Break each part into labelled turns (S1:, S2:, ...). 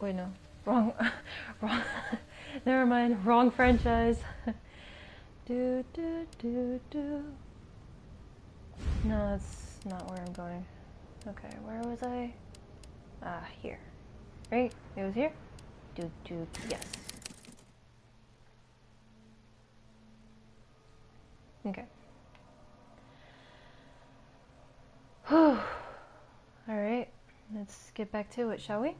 S1: Wait, no. Wrong. Wrong. Never mind. Wrong franchise. do, do, do, do. No, that's not where I'm going. Okay, where was I? Ah, here. Right? It was here? Do, do, yes. Okay. Whew. Alright, let's get back to it, shall we?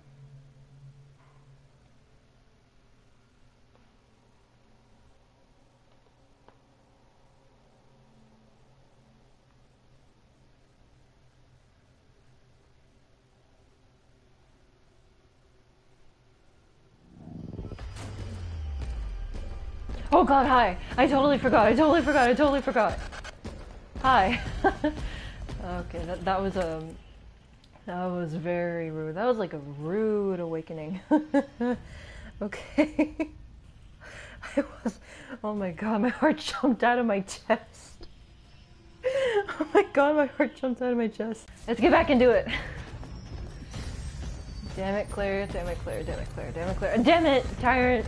S1: Oh god, hi! I totally forgot, I totally forgot, I totally forgot! Hi! okay, that, that was, um... That was very rude. That was like a rude awakening. okay. I was... Oh my god, my heart jumped out of my chest. Oh my god, my heart jumped out of my chest. Let's get back and do it. Damn it, Claire. Damn it, Claire. Damn it, Claire. Damn it, Claire. Damn it, Tyrant.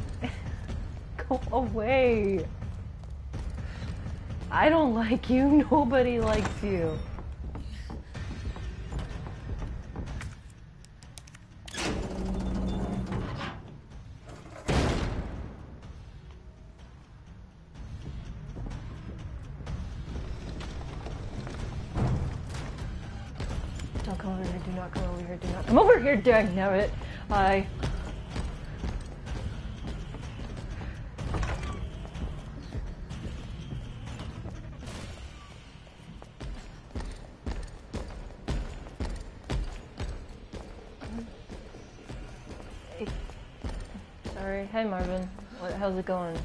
S1: Go away. I don't like you. Nobody likes you. Dang know it. I. Sorry. Hey Marvin. What, how's it going?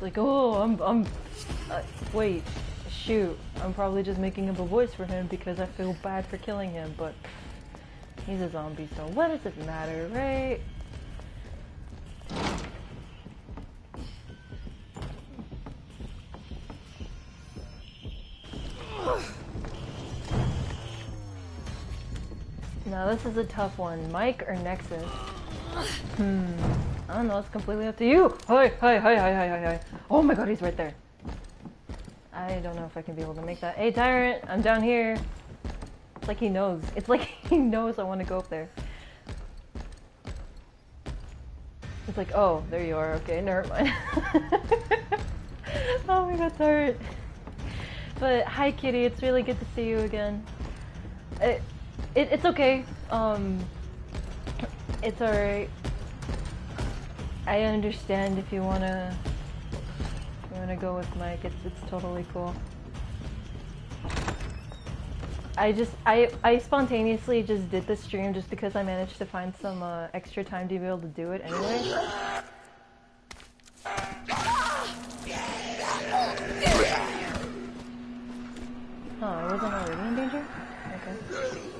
S1: Like, oh, I'm, I'm, uh, wait, shoot. I'm probably just making up a voice for him because I feel bad for killing him, but he's a zombie, so what does it matter, right? Now this is a tough one. Mike or Nexus? Hmm. I don't know. It's completely up to you. Hi, hi, hi, hi, hi, hi, hi. Oh my god, he's right there. I don't know if I can be able to make that. Hey, Tyrant, I'm down here. It's like he knows. It's like he knows I want to go up there. It's like, oh, there you are. Okay, never mind. oh my god, Tyrant. But hi, Kitty. It's really good to see you again. It, it, it's okay. Um, it's alright. I understand if you wanna you wanna go with Mike. It's it's totally cool. I just I I spontaneously just did the stream just because I managed to find some uh, extra time to be able to do it anyway. Oh, I wasn't already in danger? Okay.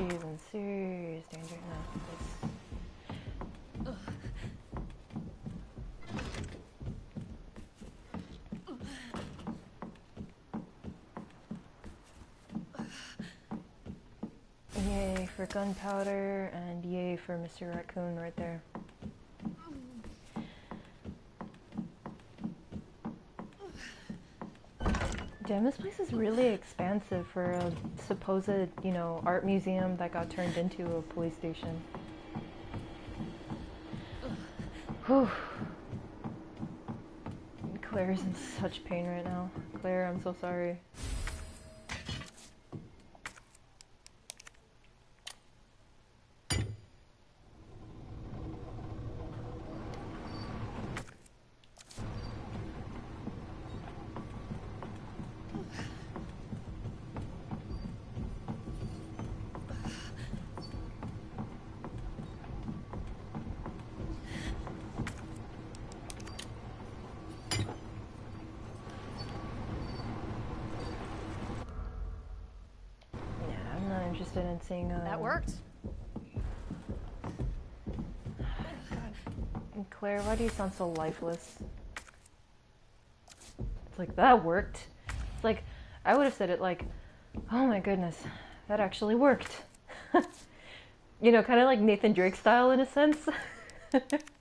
S1: She's in serious danger. Yay for gunpowder and yay for Mr. Raccoon right there. Damn, this place is really expansive for a supposed, you know, art museum that got turned into a police station. Whew. Claire's in such pain right now. Claire, I'm so sorry. Do you sound so lifeless? It's like that worked. It's like I would have said it like, "Oh my goodness, that actually worked." you know, kind of like Nathan Drake style in a sense.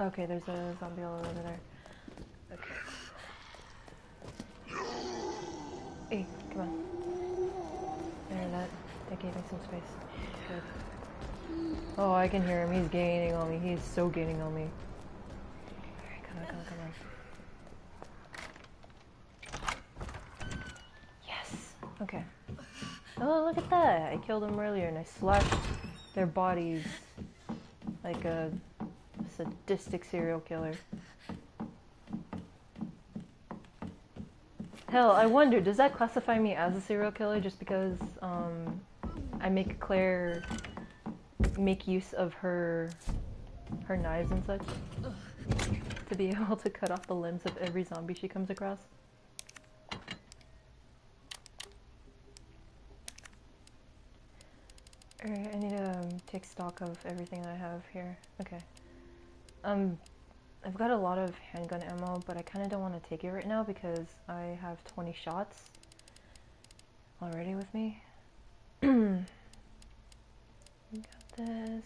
S1: okay, there's a zombie all over there. Okay. Hey, come on. There, that gave me some space. Good. Oh, I can hear him. He's gaining on me. He's so gaining on me. Alright, come on, come on, come on. Yes. Okay. Oh, look at that! I killed him earlier, and I slashed their bodies like a sadistic serial killer. Hell, I wonder, does that classify me as a serial killer just because um, I make Claire make use of her her knives and such to be able to cut off the limbs of every zombie she comes across? Alright, I need to um, take stock of everything I have here. Okay. Um, I've got a lot of handgun ammo, but I kind of don't want to take it right now because I have 20 shots already with me. we got this.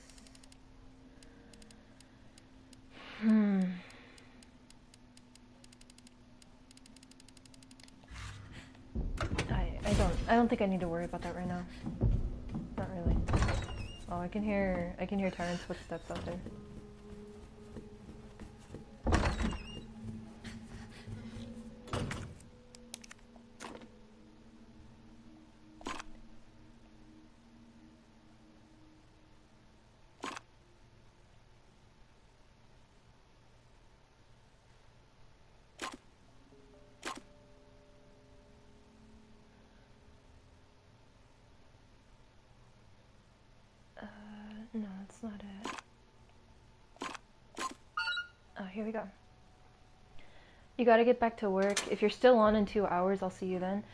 S1: Hmm. I I don't I don't think I need to worry about that right now. Not really. Oh, I can hear I can hear Tyrant's footsteps out there. Uh, no, that's not it. Oh, here we go. You gotta get back to work. If you're still on in two hours, I'll see you then.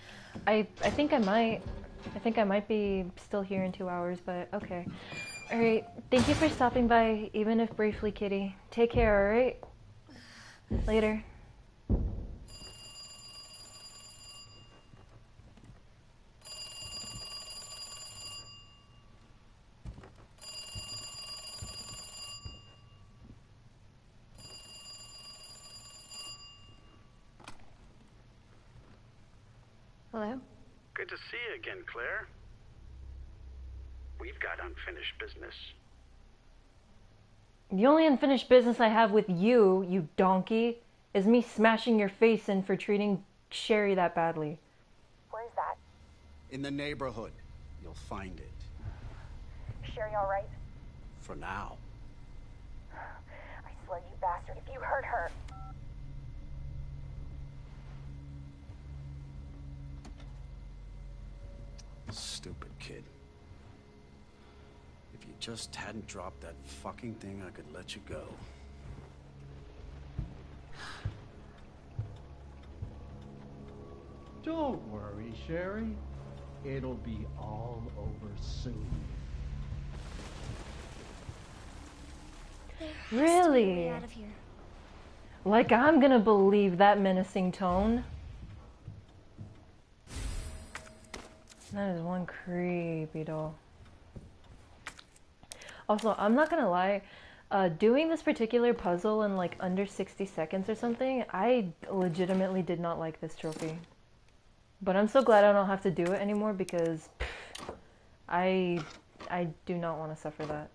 S1: I I think I might. I think I might be still here in two hours, but okay. Alright, thank you for stopping by, even if briefly, Kitty. Take care, alright? Later. Hello?
S2: Good to see you again, Claire. We've got unfinished business.
S1: The only unfinished business I have with you, you donkey, is me smashing your face in for treating Sherry that badly.
S3: Where's that?
S2: In the neighborhood, you'll find it.
S3: Sherry all right?
S2: For now.
S3: I swear, you bastard, if you hurt her.
S2: Stupid kid. If you just hadn't dropped that fucking thing, I could let you go.
S4: Don't worry, Sherry. It'll be all over soon.
S1: Really?
S5: out of here.
S1: Like I'm gonna believe that menacing tone. That is one creepy doll. Also, I'm not gonna lie, uh, doing this particular puzzle in like under 60 seconds or something, I legitimately did not like this trophy. But I'm so glad I don't have to do it anymore because pff, I I do not want to suffer that.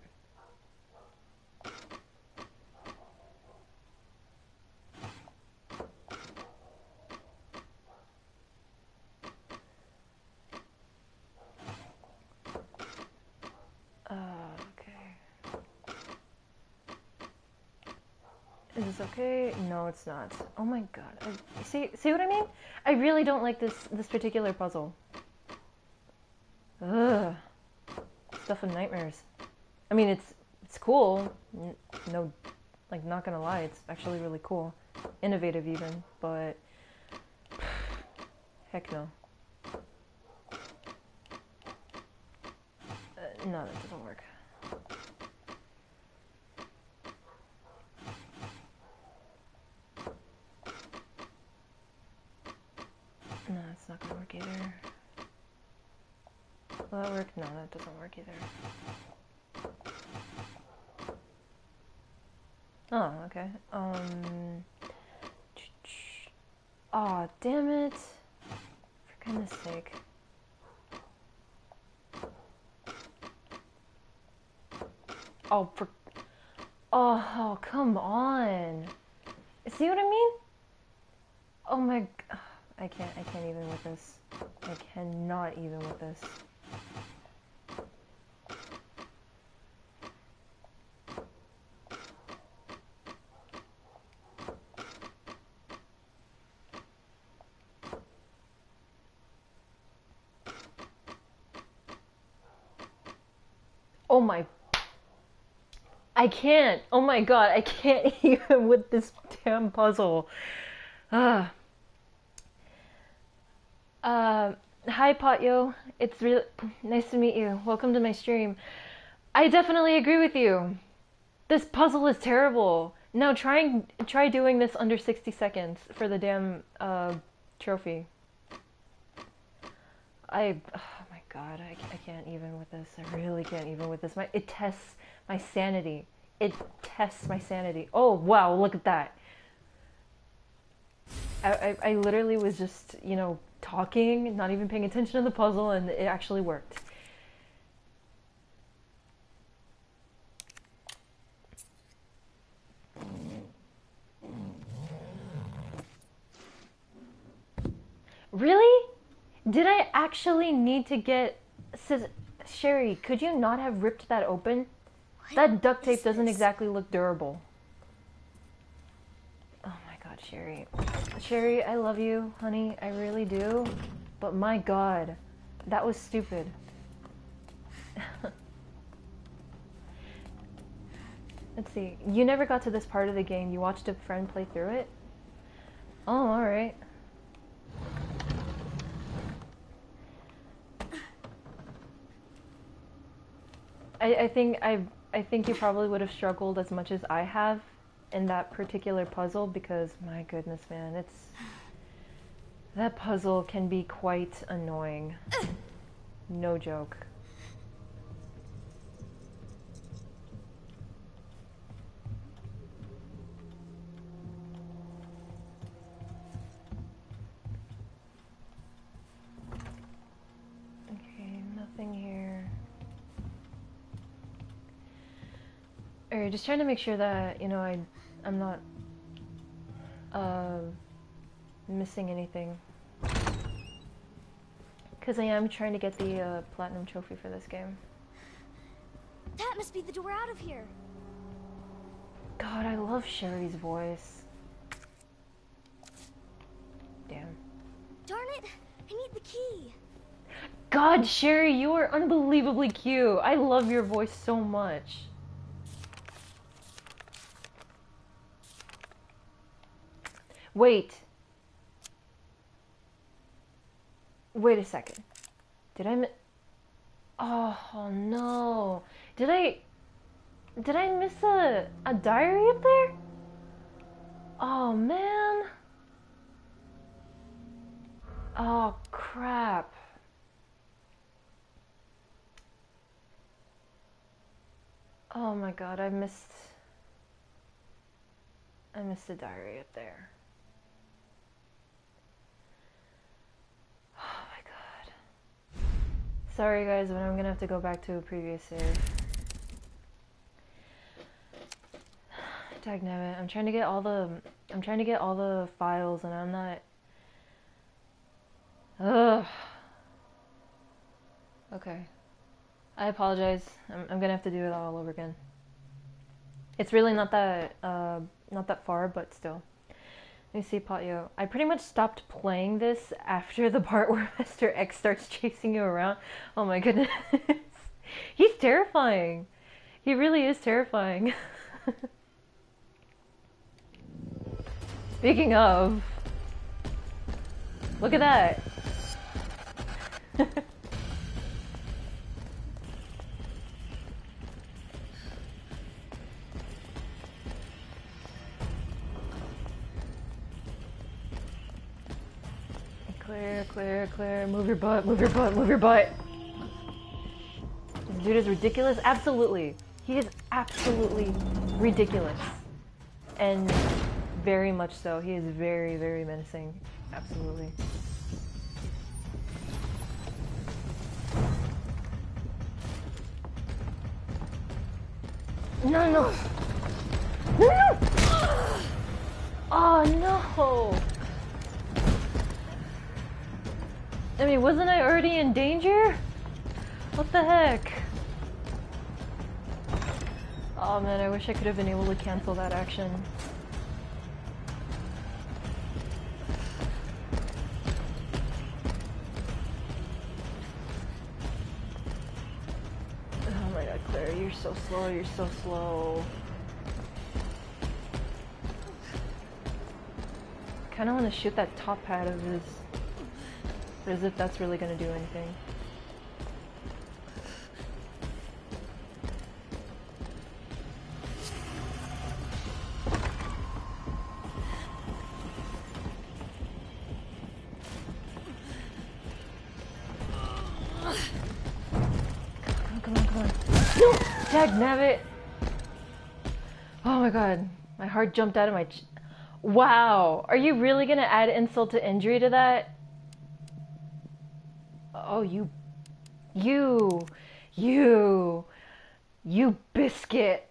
S1: Okay? No, it's not. Oh my god. I, see, see what I mean? I really don't like this this particular puzzle. Ugh. stuff in nightmares. I mean, it's it's cool. No, like not gonna lie, it's actually really cool, innovative even. But heck no. Uh, no, that doesn't work. No, it's not gonna work either. Will that work? No, that doesn't work either. Oh, okay. Um. Aw, damn it. For goodness sake. Oh, for. Oh, oh, come on. See what I mean? Oh my. g- I can't. I can't even with this. I cannot even with this. Oh my. I can't. Oh my god, I can't even with this damn puzzle. Ah. Uh, hi Potyo. It's real nice to meet you. Welcome to my stream. I definitely agree with you. This puzzle is terrible. Now trying try doing this under 60 seconds for the damn uh, trophy. I oh my god, I, I can't even with this. I really can't even with this. My it tests my sanity. It tests my sanity. Oh wow, look at that. I, I, I literally was just, you know, talking, not even paying attention to the puzzle, and it actually worked. Really? Did I actually need to get. Says, Sherry, could you not have ripped that open? That duct tape doesn't exactly look durable. God, Sherry. Sherry, I love you, honey. I really do. But my god, that was stupid. Let's see. You never got to this part of the game. You watched a friend play through it? Oh, alright. I, I think I I think you probably would have struggled as much as I have in that particular puzzle because my goodness man, it's that puzzle can be quite annoying. No joke. Okay, nothing here. Just trying to make sure that, you know, I I'm not uh, missing anything. Cause I am trying to get the uh, platinum trophy for this game.
S6: That must be the door out of here.
S1: God, I love Sherry's voice. Damn.
S6: Darn it! I need the key.
S1: God, Sherry, you are unbelievably cute. I love your voice so much. Wait. Wait a second. Did I Oh no. Did I Did I miss a a diary up there? Oh man. Oh crap. Oh my god, I missed. I missed a diary up there. Oh my god. Sorry guys, but I'm gonna have to go back to a previous save. Dagnabbit, I'm trying to get all the I'm trying to get all the files and I'm not Ugh. Okay. I apologize. I'm, I'm gonna have to do it all over again. It's really not that uh, not that far, but still. Let me see, Patio. I pretty much stopped playing this after the part where Mr. X starts chasing you around. Oh my goodness. He's terrifying. He really is terrifying. Speaking of, look at that. Clear, clear, clear. Move your butt, move your butt, move your butt. This dude is ridiculous? Absolutely. He is absolutely ridiculous. And very much so. He is very, very menacing. Absolutely. No, no. No, no. Oh, no. I mean, wasn't I already in danger? What the heck? Oh man, I wish I could have been able to cancel that action. Oh my god, Claire, you're so slow, you're so slow. Kinda wanna shoot that top pad of his but as if that's really going to do anything. Come on, come on, come on. Oh my god. My heart jumped out of my... wow! Are you really gonna add insult to injury to that? Oh, you, you, you, you biscuit.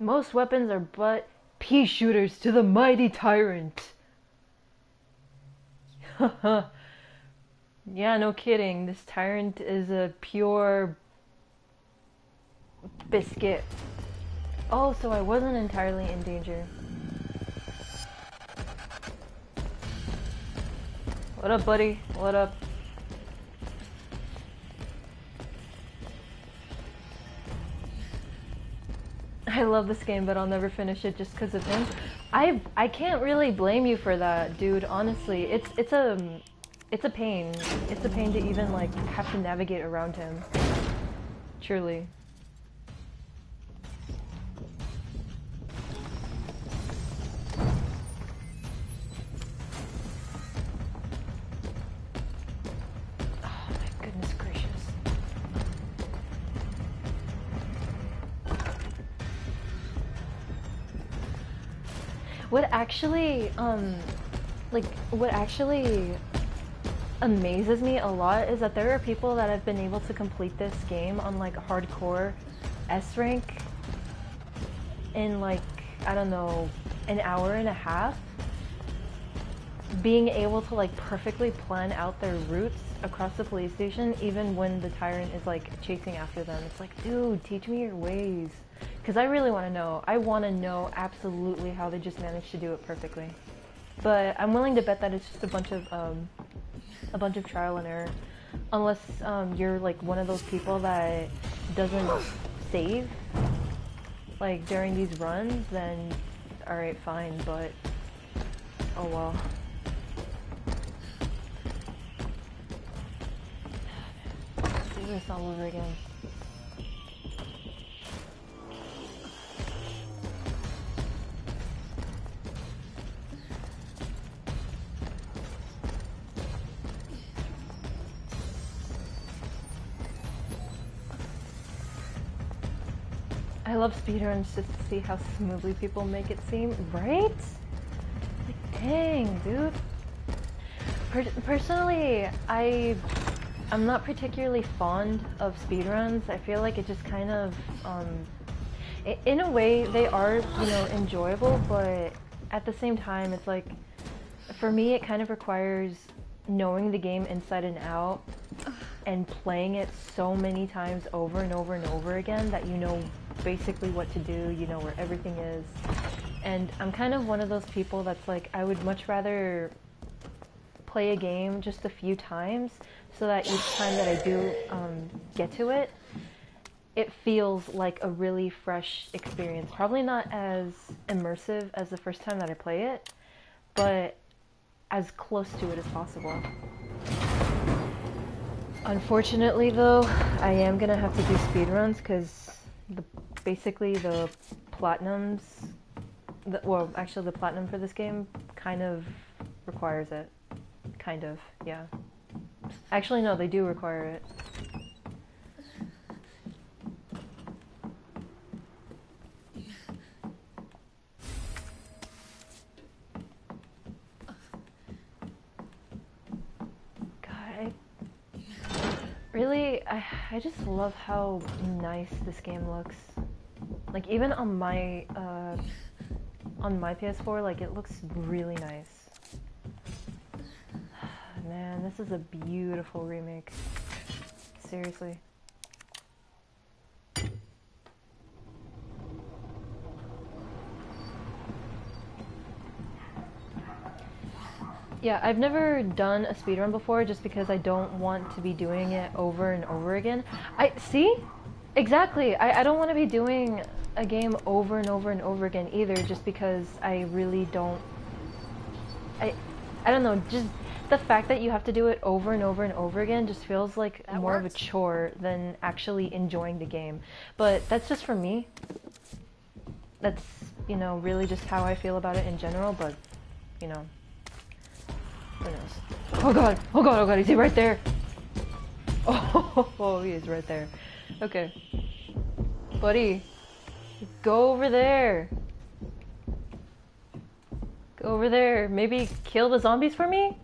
S1: Most weapons are but pea shooters to the mighty tyrant. yeah, no kidding. This tyrant is a pure biscuit. Oh, so I wasn't entirely in danger. What up, buddy? What up? I love this game, but I'll never finish it just because of him. I I can't really blame you for that, dude. Honestly, it's it's a it's a pain. It's a pain to even like have to navigate around him. Truly. Actually, um, like, what actually amazes me a lot is that there are people that have been able to complete this game on like hardcore S rank in like, I don't know, an hour and a half. Being able to like perfectly plan out their routes across the police station even when the tyrant is like chasing after them. It's like, dude, teach me your ways. Because I really want to know. I want to know absolutely how they just managed to do it perfectly. But I'm willing to bet that it's just a bunch of um, a bunch of trial and error. Unless um, you're like one of those people that doesn't save like during these runs, then alright, fine. But oh well. Do this all over again. I love speedruns just to see how smoothly people make it seem, right? Like, dang, dude. Per personally, I I'm not particularly fond of speedruns. I feel like it just kind of, um, in a way, they are, you know, enjoyable, but at the same time, it's like, for me, it kind of requires knowing the game inside and out and playing it so many times over and over and over again that you know basically what to do, you know where everything is. And I'm kind of one of those people that's like, I would much rather play a game just a few times so that each time that I do um, get to it, it feels like a really fresh experience. Probably not as immersive as the first time that I play it, but as close to it as possible. Unfortunately, though, I am gonna have to do speedruns because the basically the platinums, the, well, actually the platinum for this game kind of requires it. Kind of, yeah. Actually, no, they do require it. God, I really, I, I just love how nice this game looks. Like even on my, uh, on my PS4, like it looks really nice. Man, this is a beautiful remake. Seriously. Yeah, I've never done a speedrun before just because I don't want to be doing it over and over again. I see? Exactly. I, I don't want to be doing a game over and over and over again either just because I really don't I I don't know, just the fact that you have to do it over and over and over again just feels like
S6: That
S1: more of a chore than actually enjoying the game. But that's just for me. That's, you know, really just how I feel about it in general, but you know, Oh god! Oh god! Oh god! Is he right there? Oh, he is right there. Okay, buddy, go over there. Go over there. Maybe kill the zombies for me,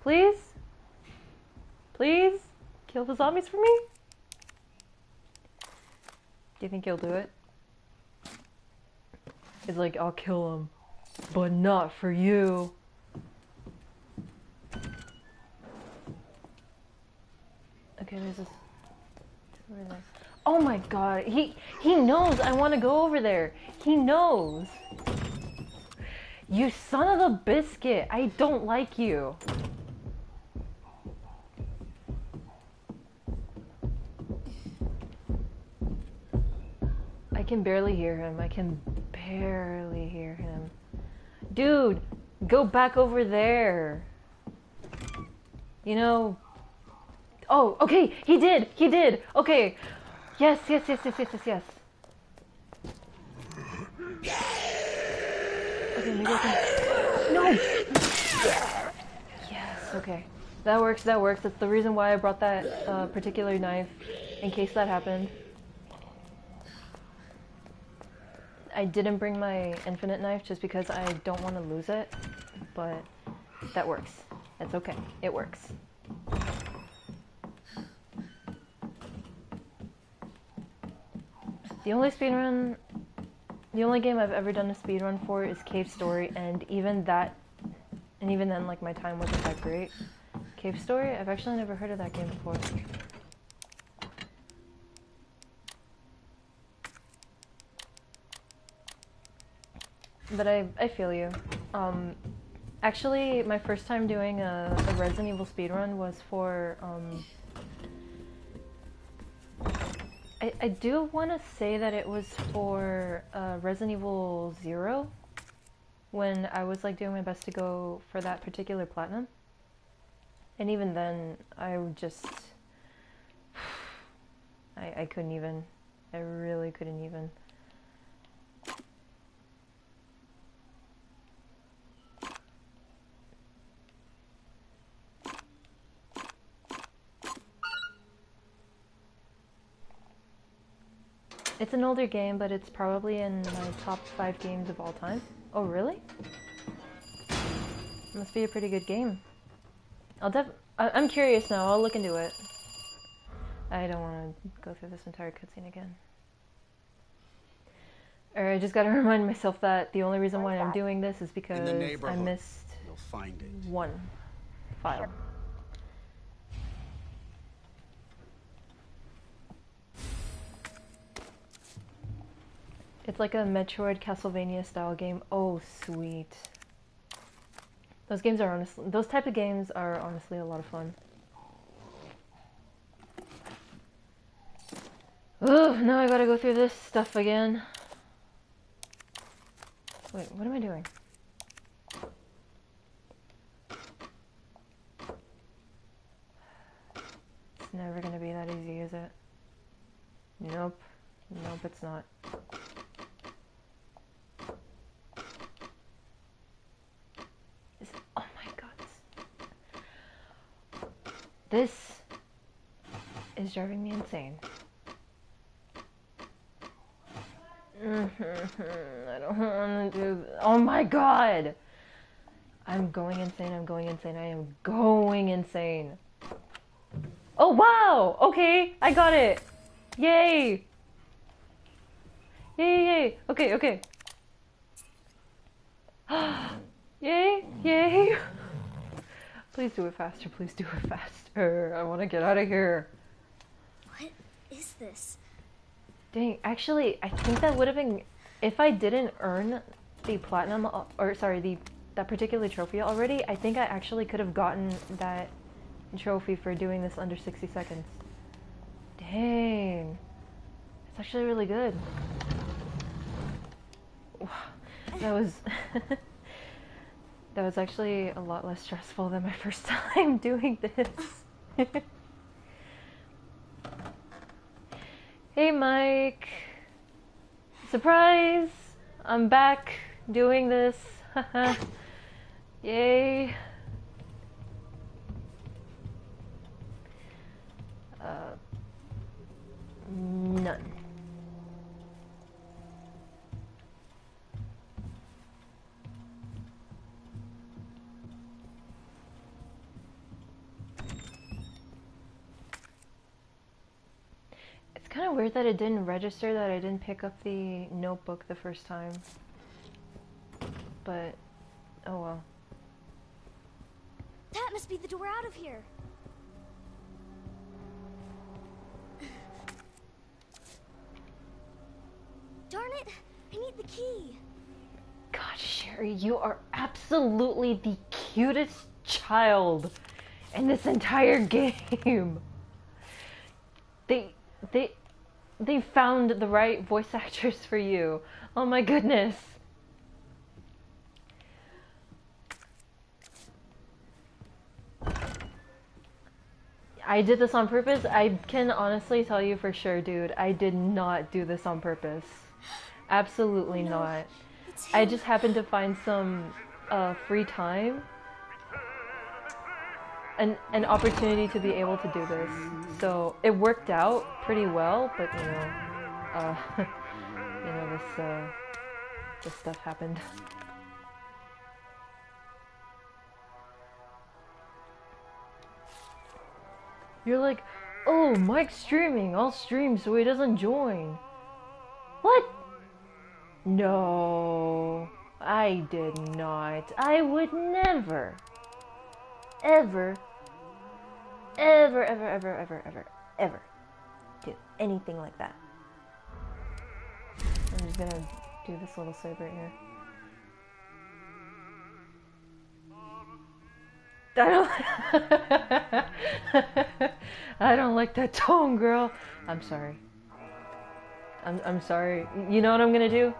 S1: please. Please, kill the zombies for me. Do you think he'll do it? He's like, I'll kill him, but not for you. Okay, there's this. Where is this? Oh my god, he he knows I want to go over there. He knows. You son of a biscuit! I don't like you. I can barely hear him. I can barely hear him. Dude, go back over there. You know, Oh, okay, he did, he did. Okay, yes, yes, yes, yes, yes, yes, yes. Okay, maybe I can. No. Yes. Okay, that works. That works. That's the reason why I brought that uh, particular knife, in case that happened. I didn't bring my infinite knife just because I don't want to lose it, but that works. That's okay. It works. The only speedrun, the only game I've ever done a speedrun for is Cave Story, and even that, and even then, like my time wasn't that great. Cave Story, I've actually never heard of that game before. But I, I feel you. Um, actually, my first time doing a, a Resident Evil speedrun was for um, I, I do want to say that it was for uh, Resident Evil Zero when I was like doing my best to go for that particular platinum. And even then, I just. I, I couldn't even. I really couldn't even. It's an older game, but it's probably in my top five games of all time. Oh, really? Must be a pretty good game. I'll def- I- I'm curious now. I'll look into it. I don't want to go through this entire cutscene again. Or I just gotta remind myself that the only reason why I'm doing this is because I missed
S2: You'll find it.
S1: one file. It's like a Metroid Castlevania style game. Oh, sweet. Those games are honestly, those type of games are honestly a lot of fun. Ugh, now I gotta go through this stuff again. Wait, what am I doing? It's never gonna be that easy, is it? Nope. Nope, it's not. Is oh my god. This is driving me insane. Mm-hmm. I don't want to do. Oh my god! I'm going insane. I'm going insane. I am going insane. Oh wow! Okay, I got it. Yay! Yay! Yay! Okay, okay. yay! Yay! Please do it faster. Please do it faster. I want to get out of here.
S6: What is this?
S1: Dang, actually, I think that would have been if I didn't earn the platinum uh, or sorry, the that particular trophy already. I think I actually could have gotten that trophy for doing this under 60 seconds. Dang. It's actually really good. Wow. That was That was actually a lot less stressful than my first time doing this. Hey Mike! Surprise! I'm back doing this. Yay! Uh, none. Kind of weird that it didn't register that I didn't pick up the notebook the first time. But, oh well.
S6: That must be the door out of here. Darn it! I need the key.
S1: God, Sherry, you are absolutely the cutest child in this entire game. They, they, they found the right voice actors for you. Oh my goodness. I did this on purpose. I can honestly tell you for sure, dude. I did not do this on purpose. Absolutely
S6: No.
S1: not. I just happened to find some uh, free time, an an opportunity to be able to do this. So it worked out pretty well, but you know, uh, you know this uh, this stuff happened. You're like, oh, Mike's streaming. I'll stream so he doesn't join. What? No, I did not. I would never, ever, ever, ever, ever, ever, ever, ever do anything like that. I'm just gonna do this little right here. I don't, I don't like that tone, girl. I'm sorry. I'm, I'm sorry. You know what I'm gonna do?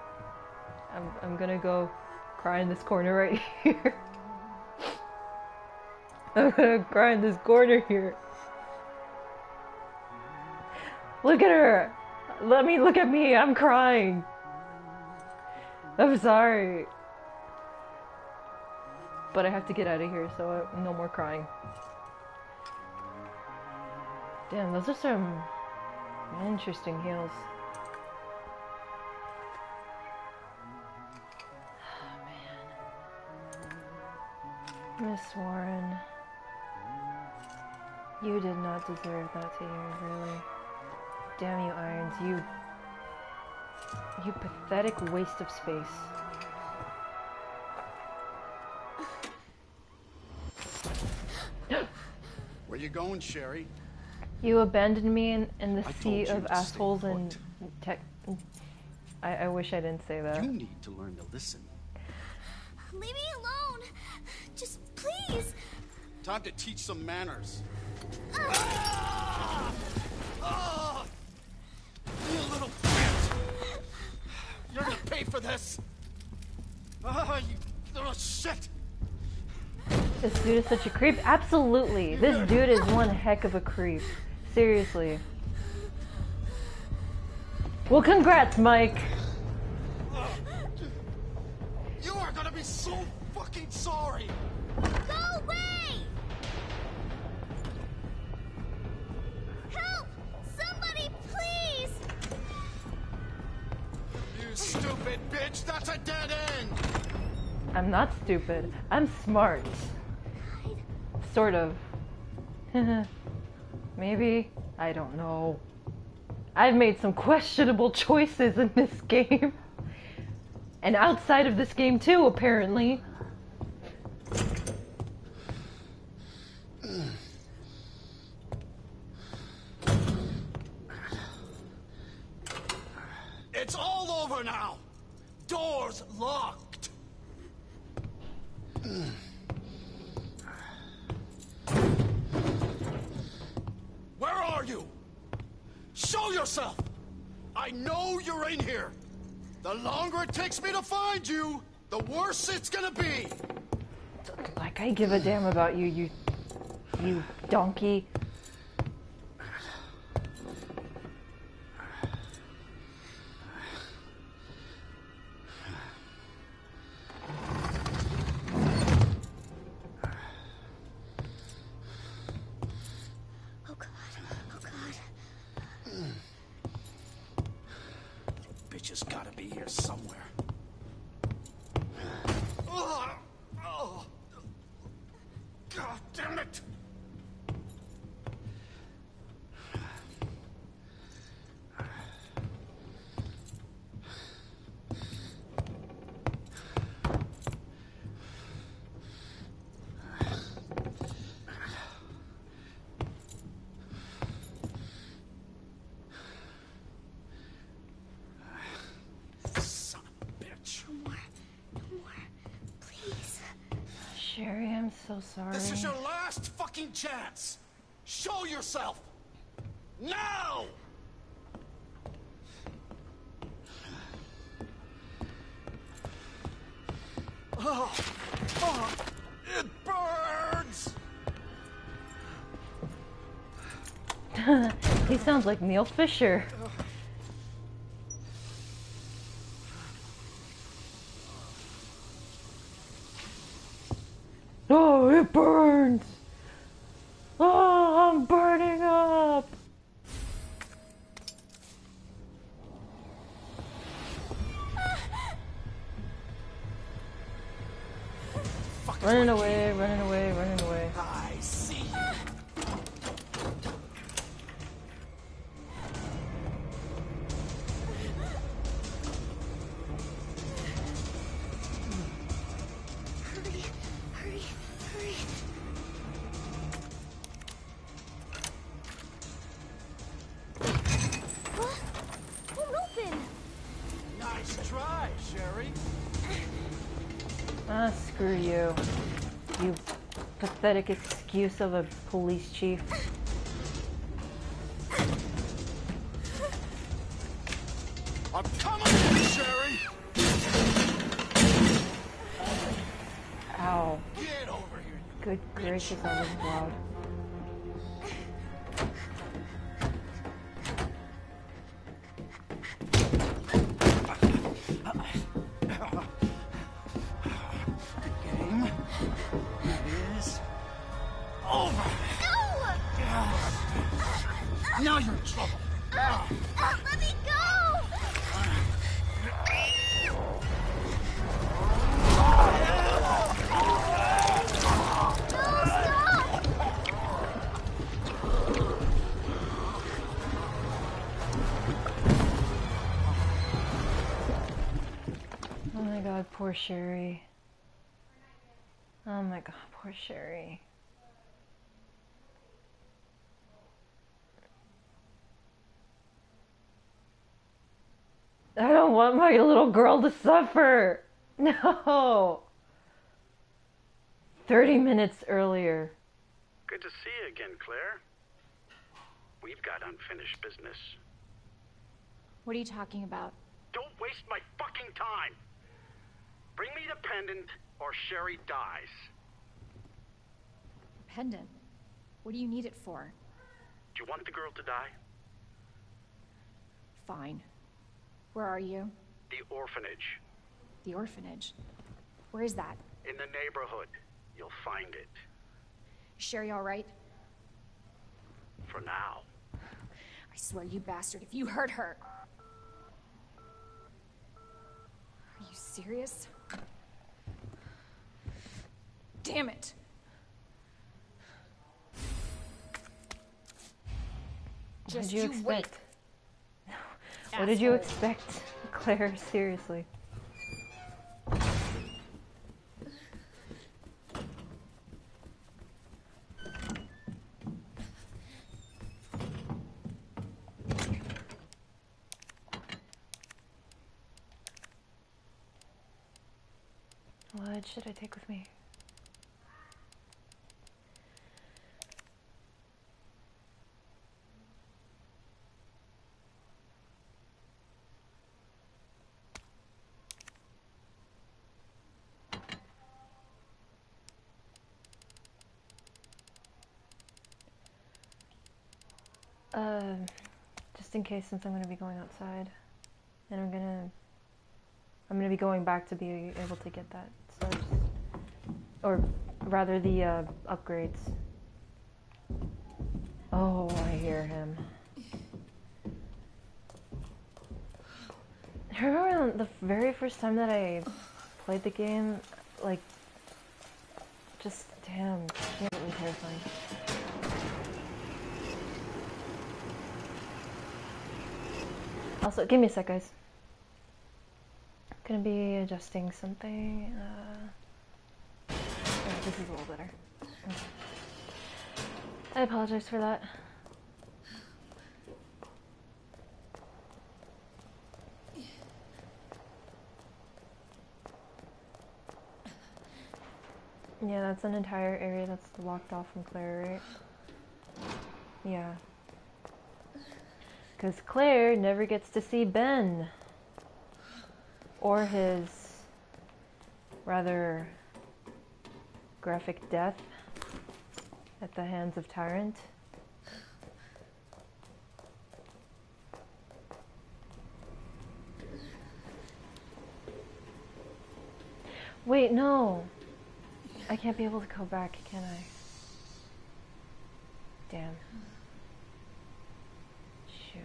S1: I'm, I'm gonna go cry in this corner right here. I'm gonna cry in this corner here. Look at her. Let me look at me. I'm crying. I'm sorry. But I have to get out of here, so I, no more crying. Damn, those are some interesting heels. Oh, man. Miss Warren. You did not deserve that to hear, really. Damn you, Irons, you. You pathetic waste of space.
S2: Where you going, Sherry?
S1: You abandoned me in, in the
S2: I
S1: sea of assholes and tech. I, I wish I didn't say that.
S2: You need to learn to listen.
S6: Leave me alone. Just please.
S2: Time to teach some manners. Ah! Ah! You little bitch! You're gonna pay for this! Ah, you little shit!
S1: This dude is such a creep. Absolutely. This dude is one heck of a creep. Seriously. Well, congrats, Mike.
S2: You are gonna be so fucking sorry! Bitch! That's a dead end!
S1: I'm not stupid. I'm smart. Sort of. Maybe. I don't know. I've made some questionable choices in this game. And outside of this game, too, apparently.
S2: It's all over now! Doors locked! Where are you? Show yourself! I know you're in here! The longer it takes me to find you, the worse it's gonna be!
S1: Like I give a damn about you, you. You donkey. Sorry.
S2: This is your last fucking chance! Show yourself! Now! Oh, oh, it burns!
S1: he sounds like Neil Fisher. Uh, screw you. You pathetic excuse of a police chief.
S2: I'm coming, Sherry.
S1: Ow.
S2: Get over here,
S1: Good gracious, that was loud. Sherry. Oh my god, poor Sherry. I don't want my little girl to suffer. No. 30 minutes earlier.
S5: Good to see you again, Claire. We've got unfinished business.
S7: What are you talking about?
S5: Don't waste my fucking time! Bring me the pendant, or Sherry dies.
S7: Pendant? What do you need it for?
S5: Do you want the girl to die?
S7: Fine. Where are you?
S5: The orphanage.
S7: The orphanage. Where is that?
S5: In the neighborhood. You'll find it.
S7: Sherry all right?
S5: For now.
S7: I swear, you bastard, if you hurt her. Are you serious? Damn it.
S1: What
S7: Just
S1: did you,
S7: you
S1: expect? What did you expect, Claire? Seriously. What should I take with me? Um, just in case, since I'm going to be going outside, and I'm gonna, I'm gonna be going back to be able to get that. So, just, or rather, the uh, upgrades. Oh, I hear him. I remember the very first time that I played the game, like, just damn, damn, it was terrifying. Also, give me a sec, guys. Gonna be adjusting something. Uh, oh, this is a little better. Okay. I apologize for that. Yeah, that's an entire area that's locked off from Claire, right? Yeah. Because Claire never gets to see Ben. Or his rather graphic death at the hands of Tyrant. Wait, no. I can't be able to go back, can I? Damn. Shoot.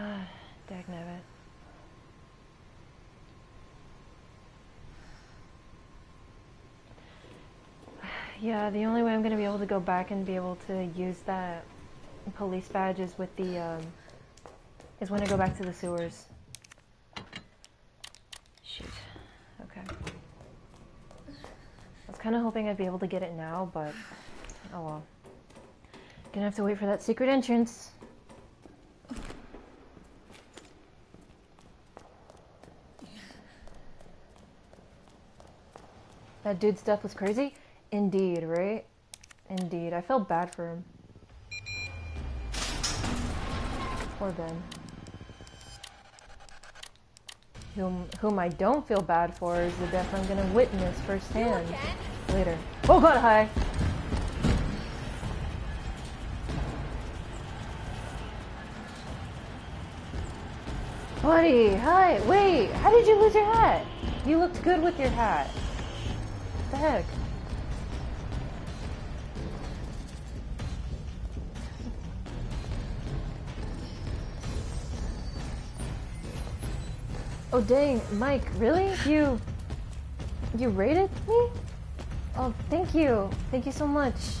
S1: Ah, dagnabbit. Yeah, the only way I'm gonna be able to go back and be able to use that police badge is with the, um, is when I go back to the sewers. Shoot. Okay. I was kind of hoping I'd be able to get it now, but oh well. Gonna have to wait for that secret entrance. That dude's death was crazy? Indeed, right? Indeed. I felt bad for him. Poor Ben. Whom, whom I don't feel bad for is the death I'm gonna witness firsthand later. Oh god, hi! Buddy, hi! Wait, how did you lose your hat? You looked good with your hat. Heck? Oh dang, Mike, really? You you rated me? Oh, thank you. Thank you so much.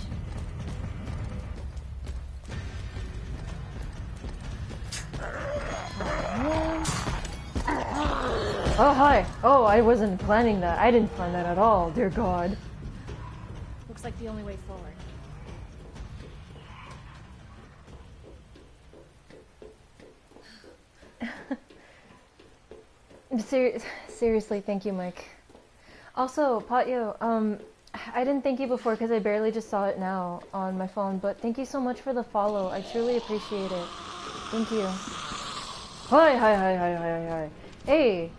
S1: Oh, hi. Oh, I wasn't planning that. I didn't plan that at all. Dear God.
S7: Looks like the only way forward.
S1: Ser- seriously, thank you, Mike. Also, Patio, um, I didn't thank you before because I barely just saw it now on my phone, but thank you so much for the follow. I truly appreciate it. Thank you. Hi, hi, hi, hi, hi, hi. Hey,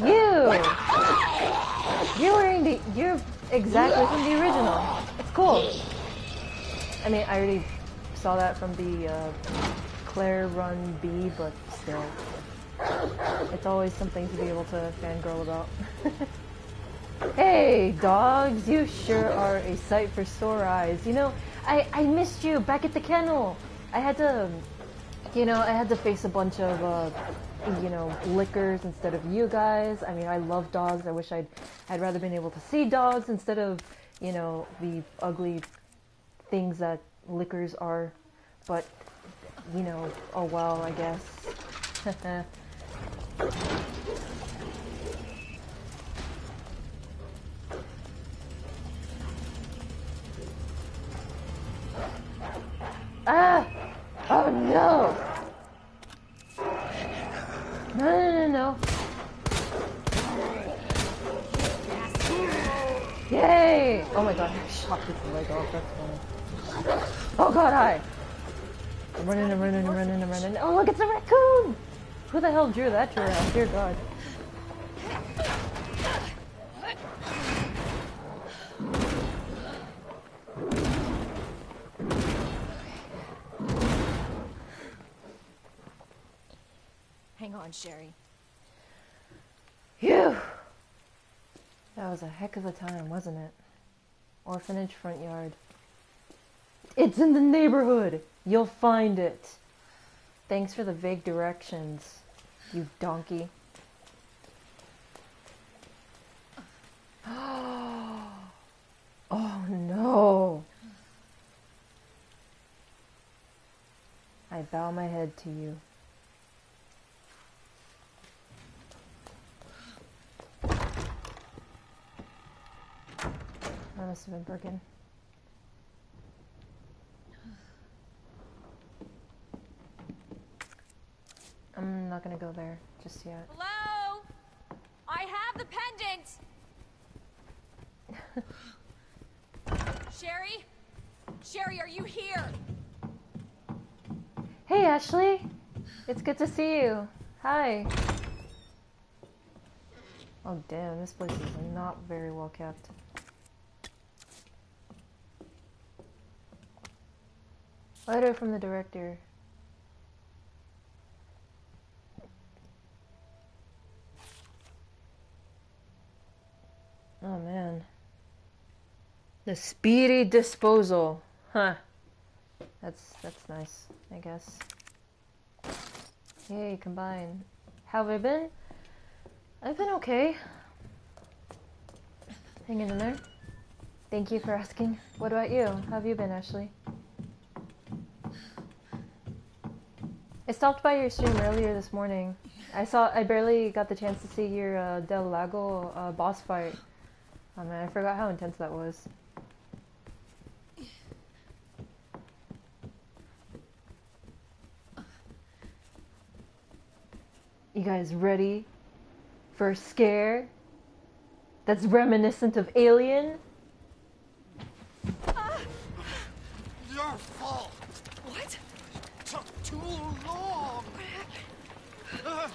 S1: you! You're wearing the. You're exactly from the original. It's cool. I mean, I already saw that from the uh, Claire Run B, but still. It's always something to be able to fangirl about. hey, dogs, you sure are a sight for sore eyes. You know, I, I missed you back at the kennel. I had to, you know, I had to face a bunch of, uh, you know, lickers instead of you guys. I mean, I love dogs. I wish I'd, I'd rather been able to see dogs instead of, you know, the ugly things that lickers are. But, you know, oh well, I guess. ah! Oh no! No, no, no, no. Yay! Oh my god, I shot this leg off, that's funny. Oh god, hi! I'm running, I'm running, I'm running, I'm running. Oh look, it's a raccoon! Who the hell drew that giraffe? Dear god.
S7: Hang on, Sherry.
S1: Phew! That was a heck of a time, wasn't it? Orphanage front yard. It's in the neighborhood! You'll find it! Thanks for the vague directions, you donkey. Oh no! I bow my head to you. That must have been broken. I'm not gonna go there just yet.
S7: Hello? I have the pendant! Sherry? Sherry, are you here?
S1: Hey Ashley! It's good to see you. Hi. Oh damn, this place is not very well kept. Letter from the director. Oh man. The speedy disposal. Huh. That's that's nice, I guess. Yay, combine. How have I been? I've been okay. Hanging in there. Thank you for asking. What about you? How have you been, Ashley? I stopped by your stream earlier this morning. I saw. I barely got the chance to see your uh, Del Lago uh, boss fight. Oh man, I forgot how intense that was. You guys ready for a scare that's reminiscent of Alien?
S2: Your fault.
S7: What?
S2: Took too long. Uh,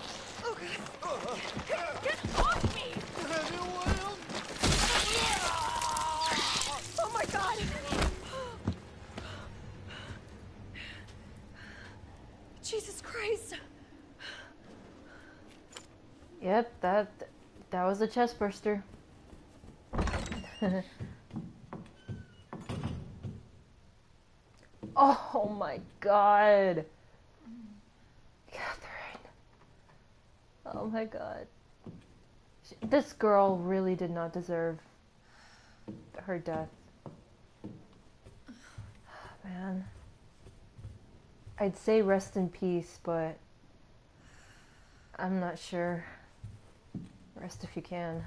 S7: Get off me!
S2: anyone?
S7: Oh my god! Jesus Christ!
S1: Yep, that that was a chest burster. oh my god. Catherine. Oh my god. This girl really did not deserve her death. Man. I'd say rest in peace, but I'm not sure. Rest if you can.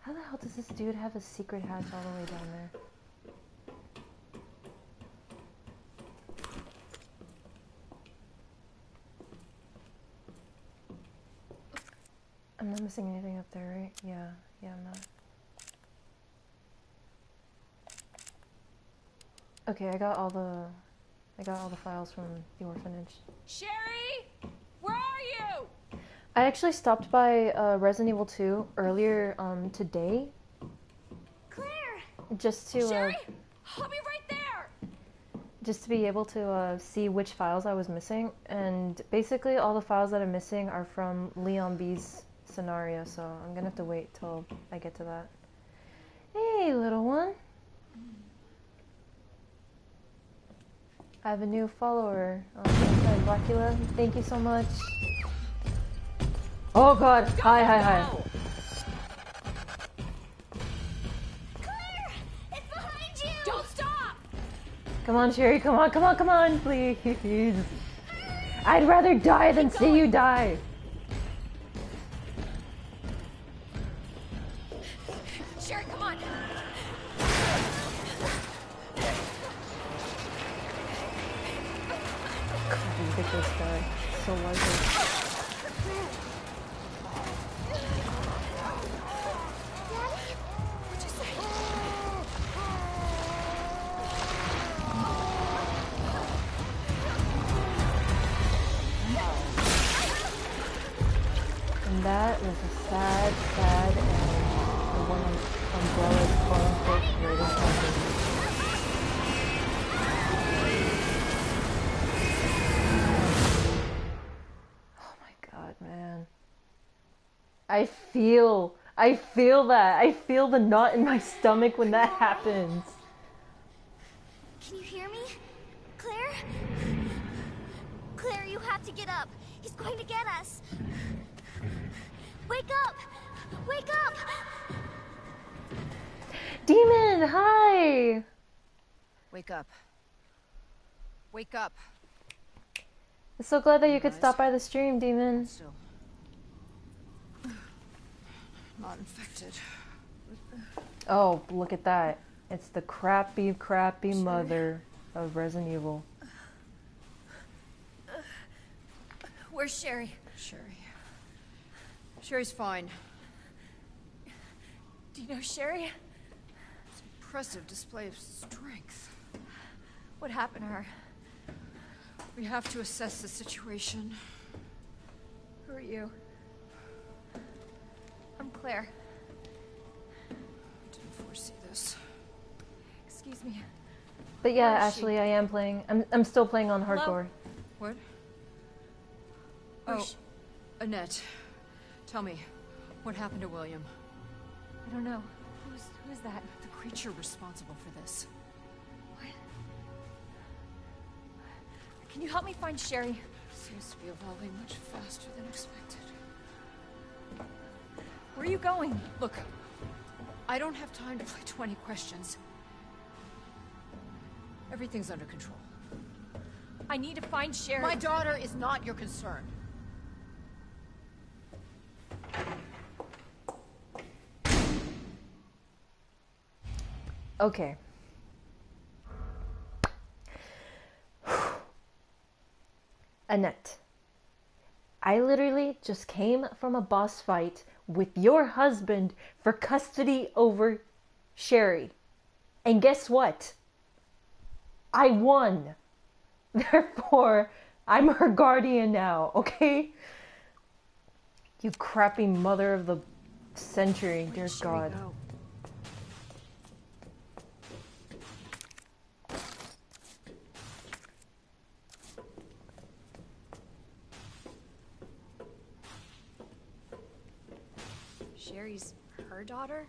S1: How the hell does this dude have a secret hatch all the way down there? I'm not missing anything up there, right? Yeah, yeah, I'm not. Okay, I got all the I got all the files from the orphanage.
S7: Sherry!
S1: I actually stopped by uh, Resident Evil 2 earlier um, today
S6: Claire!
S1: just to uh,
S7: I'll be right there.
S1: just to be able to uh, see which files I was missing. And basically, all the files that I'm missing are from Leon B's scenario, so I'm gonna have to wait till I get to that. Hey, little one. I have a new follower on Blackula. Thank you so much. Oh god. Hi, hi, hi.
S6: Claire! It's behind you!
S7: Don't stop.
S1: Come on, Sherry. Come on, come on, come on, please. I'd rather die than see you die. Feel, I feel that. I feel the knot in my stomach when that happens.
S6: Can you hear me? Claire? Claire, you have to get up. He's going to get us. Wake up! Wake up!
S1: Demon, hi!
S7: Wake up. Wake up.
S1: I'm so glad that you could stop by the stream, Demon.
S7: Still. Not infected.
S1: Oh, look at that. It's the crappy, crappy mother of Resident Evil.
S7: Where's Sherry? Sherry. Sherry's fine. Do you know Sherry?
S8: Impressive display of strength.
S7: What happened to her?
S8: We have to assess the situation.
S7: Who are you? I'm Claire.
S8: I didn't foresee this.
S7: Excuse me.
S1: But yeah,
S7: Ashley, she?
S1: I am playing. I'm, I'm still playing on
S7: Hello?
S1: hardcore.
S8: What?
S7: Where's
S8: Oh,
S7: she?
S8: Annette. Tell me, what happened to William?
S7: I don't know. Who's who's that?
S8: The creature responsible for this. What?
S7: Can you help me find Sherry?
S8: Seems to be evolving much faster than expected.
S7: Where are you going?
S8: Look, I don't have time to play 20 questions. Everything's under control.
S7: I need to find Sherry.
S8: My daughter is not your concern.
S1: Okay. Annette, I literally just came from a boss fight with your husband for custody over Sherry. And guess what? I won. Therefore, I'm her guardian now, okay? You crappy mother of the century, dear God.
S7: Sherry's her daughter?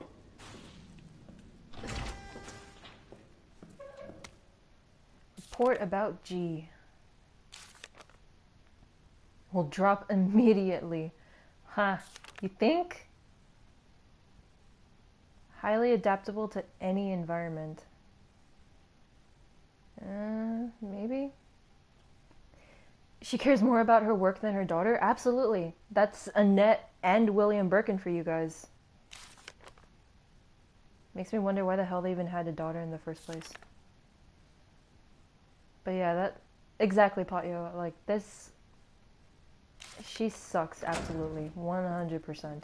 S1: Report about G. Will drop immediately. Huh. You think? Highly adaptable to any environment. Uh, maybe? She cares more about her work than her daughter? Absolutely. That's Annette and William Birkin for you guys. Makes me wonder why the hell they even had a daughter in the first place. But yeah, that exactly Patio. Like this she sucks absolutely 100%. I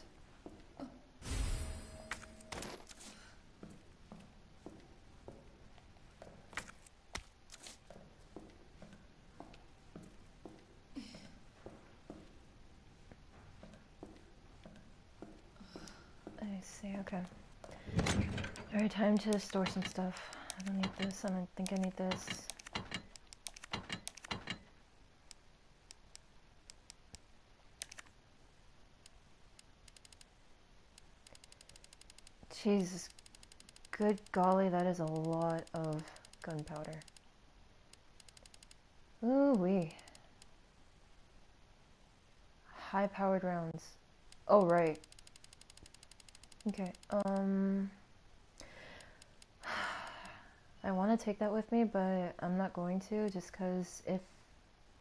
S1: see, okay. Alright, time to store some stuff. I don't need this, I don't think I need this. Jesus, good golly, that is a lot of gunpowder. Ooh wee. High powered rounds. Oh, right. Okay, um. I want to take that with me, but I'm not going to just because if.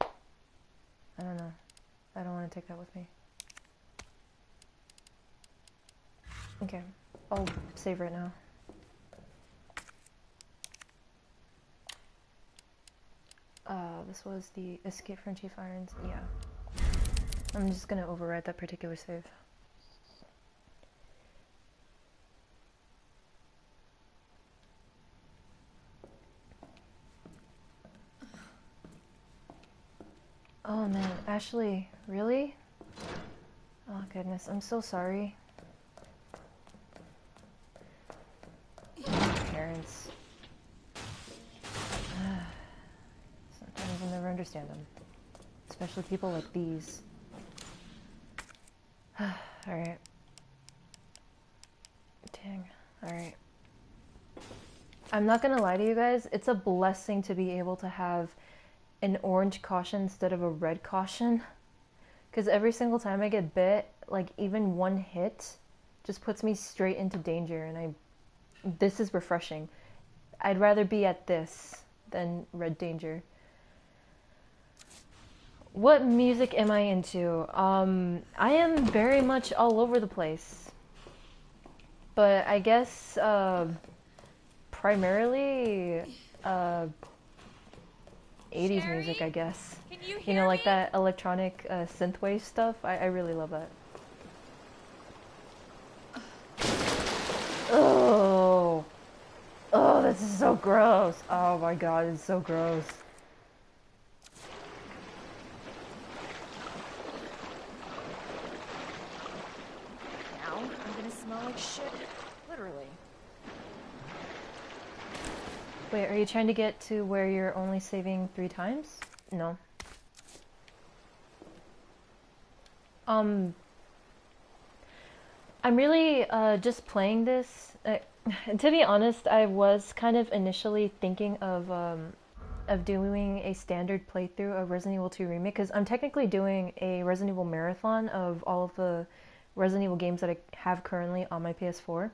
S1: I don't know. I don't want to take that with me. Okay, I'll save right now. Uh, this was the Escape from Chief Irons. Yeah. I'm just gonna override that particular save. Oh man, Ashley, really? Oh goodness, I'm so sorry. Parents. Sometimes I'll never understand them. Especially people like these. Alright. Dang. Alright. I'm not gonna lie to you guys, it's a blessing to be able to have an orange caution instead of a red caution. Because every single time I get bit, like even one hit just puts me straight into danger, and I. This is refreshing. I'd rather be at this than red danger. What music am I into? Um, I am very much all over the place. But I guess, uh, primarily, uh, 80s music, I guess.
S7: Can you
S1: You know, like
S7: me?
S1: that electronic uh, synthwave stuff. I, I really love that. Oh, oh, this is so gross. Oh my god, it's so gross.
S7: Now I'm gonna smell like shit. Literally.
S1: Wait, are you trying to get to where you're only saving three times? No. Um, I'm really uh, just playing this. Uh, to be honest, I was kind of initially thinking of um, of doing a standard playthrough of Resident Evil 2 Remake because I'm technically doing a Resident Evil marathon of all of the Resident Evil games that I have currently on my PS4.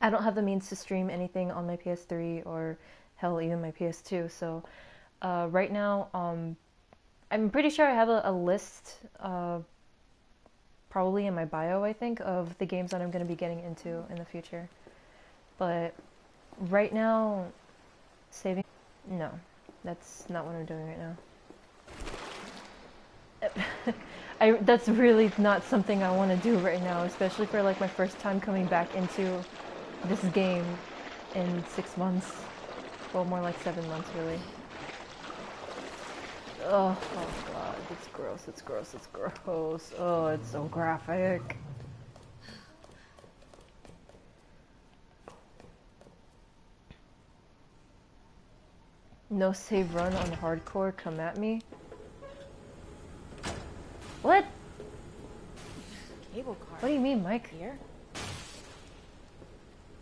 S1: I don't have the means to stream anything on my PS3 or hell even my PS2. So uh, right now, um, I'm pretty sure I have a, a list, uh, probably in my bio, I think, of the games that I'm going to be getting into in the future. But right now, saving. No, that's not what I'm doing right now. I that's really not something I want to do right now, especially for like my first time coming back into this game in six months. Well, more like seven months, really. Oh, oh god, it's gross, it's gross, it's gross. Oh, it's so graphic. No save run on hardcore, come at me. What?
S7: Cable car.
S1: What do you mean, Mike?
S7: Here?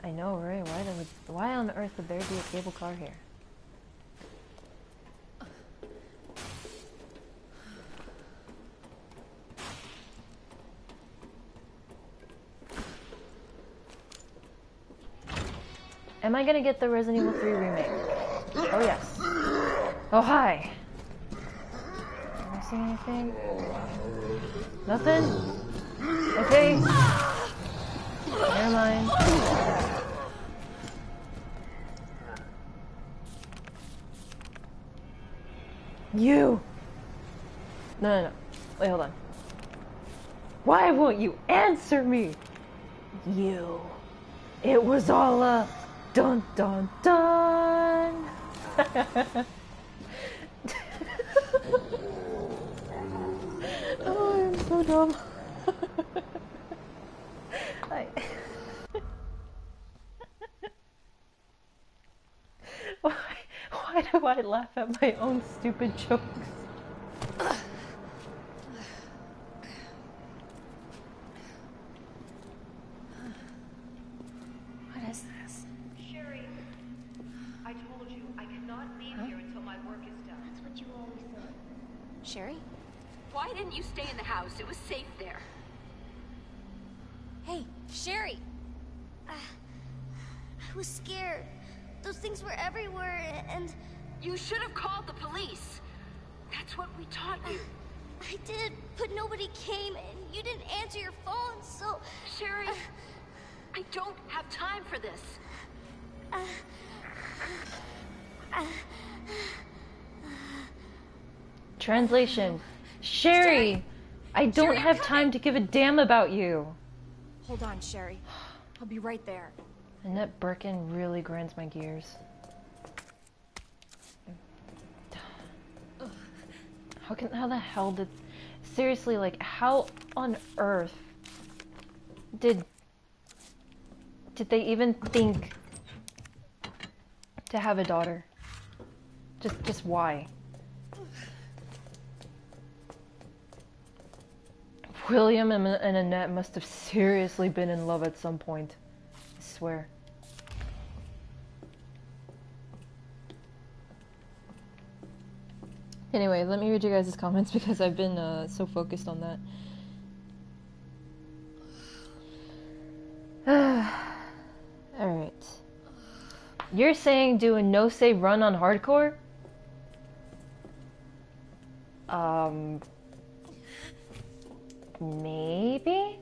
S1: I know, right? Why, would, why on earth would there be a cable car here? Am I gonna get the Resident Evil 3 remake? Oh yes. Oh hi. Am I seeing anything? Nothing? Okay. Never mind. You! No, no, no. Wait, hold on. Why won't you answer me? You. It was all a dun dun dun. oh, I'm so dumb. I... why, why do I laugh at my own stupid jokes?
S7: What is this?
S3: Sherry, I told you I cannot leave here until my work is done.
S6: That's what you always said.
S7: Sherry?
S9: Why didn't you stay in the house? It was safe there.
S7: Hey, Sherry!
S6: Uh, I was scared. Those things were everywhere, and
S9: You should have called the police. That's what we taught you.
S6: I did, but nobody came, and you didn't answer your phone, so...
S9: Sherry, uh, I don't have time for this.
S1: Uh, uh, Translation Sherry, I don't
S7: Sherry,
S1: have time to give a damn about you.
S7: Hold on, Sherry. I'll be right there.
S1: Annette Birkin really grinds my gears. How can how the hell did seriously like how on earth did did they even think to have a daughter? Just just why? William and, and Annette must have seriously been in love at some point. Swear. Anyway, let me read you guys' comments because I've been uh, so focused on that. Alright. You're saying do a no save run on hardcore? Um. Maybe?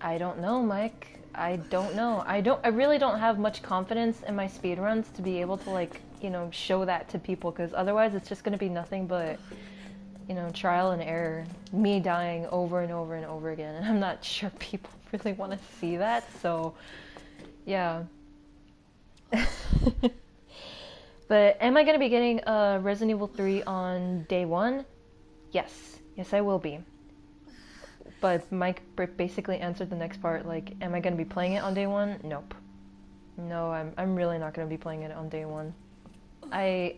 S1: I don't know, Mike. I don't know. I don't I really don't have much confidence in my speed runs to be able to like, you know, show that to people cuz otherwise it's just going to be nothing but you know, trial and error. Me dying over and over and over again. And I'm not sure people really want to see that. So, yeah. but am I going to be getting uh, Resident Evil 3 on day 1? Yes. Yes, I will be. But Mike basically answered the next part like, am I going to be playing it on day one? Nope. No, I'm, I'm really not going to be playing it on day one. I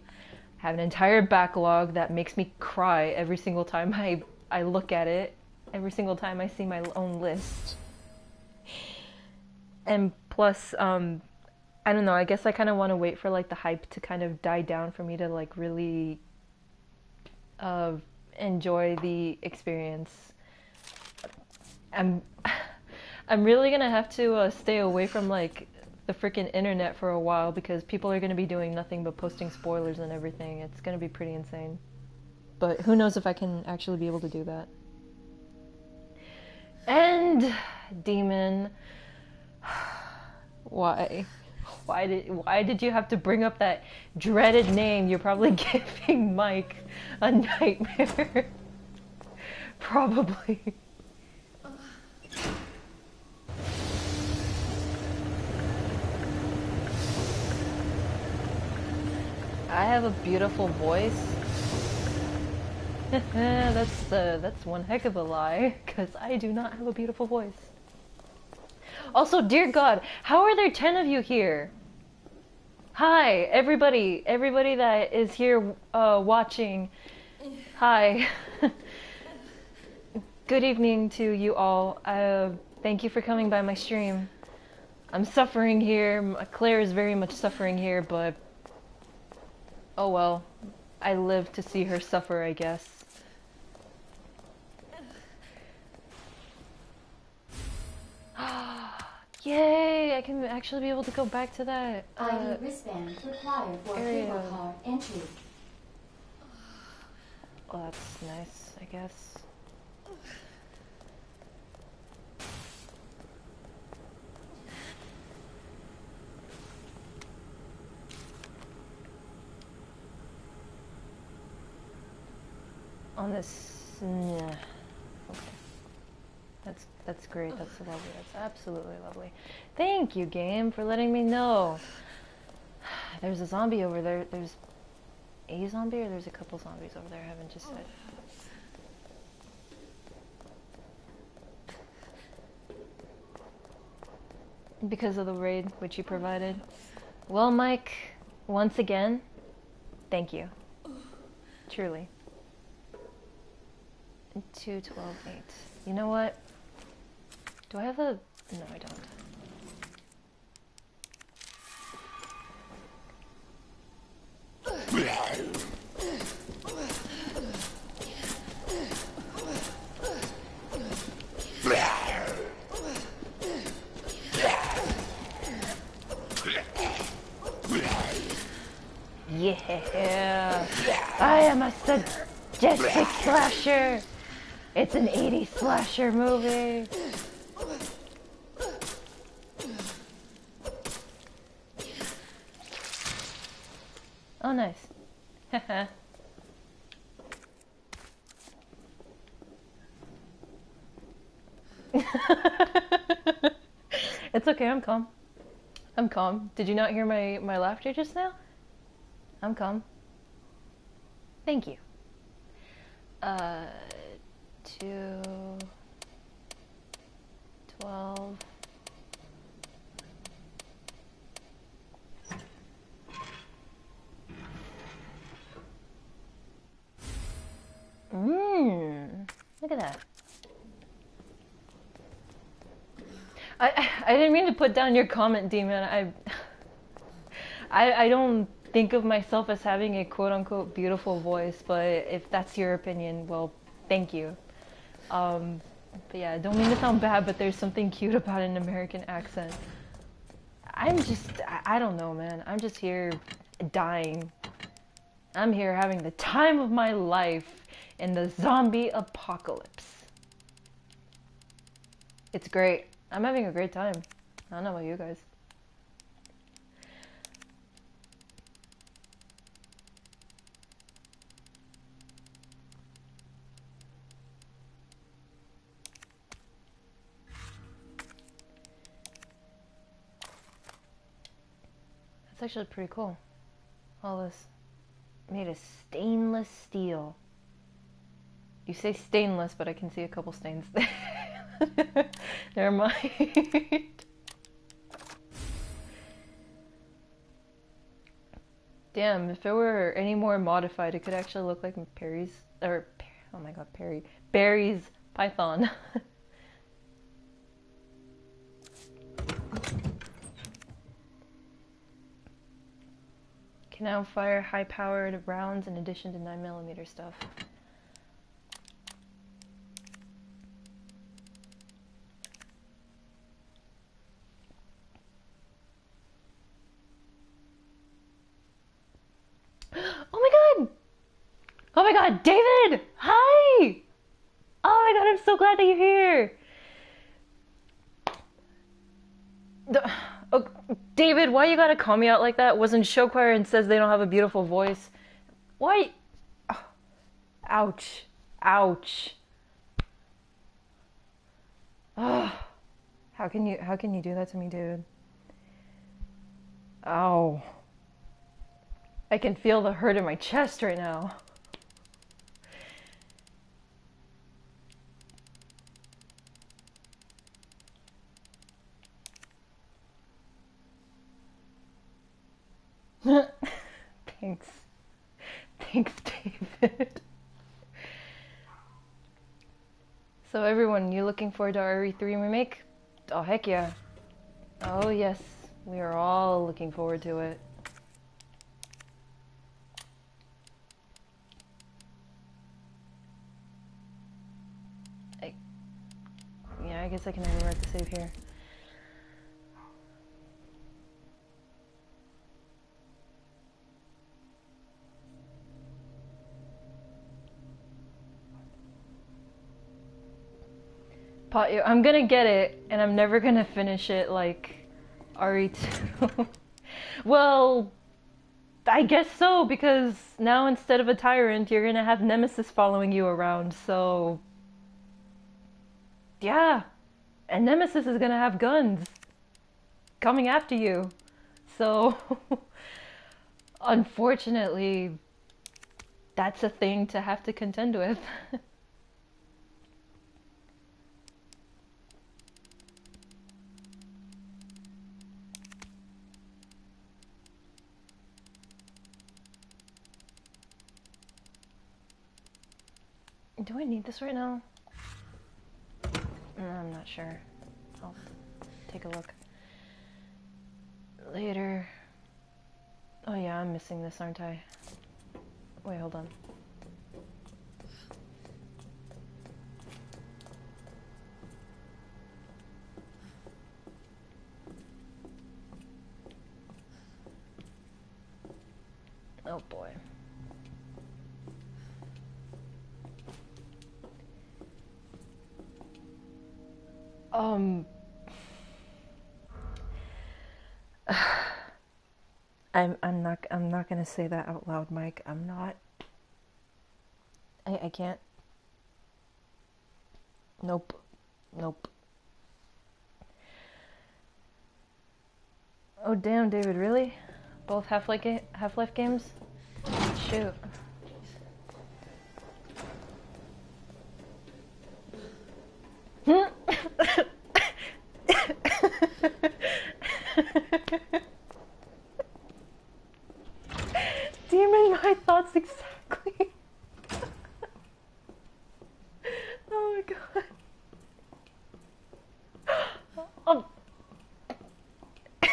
S1: have an entire backlog that makes me cry every single time I, I look at it, every single time I see my own list. And plus, um, I don't know, I guess I kind of want to wait for like the hype to kind of die down for me to like really uh, enjoy the experience. I'm I'm really gonna have to uh, stay away from like the freaking internet for a while because people are gonna be doing nothing but posting spoilers and everything. It's gonna be pretty insane. But who knows if I can actually be able to do that. And demon, why? Why did why did you have to bring up that dreaded name? You're probably giving Mike a nightmare. probably. I have a beautiful voice. that's uh, that's one heck of a lie, because I do not have a beautiful voice. Also, dear God, how are there ten of you here? Hi, everybody, everybody that is here uh, watching. Hi. Good evening to you all. Uh, thank you for coming by my stream. I'm suffering here. Claire is very much suffering here, but oh well. I live to see her suffer, I guess. Yay! I can actually be able to go back to that. Uh,
S10: ID wristband required for
S1: area.
S10: cable car entry.
S1: well, that's nice, I guess. On this yeah. Okay. That's that's great. That's lovely. That's absolutely lovely. Thank you, game, for letting me know. There's a zombie over there. There's a zombie, or there's a couple zombies over there. I haven't just said. Because of the raid which you provided. Well, Mike, once again, thank you. Truly. 2, 12, 8. You know what? Do I have a... No, I don't. Yeah, I am a sadistic slasher. It's an 80s slasher movie. Oh, nice. it's okay, I'm calm. I'm calm. Did you not hear my, my laughter just now? I'm calm. Thank you. Uh, two, twelve. Mmm. Look at that. I I didn't mean to put down your comment, demon. I I I don't think of myself as having a quote unquote beautiful voice, but if that's your opinion, well, thank you. Um, but yeah, don't mean to sound bad, but there's something cute about an American accent. I'm just, I, I don't know, man. I'm just here dying. I'm here having the time of my life in the zombie apocalypse. It's great. I'm having a great time. I don't know about you guys. Actually pretty cool. All this made of stainless steel. You say stainless, but I can see a couple stains there. Never mind. Damn, if it were any more modified, it could actually look like Perry's, or, oh my god, Perry, Barry's Python. Can now fire high-powered rounds in addition to 9mm stuff. Oh my god! Oh my god, David! Hi! Oh my god, I'm so glad that you're here! The, oh, David, why you gotta call me out like that? Wasn't show choir and says they don't have a beautiful voice. Why? Oh, ouch. Ouch. Oh, how can you how can you do that to me, David? Ow. Oh. I can feel the hurt in my chest right now. Thanks. Thanks, David. so everyone, you looking forward to our RE3 remake? Oh heck yeah. Oh yes, we are all looking forward to it. I, yeah, I guess I can overwrite the save here. Pot, I'm gonna get it, and I'm never gonna finish it like RE2. well, I guess so, because now instead of a tyrant, you're gonna have Nemesis following you around, so. Yeah. And Nemesis is gonna have guns coming after you. So. Unfortunately, that's a thing to have to contend with. Do I need this right now? No, I'm not sure. I'll take a look. Later. Oh yeah, I'm missing this, aren't I? Wait, hold on. Oh boy. Um. I'm I'm not I'm not gonna say that out loud, Mike. I'm not. I I can't. Nope. Nope. Oh damn, David, really? Both Half-Life ga- Half-Life games? Shoot. Demon, my thoughts exactly. oh my god. Um,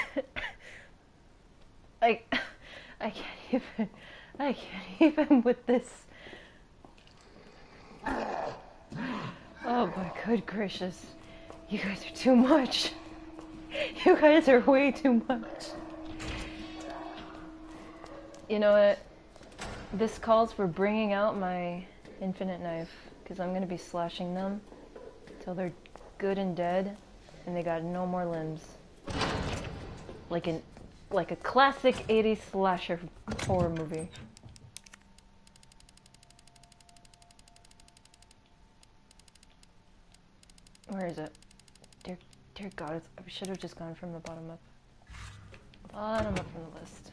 S1: I, I can't even. I can't even with this. Oh my good gracious. You guys are too much. You guys are way too much. You know what? This calls for bringing out my infinite knife because I'm going to be slashing them till they're good and dead and they got no more limbs. Like an like a classic 80s slasher horror movie. Where is it? Dear, God, I should have just gone from the bottom up. Bottom up from the list.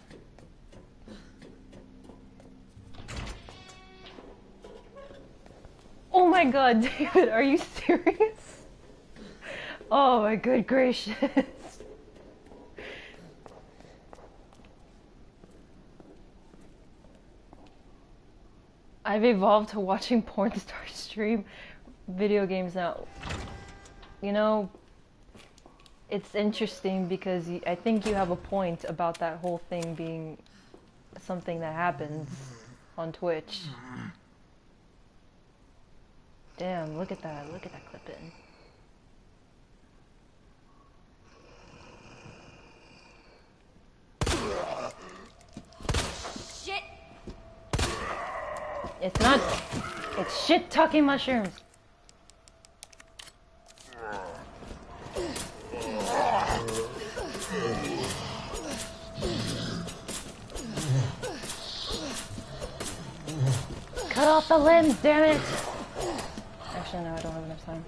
S1: Oh my God, David, are you serious? Oh my good gracious. I've evolved to watching porn stars stream video games now. You know, it's interesting because I think you have a point about that whole thing being something that happens on Twitch. Damn, look at that. Look at that clip in.
S6: Shit!
S1: It's not. It's shit talking mushrooms. Cut off the limbs, damn it! Actually, no, I don't have enough time.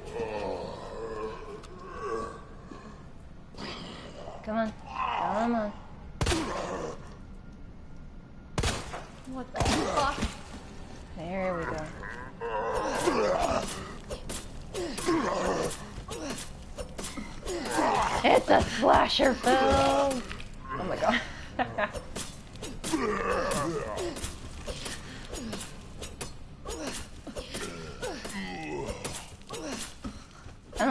S1: Come on. Come on.
S6: What the fuck?
S1: There we go. It's a slasher film! Oh my god.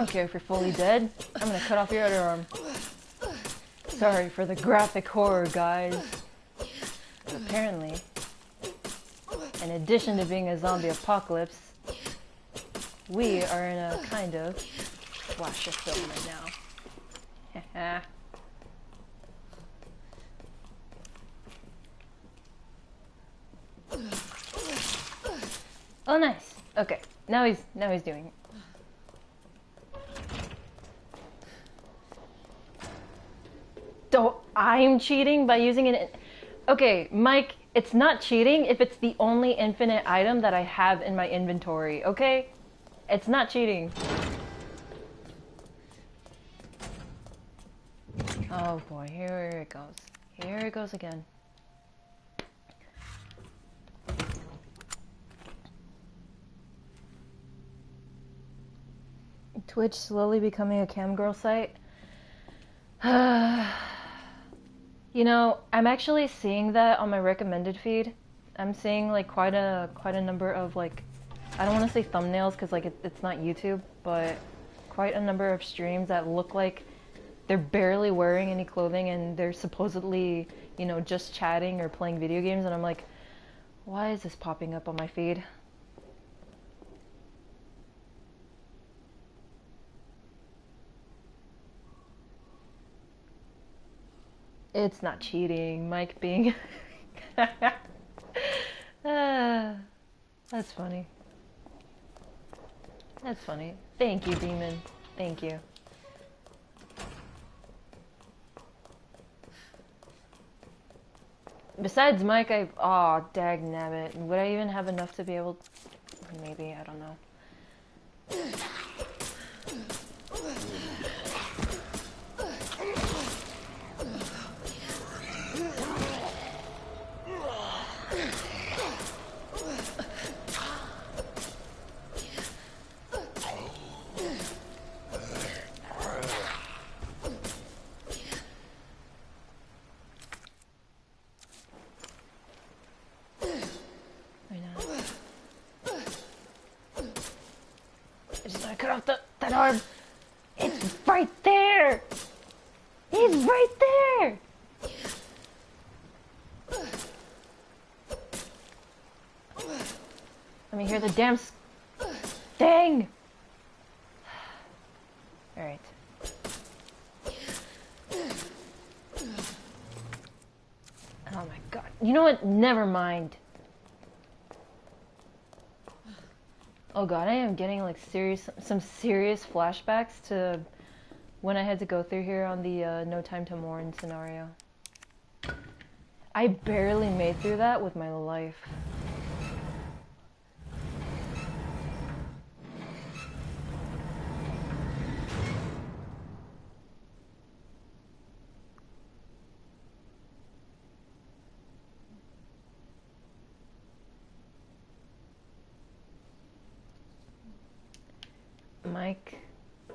S1: don't care if you're fully dead. I'm gonna cut off your other arm. Sorry for the graphic horror, guys. But apparently, in addition to being a zombie apocalypse, we are in a kind of slasher film right now. oh, nice. Okay, now he's now he's doing it. So I'm cheating by using it. Okay, Mike, it's not cheating if it's the only infinite item that I have in my inventory, okay? It's not cheating. Oh boy, here it goes. Here it goes again. Twitch slowly becoming a cam girl site. you know, I'm actually seeing that on my recommended feed. I'm seeing like quite a quite a number of like I don't want to say thumbnails because like it, it's not YouTube, but quite a number of streams that look like they're barely wearing any clothing and they're supposedly, you know, just chatting or playing video games and I'm like, why is this popping up on my feed? It's not cheating, Mike being. ah, that's funny. That's funny. Thank you, Demon. Thank you. Besides Mike, I. Aw, oh, dag nabbit. Would I even have enough to be able. Maybe, I don't know. damn thing! Alright. Oh my god. You know Never mind. Oh god, I am getting like serious, some serious flashbacks to when I had to go through here on the uh, No Time to Mourn scenario. I barely made through that with my life. Mike,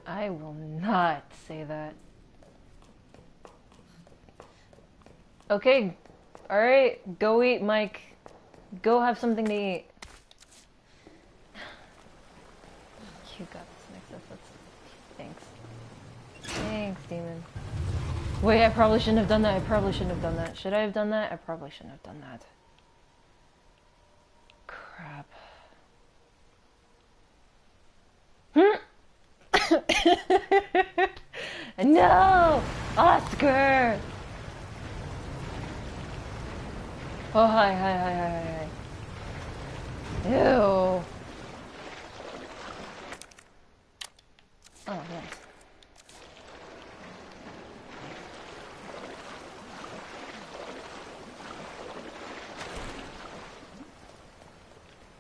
S1: I will not say that. Okay, alright, go eat, Mike. Go have something to eat. You got this. That's... Thanks. Thanks, demon. Wait, I probably shouldn't have done that. I probably shouldn't have done that. Should I have done that? I probably shouldn't have done that. Crap. Hmm? no! Oscar! Oh, hi, hi, hi, hi, hi. Ew. Oh, yes.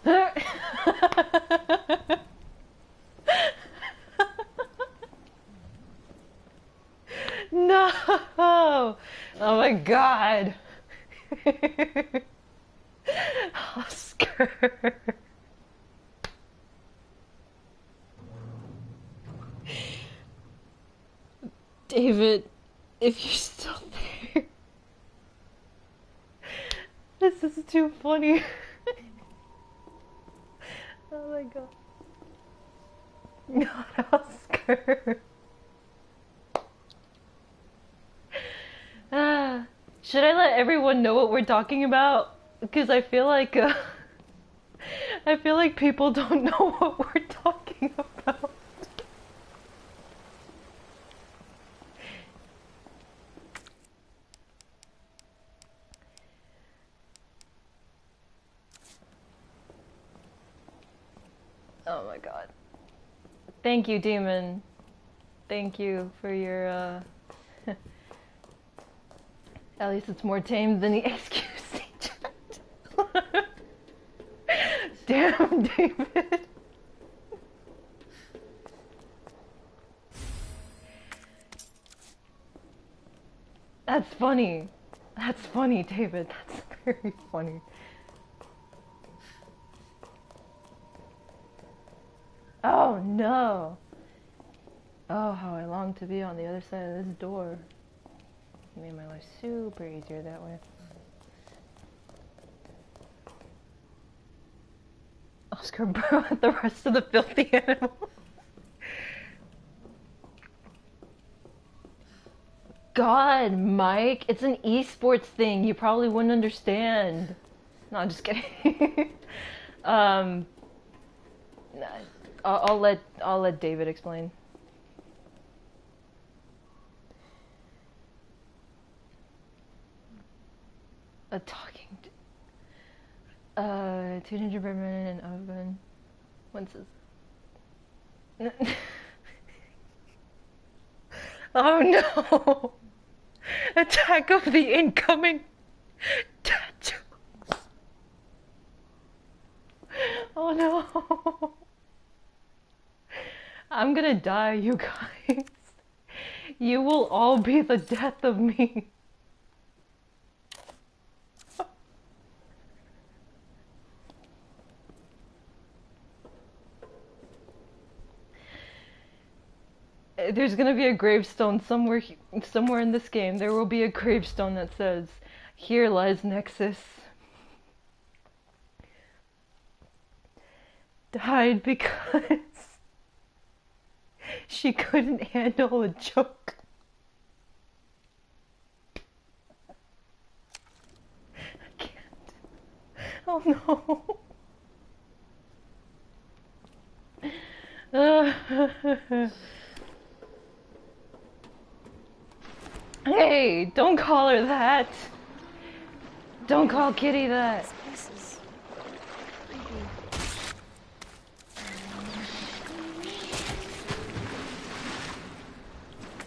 S1: No! Oh my god! Oscar! David, if you're still there. This is too funny. oh my god. Not Oscar. Ah, should I let everyone know what we're talking about? Because I feel like uh, I feel like people don't know what we're talking about. Oh my god. Thank you, Demon. Thank you for your uh at least it's more tame than the XQC chat. Damn, David. That's funny. That's funny, David. That's very funny. Oh no! Oh, how I long to be on the other side of this door. Made my life super easier that way. Oscar brought the rest of the filthy animals. God, Mike, it's an esports thing. You probably wouldn't understand. No, I'm just kidding. um, I'll, I'll let I'll let David explain. A talking. t- Uh, two gingerbread men in an oven. What's this? oh no! Attack of the incoming tattoos. Oh no! I'm gonna die, you guys. You will all be the death of me. There's gonna be a gravestone somewhere, somewhere in this game. There will be a gravestone that says, "Here lies Nexus." Died because she couldn't handle a joke. I can't. Oh no. Ah. hey, don't call her that. Don't call Kitty that.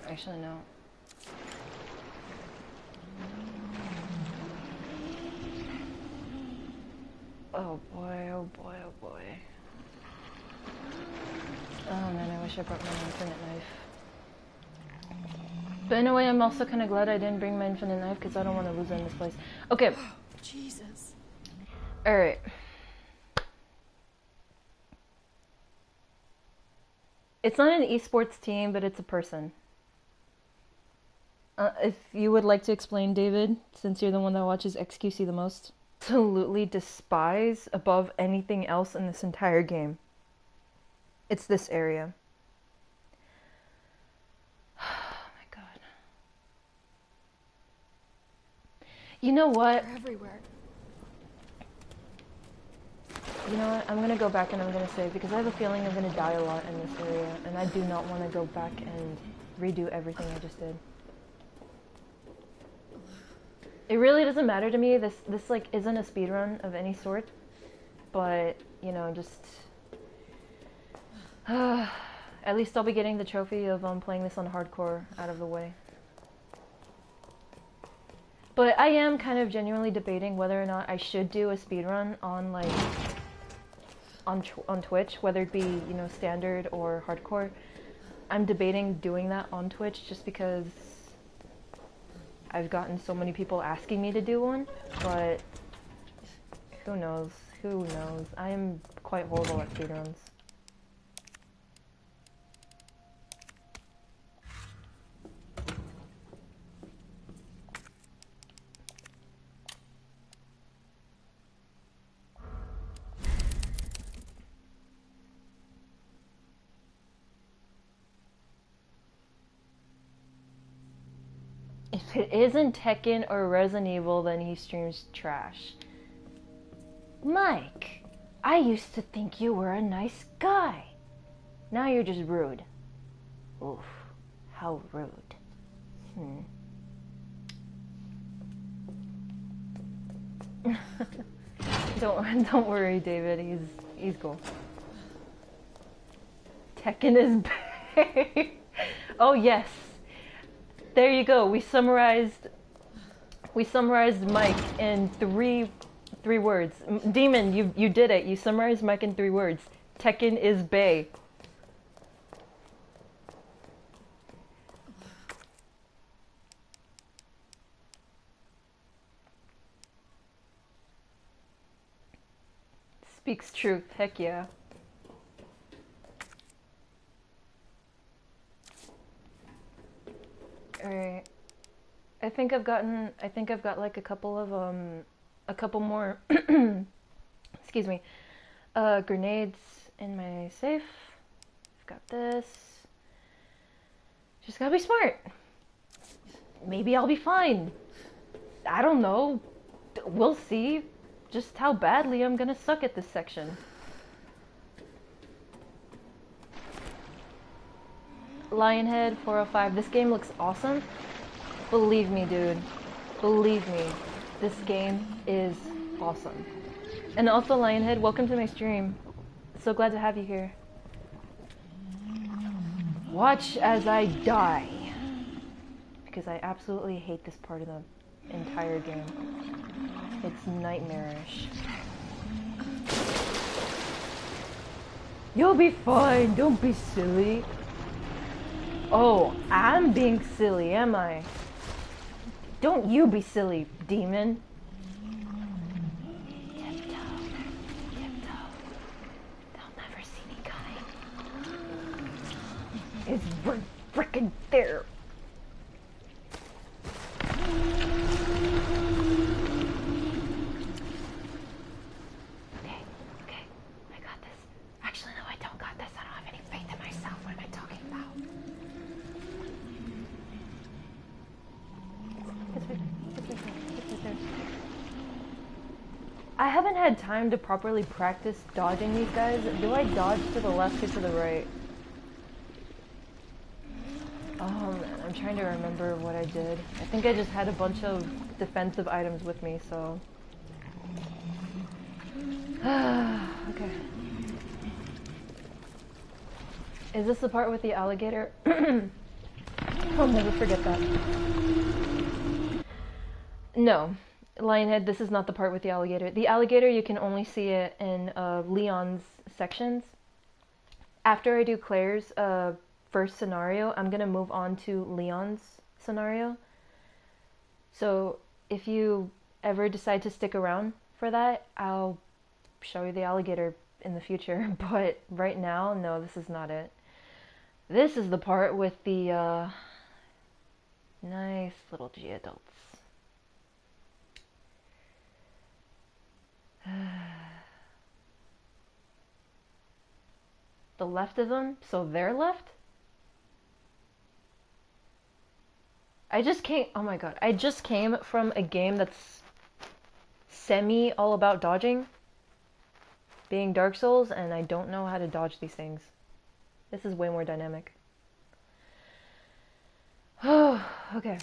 S1: Actually, no. Oh boy, oh boy, oh boy. Oh man, I wish I brought my infinite knife. But in a way, I'm also kind of glad I didn't bring my infinite knife because I don't want to lose it in this place. Okay,
S7: Jesus.
S1: alright. It's not an esports team, but it's a person. Uh, if you would like to explain, David, since you're the one that watches XQC the most, absolutely despise above anything else in this entire game. It's this area. Oh my god. You know what?
S7: They're everywhere.
S1: You know what? I'm gonna go back and I'm gonna save because I have a feeling I'm gonna die a lot in this area, and I do not want to go back and redo everything I just did. It really doesn't matter to me. This this like isn't a speed run of any sort, but you know, just at least I'll be getting the trophy of um playing this on hardcore out of the way. But I am kind of genuinely debating whether or not I should do a speed run on like on on Twitch, whether it be you know standard or hardcore. I'm debating doing that on Twitch just because I've gotten so many people asking me to do one, but who knows? Who knows? I am quite horrible at speedruns. If it isn't Tekken or Resident Evil, then he streams trash. Mike, I used to think you were a nice guy. Now you're just rude. Oof, how rude. Hmm. don't don't worry, David. He's he's cool. Tekken is bae. oh yes. There you go. We summarized we summarized Mike in three three words. Demon, you you did it. You summarized Mike in three words. Tekken is bae. Speaks truth. Heck yeah. Alright. I think I've gotten I think I've got like a couple of um a couple more excuse me. Uh grenades in my safe. I've got this. Just gotta be smart. Maybe I'll be fine. I don't know. We'll see just how badly I'm gonna suck at this section. Lionhead 405. This game looks awesome. Believe me, dude. Believe me. This game is awesome. And also, Lionhead, welcome to my stream. So glad to have you here. Watch as I die. Because I absolutely hate this part of the entire game. It's nightmarish. You'll be fine. Don't be silly. Oh, I'm being silly, am I? Don't you be silly, demon. It's fr- frickin' there. Okay, okay, I got this. Actually, no, I don't got this. I don't have any faith in myself. What am I talking about? It's right there. It's right there. It's right there. I haven't had time to properly practice dodging these guys. Do I dodge to the left or to the right? Oh man, I'm trying to remember what I did. I think I just had a bunch of defensive items with me, so. okay. Is this the part with the alligator? I'll never forget that. No, Lionhead, this is not the part with the alligator. The alligator, you can only see it in uh, Leon's sections. After I do Claire's uh, first scenario, I'm gonna move on to Leon's scenario. So if you ever decide to stick around for that, I'll show you the alligator in the future. But right now, no, this is not it. This is the part with the uh, nice little G adults. the left of them, so they're left? I just came, oh my god, I just came from a game that's semi all about dodging, being Dark Souls, and I don't know how to dodge these things. This is way more dynamic. Oh, okay.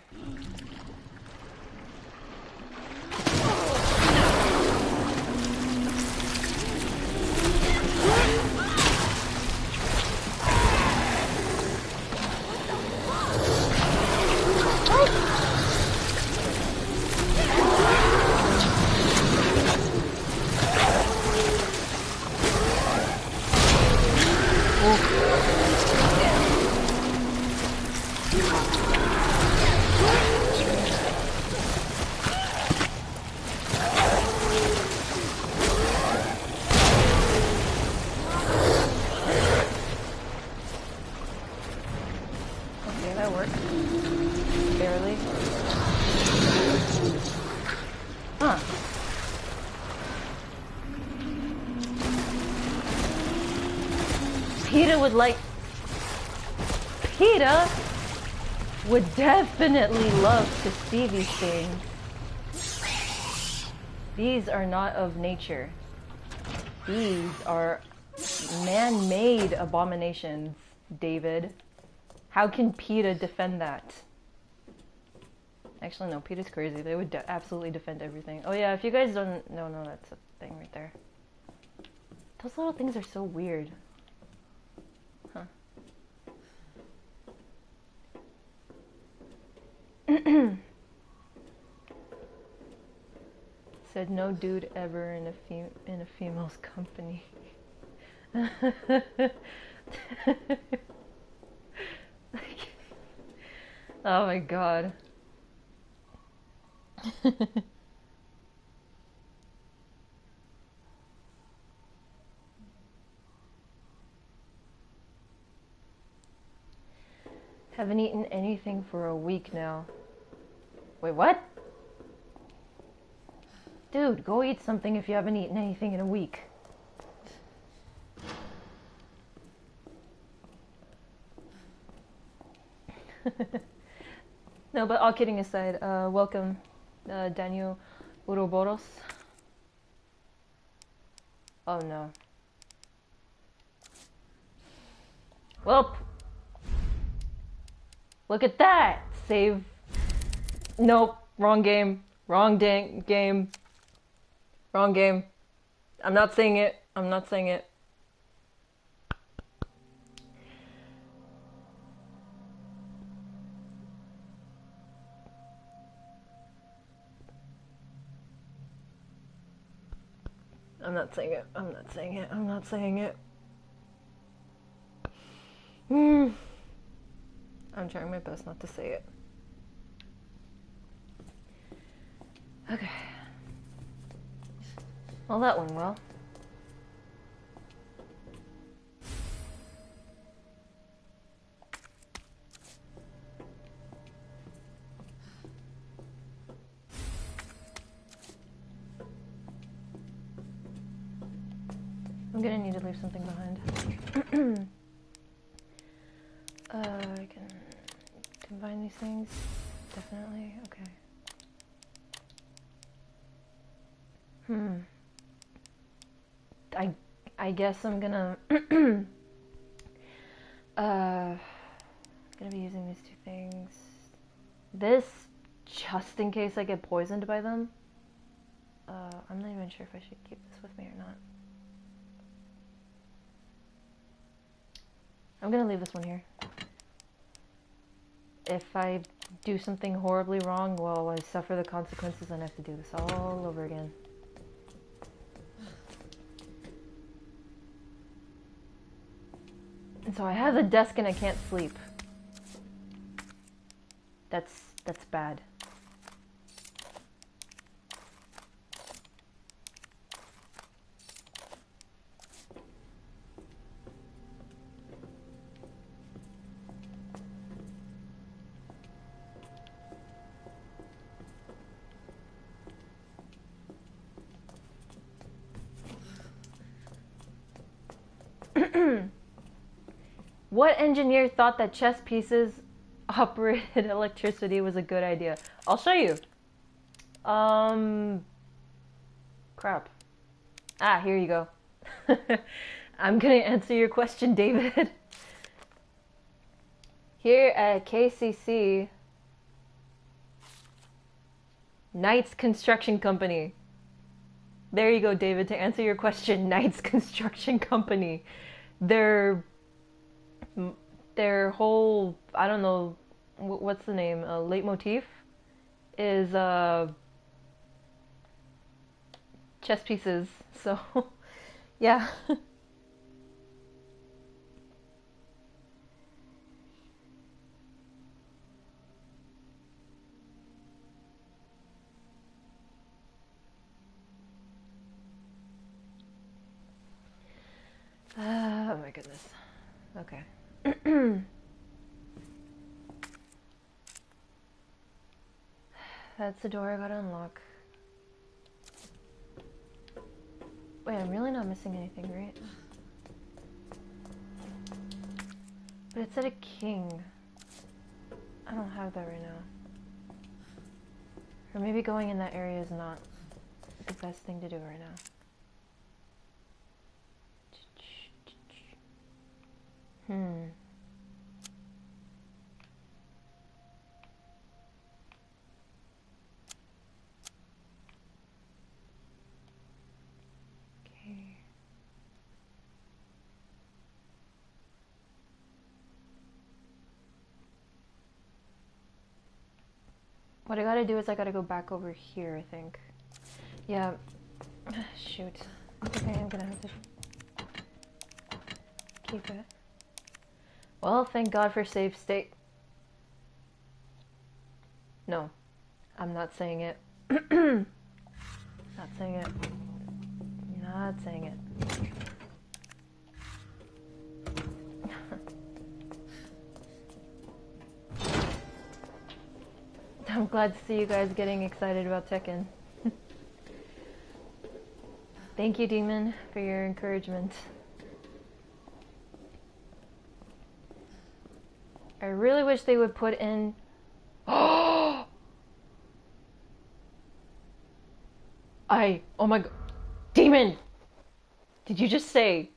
S1: PETA would like. PETA would definitely love to see these things. These are not of nature. These are man made abominations, David. How can PETA defend that? Actually, no, PETA's crazy. They would de- absolutely defend everything. Oh, yeah, if you guys don't. No, no, that's a thing right there. Those little things are so weird. said no dude ever in a fem- in a female's company. oh my god. Haven't eaten anything for a week now. Wait, what? Dude, go eat something if you haven't eaten anything in a week. no, but all kidding aside, uh, welcome, uh, Daniel Uroboros. Oh no. Well, look at that! Save. Nope, wrong game. Wrong dang game. Wrong game. I'm not saying it. I'm not saying it. I'm not saying it. I'm not saying it. I'm not saying it. Hmm. I'm trying my best not to say it. Okay. Well, that went well. I'm gonna need to leave something behind. uh, I can combine these things. Definitely. Okay. Hmm. I I guess I'm gonna uh gonna be using these two things. This just in case I get poisoned by them. Uh, I'm not even sure if I should keep this with me or not. I'm gonna leave this one here. If I do something horribly wrong, well, I suffer the consequences and I have to do this all over again. And so I have the desk and I can't sleep. That's that's bad. What engineer thought that chess pieces operated electricity was a good idea? I'll show you. Um, crap. Ah, here you go. I'm gonna answer your question, David. Here at KCC, Knights Construction Company. There you go, David, to answer your question. Knights Construction Company. They're their whole I don't know what's the name uh, leitmotif is uh chess pieces. So yeah. Uh, oh my goodness. Okay. That's the door I gotta unlock. Wait, I'm really not missing anything, right? But it said a king. I don't have that right now. Or maybe going in that area is not the best thing to do right now. Hmm. Okay. What I gotta do is I gotta go back over here, I think. Yeah. Shoot. Okay, I am gonna have to keep it. Well, thank God for safe state. No, I'm not saying it. not saying it. Not saying it. I'm glad to see you guys getting excited about Tekken. Thank you, Demon, for your encouragement. I really wish they would put in. Oh! I. Oh my god. Demon! Did you just say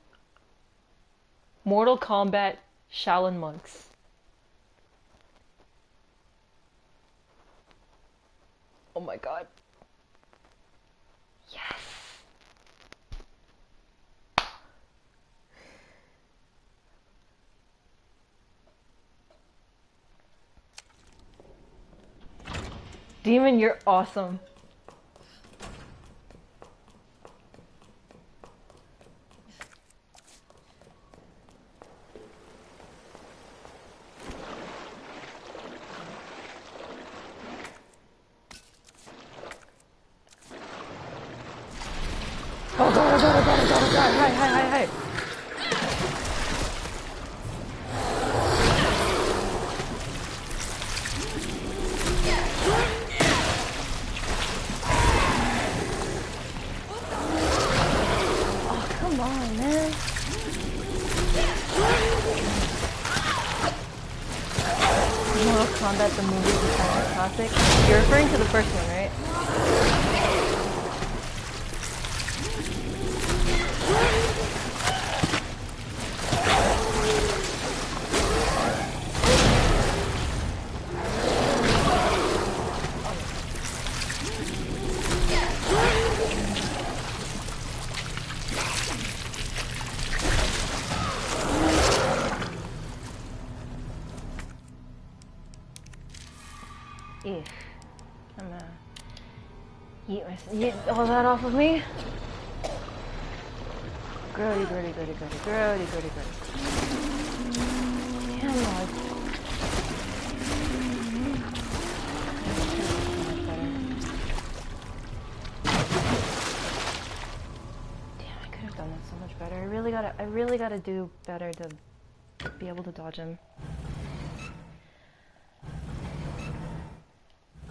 S1: Mortal Kombat Shaolin Monks? Oh my god. Yes! Demon, you're awesome. All that off of me. Grody, grody, grody, grody, grody, grody, grody. Damn, log. Damn, I could have done that so much better. I really gotta, I really gotta do better to be able to dodge him.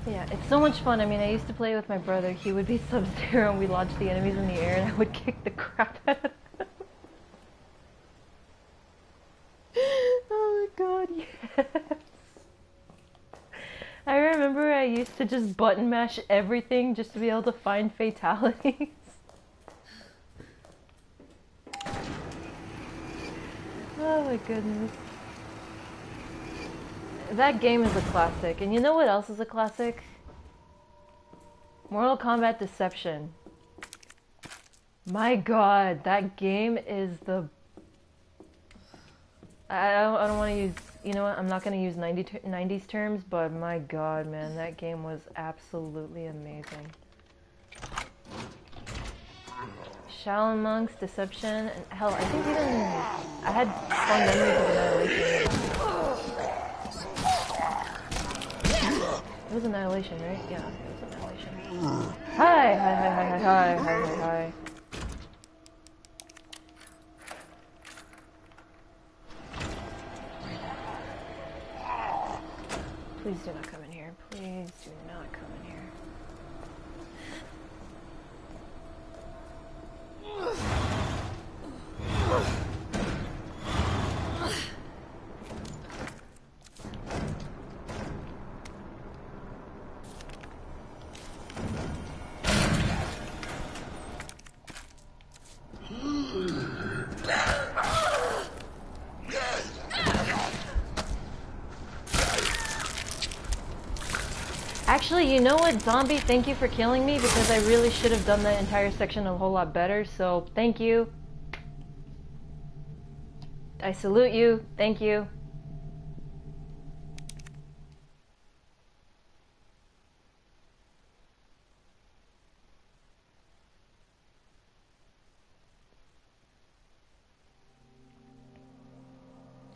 S1: Yeah, it's so much fun. I mean, I used to play with my brother. He would be Sub-Zero and we'd launch the enemies in the air and I would kick the crap out of them. oh my god, yes. I remember I used to just button mash everything just to be able to find fatalities. oh my goodness. That game is a classic. And you know what else is a classic? Mortal Kombat Deception. My god, that game is the... I don't, I don't want to use... You know what? I'm not going to use 90 ter 90s terms, but my god, man, that game was absolutely amazing. Shaolin Monks, Deception, and hell, I think even... I had fond memories of Annihilation. It was Annihilation, right? Yeah. Hi, hi, hi, hi, hi, hi, hi, hi. Please do not come in here. Please do know what, zombie? Thank you for killing me because I really should have done that entire section a whole lot better, so thank you. I salute you. Thank you.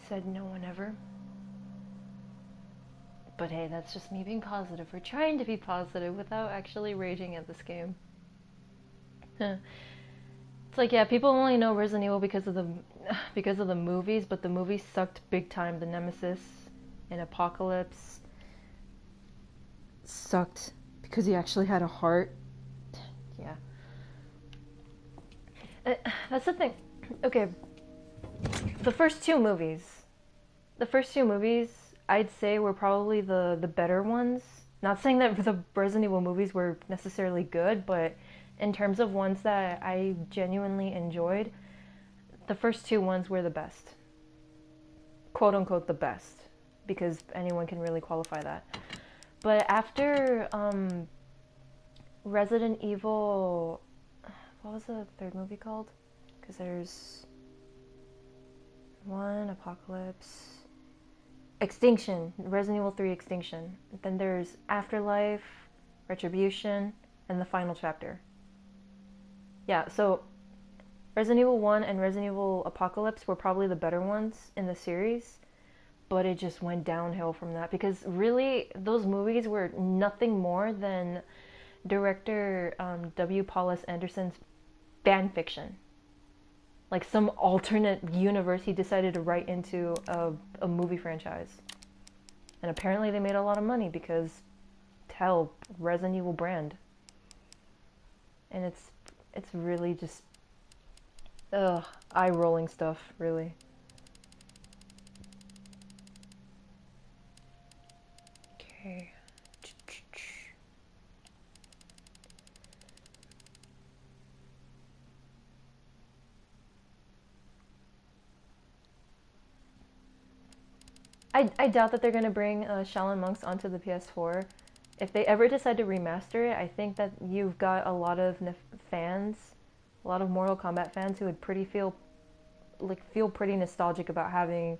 S1: Said no one ever. But hey, that's just me being positive or trying to be positive without actually raging at this game. it's like yeah, people only know Resident Evil because of the because of the movies, but the movies sucked big time. The Nemesis and Apocalypse sucked because he actually had a heart. Yeah. Uh, that's the thing. Okay. The first two movies. The first two movies, I'd say, were probably the, the better ones. Not saying that the Resident Evil movies were necessarily good, but in terms of ones that I genuinely enjoyed, the first two ones were the best. Quote unquote, the best. Because anyone can really qualify that. But after um, Resident Evil what was the third movie called? Because there's one Apocalypse, Extinction, Resident Evil 3 Extinction. Then there's Afterlife, Retribution, and the final chapter. Yeah, so Resident Evil 1 and Resident Evil Apocalypse were probably the better ones in the series, but it just went downhill from that because really those movies were nothing more than director um, W. Paulus Anderson's fan fiction. Like some alternate universe he decided to write into a, a movie franchise. And apparently they made a lot of money because tell Resident Evil brand. And it's it's really just ugh, eye rolling stuff, really. Okay. I, I doubt that they're going to bring uh, Shaolin Monks onto the PS4. If they ever decide to remaster it, I think that you've got a lot of fans, a lot of Mortal Kombat fans who would pretty feel like feel pretty nostalgic about having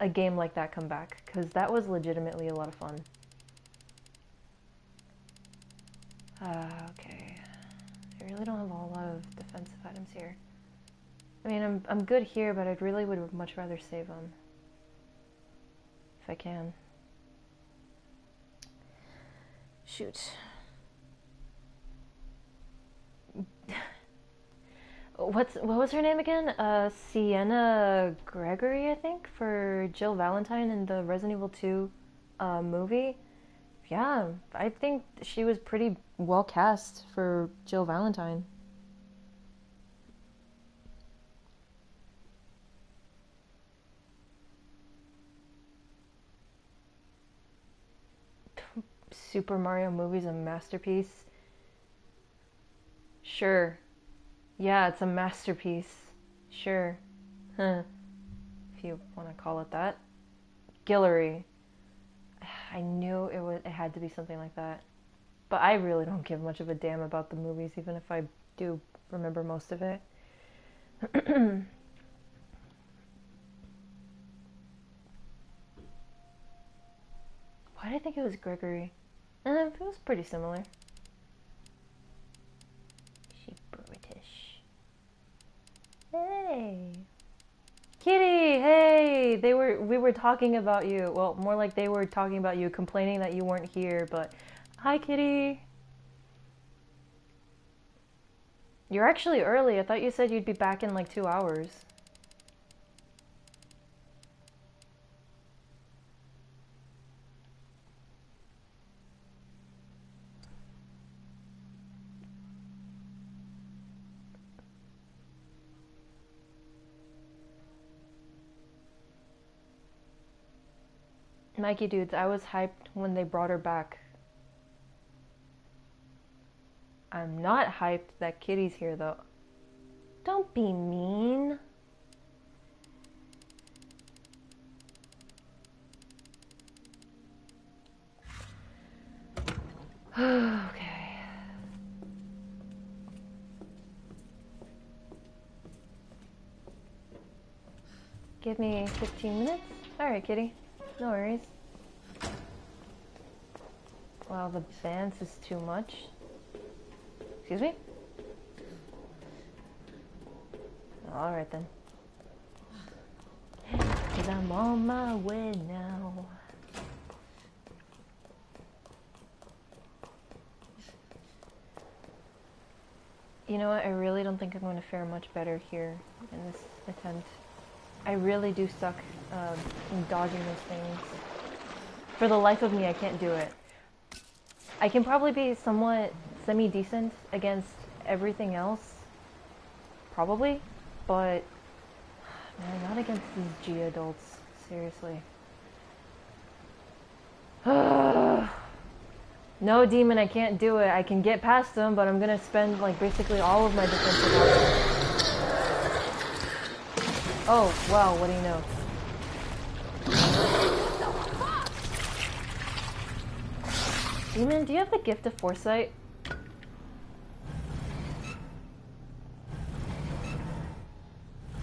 S1: a game like that come back because that was legitimately a lot of fun. Uh, okay, I really don't have a lot of defensive items here. I mean, I'm I'm good here, but I really would much rather save them if I can. Shoot. What's what was her name again? Uh, Sienna Gregory, I think, for Jill Valentine in the Resident Evil 2 uh, movie. Yeah, I think she was pretty well cast for Jill Valentine. Super Mario movie's a masterpiece? Sure. Yeah, it's a masterpiece. Sure. Huh. If you want to call it that. Guillory. I knew it was it had to be something like that. But I really don't give much of a damn about the movies even if I do remember most of it. Why did I think it was Gregory? And it was pretty similar. She British. Hey. Kitty, hey! They were we were talking about you. Well, more like they were talking about you, complaining that you weren't here, but hi Kitty. You're actually early. I thought you said you'd be back in like 2 hours. Mikey dudes, I was hyped when they brought her back. I'm not hyped that Kitty's here though. Don't be mean. okay. Give me 15 minutes? Alright, kitty. No worries. Wow, the dance is too much. Excuse me? Alright then. Cause I'm on my way now. You know what? I really don't think I'm going to fare much better here in this attempt. I really do suck um, in dodging those things. For the life of me, I can't do it. I can probably be somewhat semi-decent against everything else. Probably. But, man, not against these G-adults. Seriously. no, demon, I can't do it. I can get past them, but I'm gonna spend, like, basically all of my defensive. Oh, wow, what do you know? Demon, do you have the gift of foresight?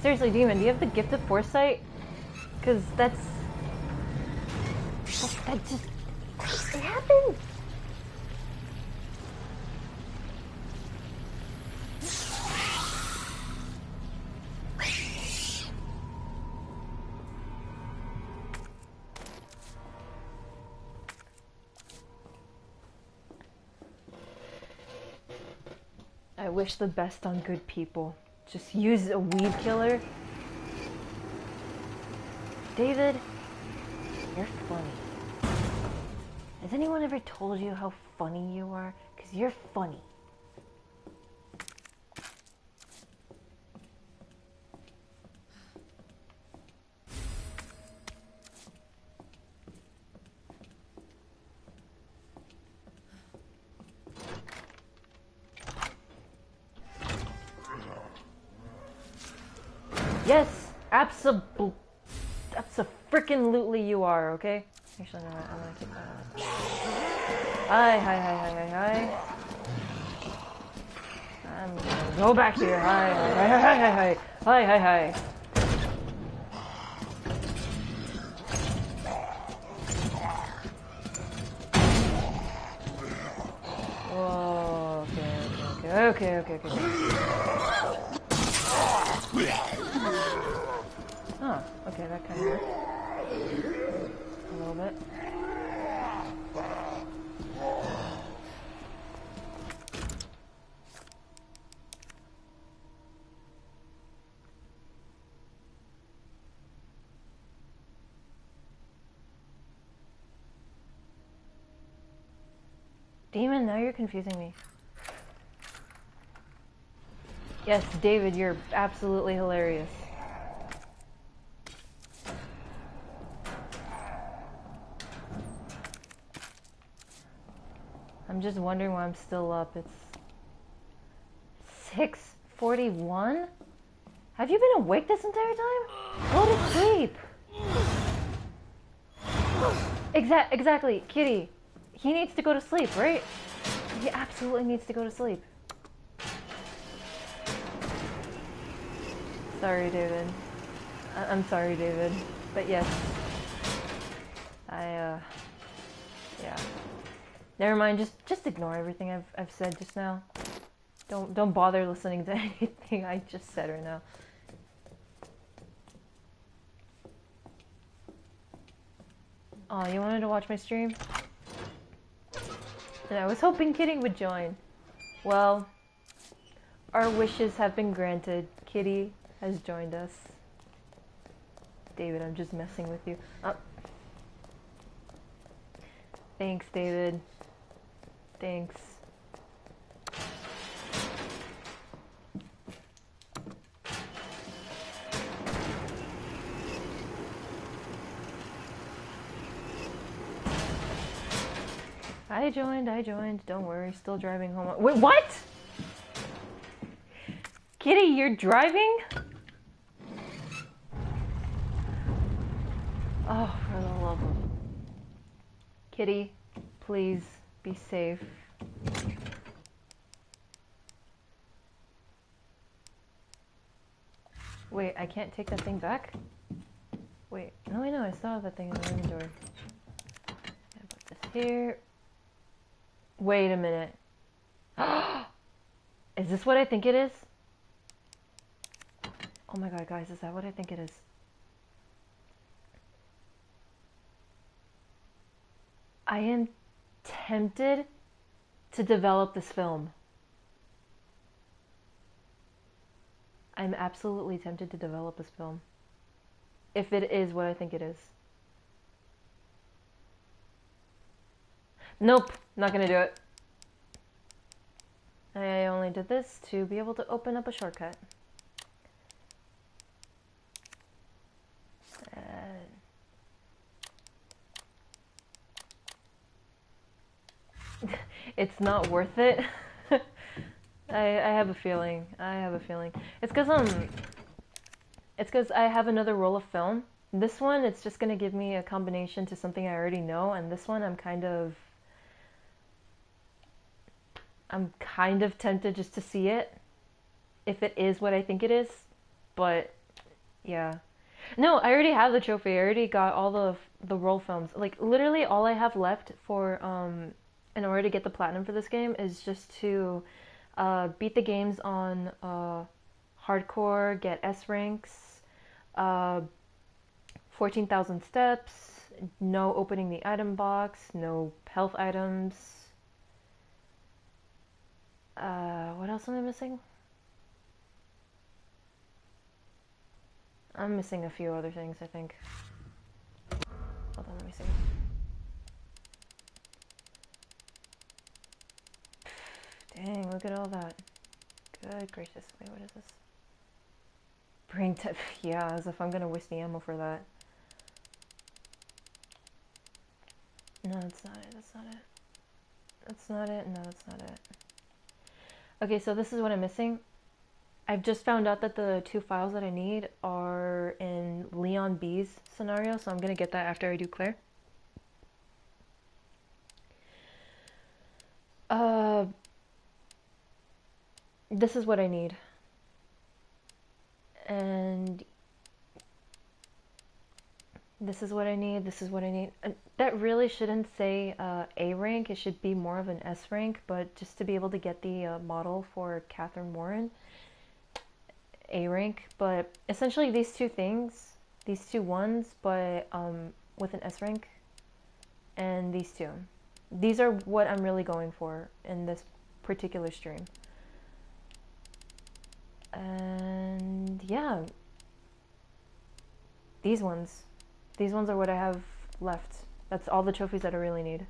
S1: Seriously, Demon, do you have the gift of foresight? Because that's... That, just... It happened! Wish the best on good people. Just use a weed killer. David, you're funny. Has anyone ever told you how funny you are? Because you're funny. That's a that's a freaking lootly you are, okay? Actually, no, I'm gonna keep that on. Hi, hi, hi, hi, hi, hi. I'm gonna go back here. Hi, hi, hi, hi, hi, hi, hi, hi. hi. Confusing me. Yes, David, you're absolutely hilarious. I'm just wondering why I'm still up. It's 6:41. Have you been awake this entire time? Go to sleep. Exact, exactly, Kitty. He needs to go to sleep, right? He absolutely needs to go to sleep. Sorry, David. I- I'm sorry, David. But yes. I, uh... Yeah. Never mind, just just ignore everything I've I've said just now. Don't don't bother listening to anything I just said right now. Oh, you wanted to watch my stream? And I was hoping Kitty would join. Well, our wishes have been granted. Kitty has joined us. David, I'm just messing with you. Oh. Thanks, David. Thanks. I joined, I joined. Don't worry, still driving home. Wait, what? Kitty, you're driving? Oh, for the love of... Kitty, please be safe. Wait, I can't take that thing back? Wait, no, I know, I saw that thing in the inventory. Yeah, put this here. Wait a minute. is this what I think it is? Oh my god, guys, is that what I think it is? I am tempted to develop this film. I'm absolutely tempted to develop this film. If it is what I think it is. Nope, not gonna do it. I only did this to be able to open up a shortcut. Uh, it's not worth it. I, I have a feeling. I have a feeling. It's because um, it's because I have another roll of film. This one, it's just gonna give me a combination to something I already know, and this one, I'm kind of, I'm kind of tempted just to see it, if it is what I think it is. But, yeah. No, I already have the trophy. I already got all the the roll films. Like literally, all I have left for um, in order to get the platinum for this game is just to uh, beat the games on uh, hardcore, get S ranks, uh, 14,000 steps, no opening the item box, no health items. Uh, what else am I missing? I'm missing a few other things, I think. Hold on, let me see. Dang, look at all that. Good gracious. Wait, what is this? Brain tip. Yeah, as if I'm gonna waste the ammo for that. No, that's not it. That's not it. That's not it. No, that's not it. Okay, so this is what I'm missing. I've just found out that the two files that I need are in Leon B's scenario, so I'm gonna get that after I do Claire. Uh, this is what I need. And this is what I need, this is what I need. That really shouldn't say uh, A rank, it should be more of an S rank, but just to be able to get the uh, model for Katherine Warren, A rank. But essentially, these two things, these two ones, but um, with an S rank, and these two. These are what I'm really going for in this particular stream. And yeah, these ones. These ones are what I have left. That's all the trophies that I really need.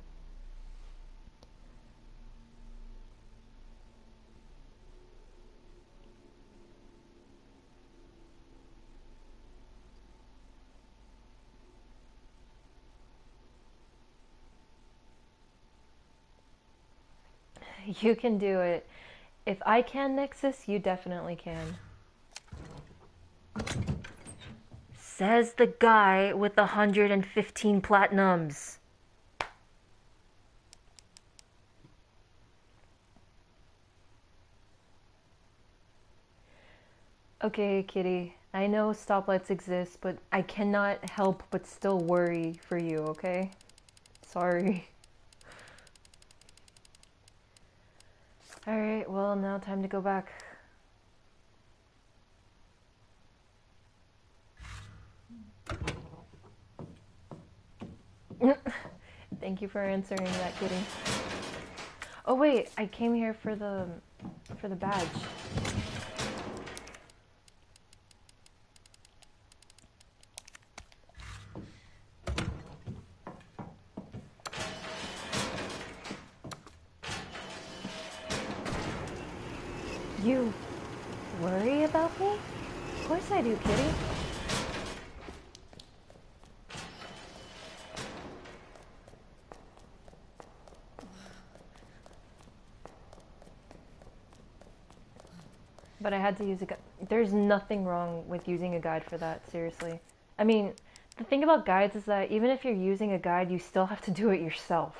S1: You can do it. If I can, Nexus, you definitely can. Says the guy with 115 platinums. Okay, kitty. I know stoplights exist, but I cannot help but still worry for you, okay? Sorry. Alright, well, now time to go back. Thank you for answering that, kitty. Oh wait, I came here for the for the badge. To use a guide. There's nothing wrong with using a guide for that, seriously. I mean, the thing about guides is that even if you're using a guide, you still have to do it yourself.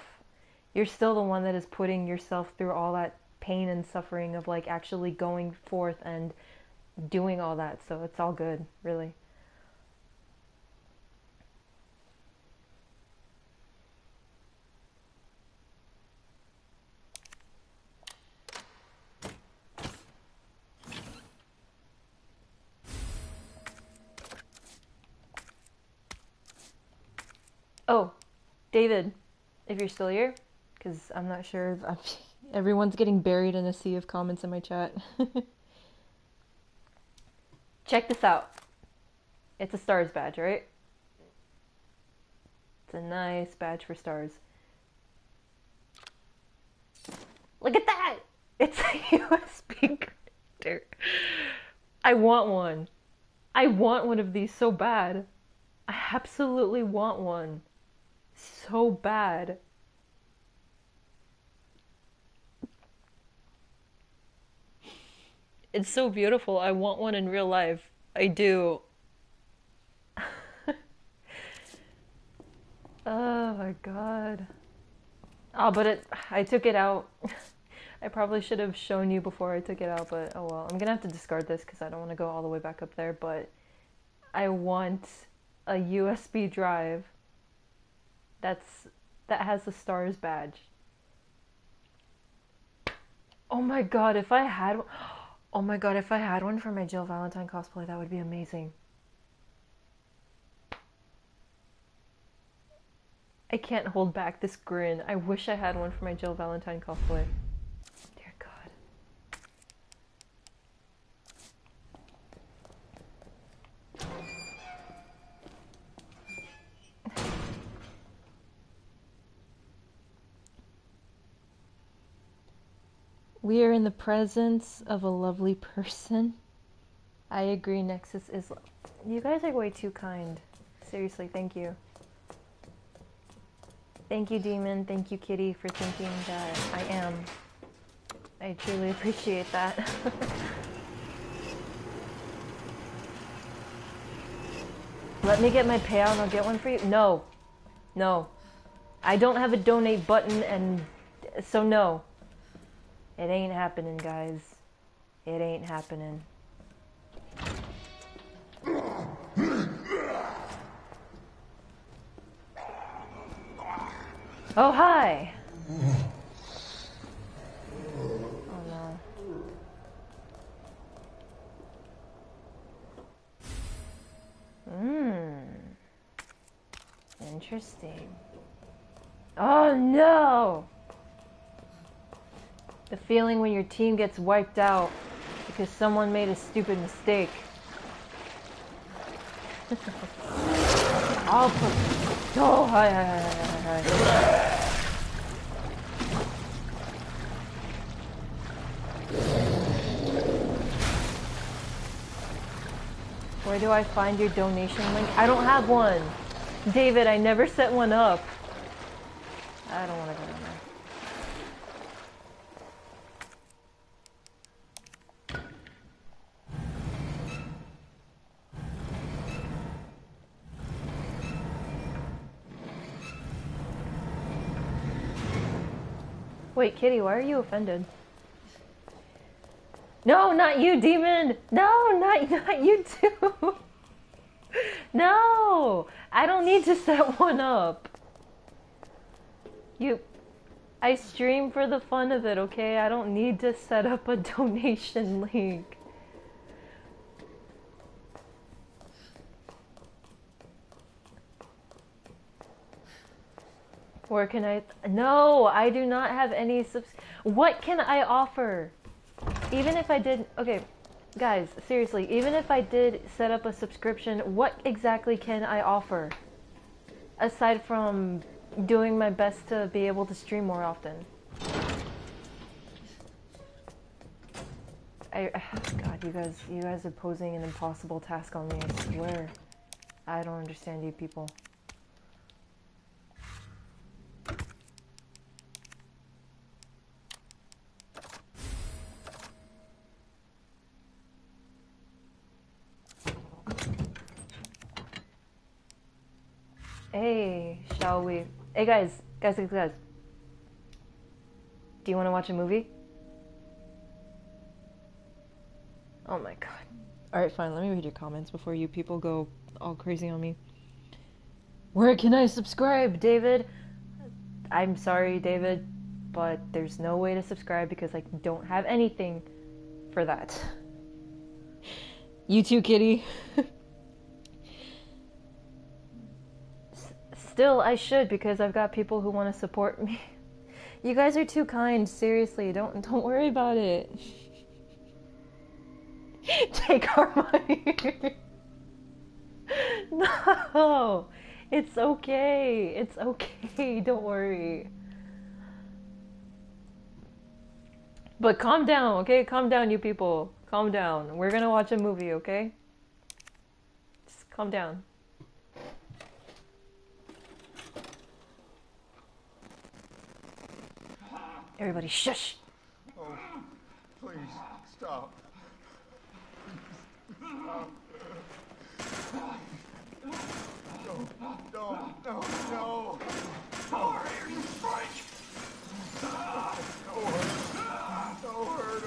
S1: You're still the one that is putting yourself through all that pain and suffering of like actually going forth and doing all that. So it's all good, really. Oh, David, if you're still here, because I'm not sure. If I'm, everyone's getting buried in a sea of comments in my chat. Check this out. It's a stars badge, right? It's a nice badge for stars. Look at that! It's a USB connector. I want one. I want one of these so bad. I absolutely want one. So bad. It's so beautiful. I want one in real life. I do. oh my god. Oh, but it I took it out. I probably should have shown you before I took it out, but oh well. I'm gonna have to discard this because I don't want to go all the way back up there, but I want a USB drive that's that has the stars badge. Oh my god, if I had Oh my god, if I had one for my Jill Valentine cosplay, that would be amazing. I can't hold back this grin. I wish I had one for my Jill Valentine cosplay. We are in the presence of a lovely person. I agree, Nexus is. Lo- you guys are way too kind. Seriously, thank you. Thank you, Demon. Thank you, Kitty, for thinking that I am. I truly appreciate that. Let me get my payout and I'll get one for you. No. No. I don't have a donate button and so no. It ain't happening, guys. It ain't happening. Oh, hi! Oh. Mmm. Interesting. Oh no! The feeling when your team gets wiped out because someone made a stupid mistake. Put. Oh, hi, hi, hi, hi, hi. Where do I find your donation link? I don't have one. David, I never set one up. I don't want to go down there. Wait, Kitty, why are you offended? No, not you, demon! No, not, not you too! no! I don't need to set one up. You... I stream for the fun of it, okay? I don't need to set up a donation link. Where can I? No, I do not have any subs. What can I offer? Even if I did, okay, guys, seriously, even if I did set up a subscription, what exactly can I offer? Aside from doing my best to be able to stream more often. I, God, you guys, you guys are posing an impossible task on me, I swear. I don't understand you people. Hey, shall we? Hey guys, guys, guys, guys. Do you want to watch a movie? Oh my god. Alright, fine, let me read your comments before you people go all crazy on me. Where can I subscribe, David? I'm sorry, David, but there's no way to subscribe because I don't have anything for that. You too, kitty. still, I should because I've got people who want to support me. You guys are too kind. Seriously, don't don't worry about it. Take our money. no, it's okay. It's okay. Don't worry. But calm down, okay? Calm down, you people. Calm down. We're gonna watch a movie, okay? Just calm down. Everybody, shush.
S2: Oh, please, stop. No, no, no, no. Sorry, are you French? No hurt. No hurt.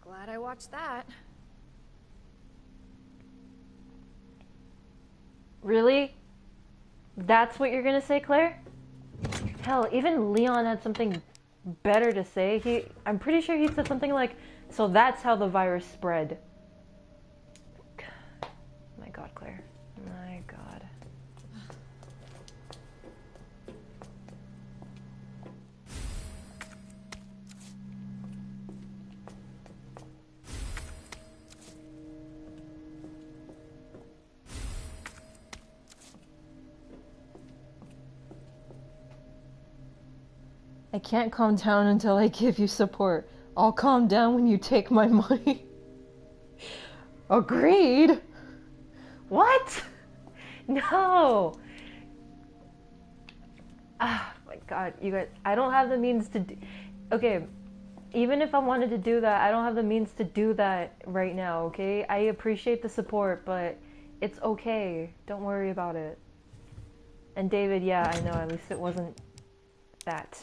S7: Glad I watched that.
S1: Really? That's what you're gonna say, Claire? Hell, even Leon had something better to say. He, I'm pretty sure he said something like, "So that's how the virus spread." Can't calm down until I give you support. I'll calm down when you take my money. Agreed. What? No. Oh my God, you guys. I don't have the means to. Do, okay, even if I wanted to do that, I don't have the means to do that right now. Okay, I appreciate the support, but it's okay. Don't worry about it. And David, yeah, I know. At least it wasn't that.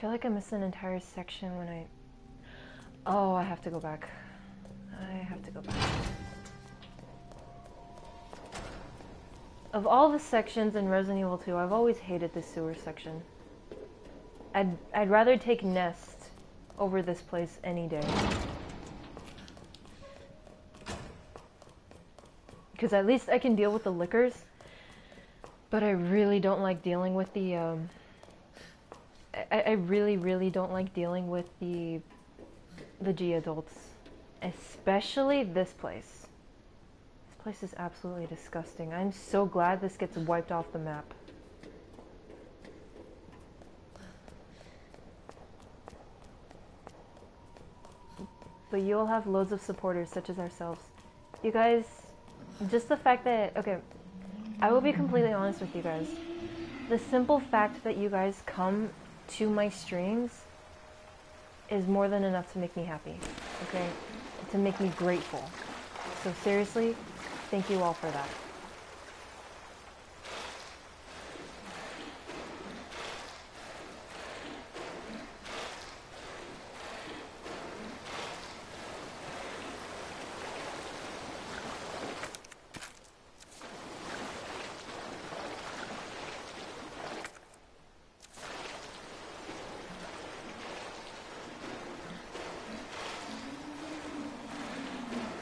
S1: Feel like I missed an entire section when I. Oh, I have to go back. I have to go back. Of all the sections in Resident Evil 2, I've always hated the sewer section. I'd I'd rather take Nest over this place any day. Because at least I can deal with the lickers. But I really don't like dealing with the um, I, I really, really don't like dealing with the the G adults, especially this place. This place is absolutely disgusting. I'm so glad this gets wiped off the map. But you'll have loads of supporters such as ourselves. You guys, just the fact that, okay, I will be completely honest with you guys. The simple fact that you guys come to my streams is more than enough to make me happy, okay? To make me grateful. So seriously, thank you all for that.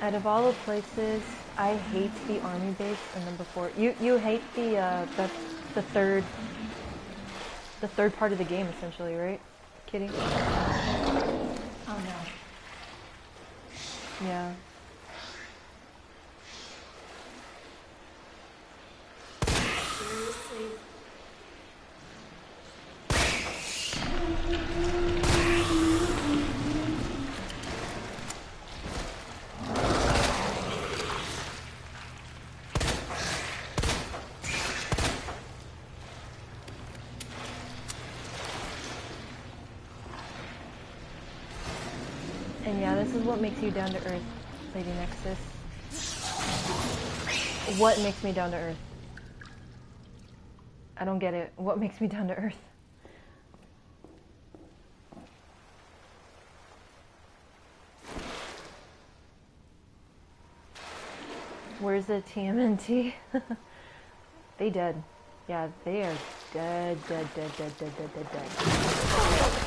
S1: Out of all the places, I hate the army base in number four. You you hate the uh, the the third the third part of the game essentially, right, Kitty?
S10: Oh no.
S1: Yeah. What makes you down to earth, Lady Nexus. What makes me down to earth? I don't get it. What makes me down to earth? Where's the TMNT? they dead. Yeah, they are dead, dead, dead, dead, dead, dead, dead, dead.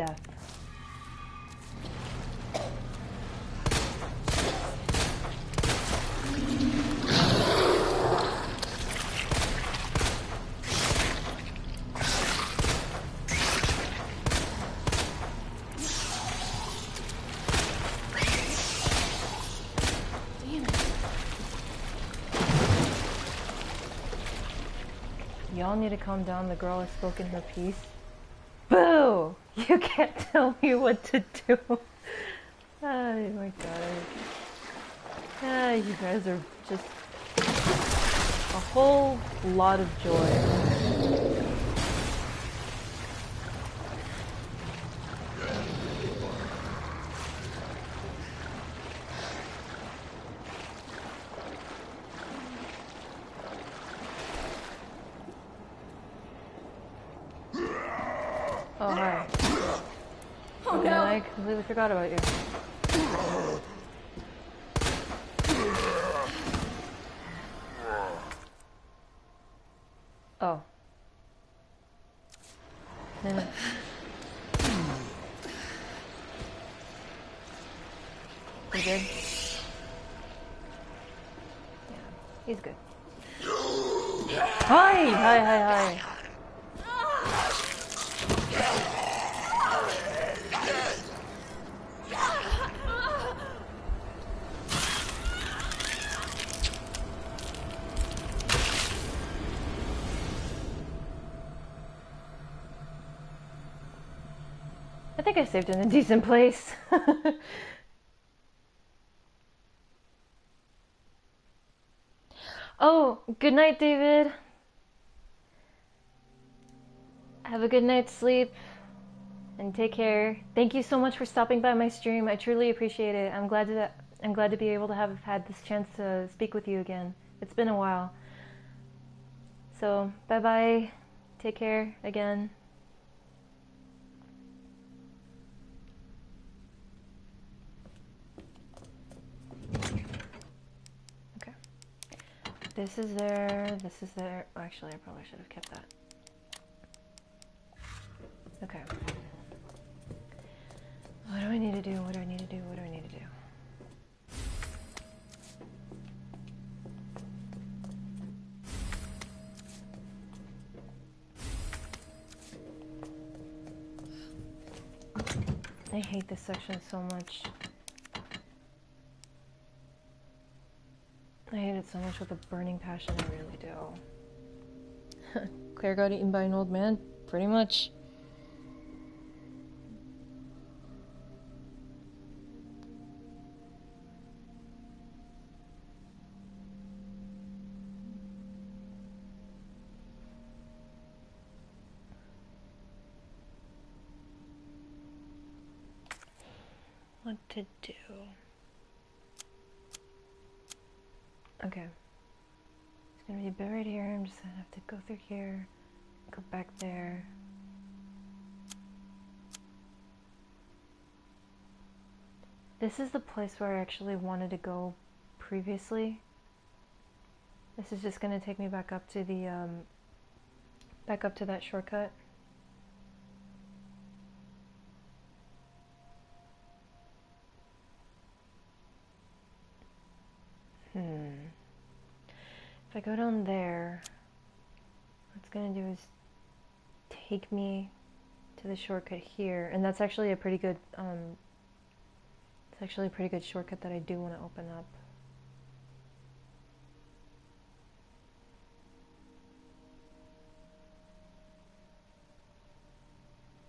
S1: Death. Y'all need to calm down. The girl has spoken her piece. You can't tell me what to do. Oh my god. Ah, you guys are just a whole lot of joy. Oh, hi.
S7: Oh
S1: Okay,
S7: no!
S1: I completely forgot about you. Oh. No, no. You good? Yeah, he's good. Hi! Hi, hi, hi. I saved in a decent place. oh, good night, David. Have a good night's sleep and take care. Thank you so much for stopping by my stream. I truly appreciate it. I'm glad to I'm glad to be able to have had this chance to speak with you again. It's been a while. So, bye-bye. Take care again. Okay. This is there. This is there. Actually, I probably should have kept that. Okay. What do I need to do? What do I need to do? What do I need to do? I hate this section so much. I hate it so much with a burning passion, I really do. Claire got eaten by an old man? Pretty much. What to do? Okay. It's gonna be buried here. I'm just gonna have to go through here, go back there. This is the place where I actually wanted to go previously. This is just gonna take me back up to the um, back up to that shortcut. Hmm. If I go down there, what it's gonna do is take me to the shortcut here, and that's actually a pretty good. Um, it's actually a pretty good shortcut that I do want to open up.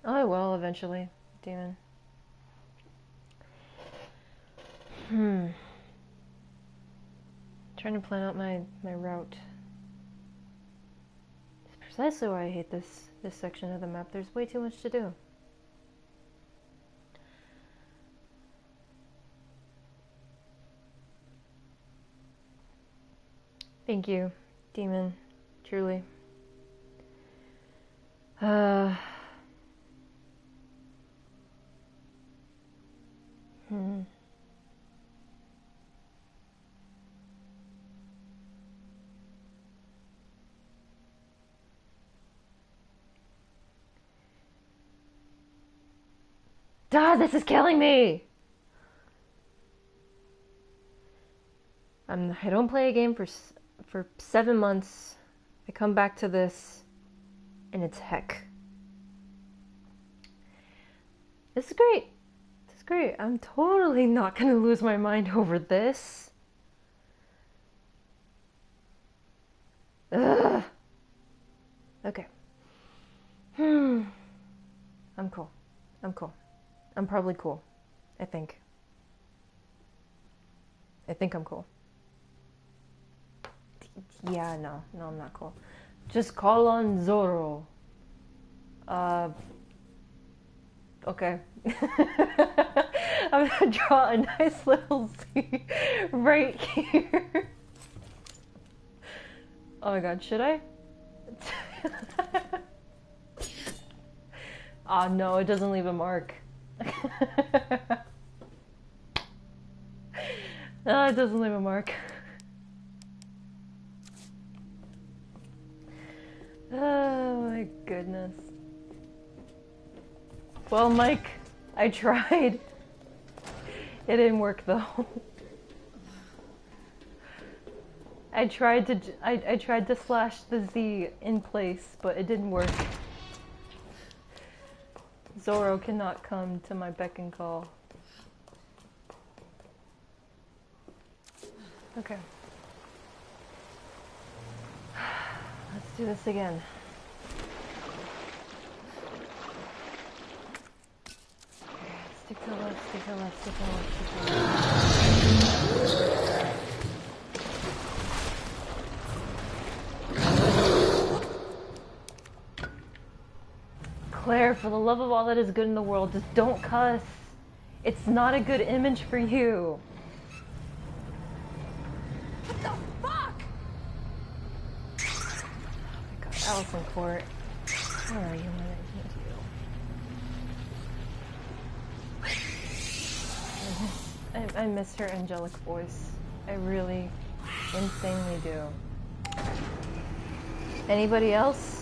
S1: Oh, I will eventually, demon. Hmm. Trying to plan out my, my route. It's precisely why I hate this this section of the map. There's way too much to do. Thank you, demon. Truly. Uh Hmm. Duh, this is killing me! I'm, I don't play a game for for seven months. I come back to this, and it's heck. This is great. This is great. I'm totally not gonna lose my mind over this. Ugh. Okay. Hmm. I'm cool. I'm cool. I'm probably cool. I think. I think I'm cool. Yeah, no, no, I'm not cool. Just call on Zorro. Uh. Okay. I'm gonna draw a nice little Z right here. Oh my god, should I? Ah, no, it doesn't leave a mark. No, ah, it doesn't leave a mark. Oh my goodness. Well, Mike, I tried. It didn't work though. I tried to I, I tried to slash the Z in place, but it didn't work. Zorro cannot come to my beck and call. Okay. Let's do this again. Stick to left, stick to left, stick to left, stick to left. Claire, for the love of all that is good in the world, just don't cuss. It's not a good image for you.
S8: What the fuck?
S1: Oh my god, Alyson Court. Where are you? I, I miss her angelic voice. I really, insanely do. Anybody else?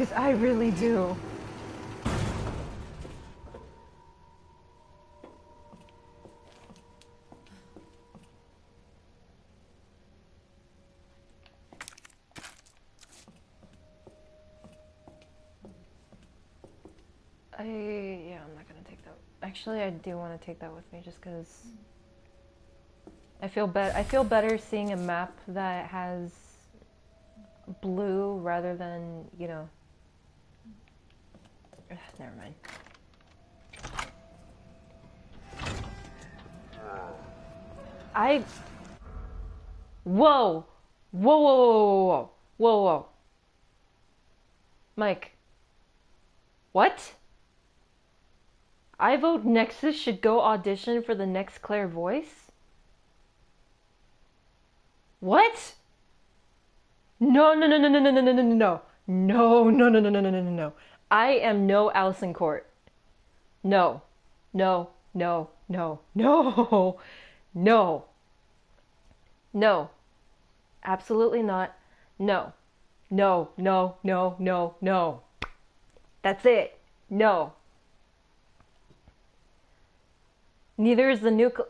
S1: Because I really do. I yeah, I'm not gonna take that. Actually, I do want to take that with me just because I feel better. I feel better seeing a map that has blue rather than you know. Never mind. I. Whoa! Whoa! Whoa! Whoa! Whoa! Whoa! Whoa! Mike. What? I vote Nexus should go audition for the next Claire voice? What? No, no, no, no, no, no, no, no, no, no. No, no, no, no, no, no, no, no, no. I am no Alyson Court. No. No, no, no, no, no. No. Absolutely not. No. No, no, no, no, no. That's it. No. Neither is the nuclear.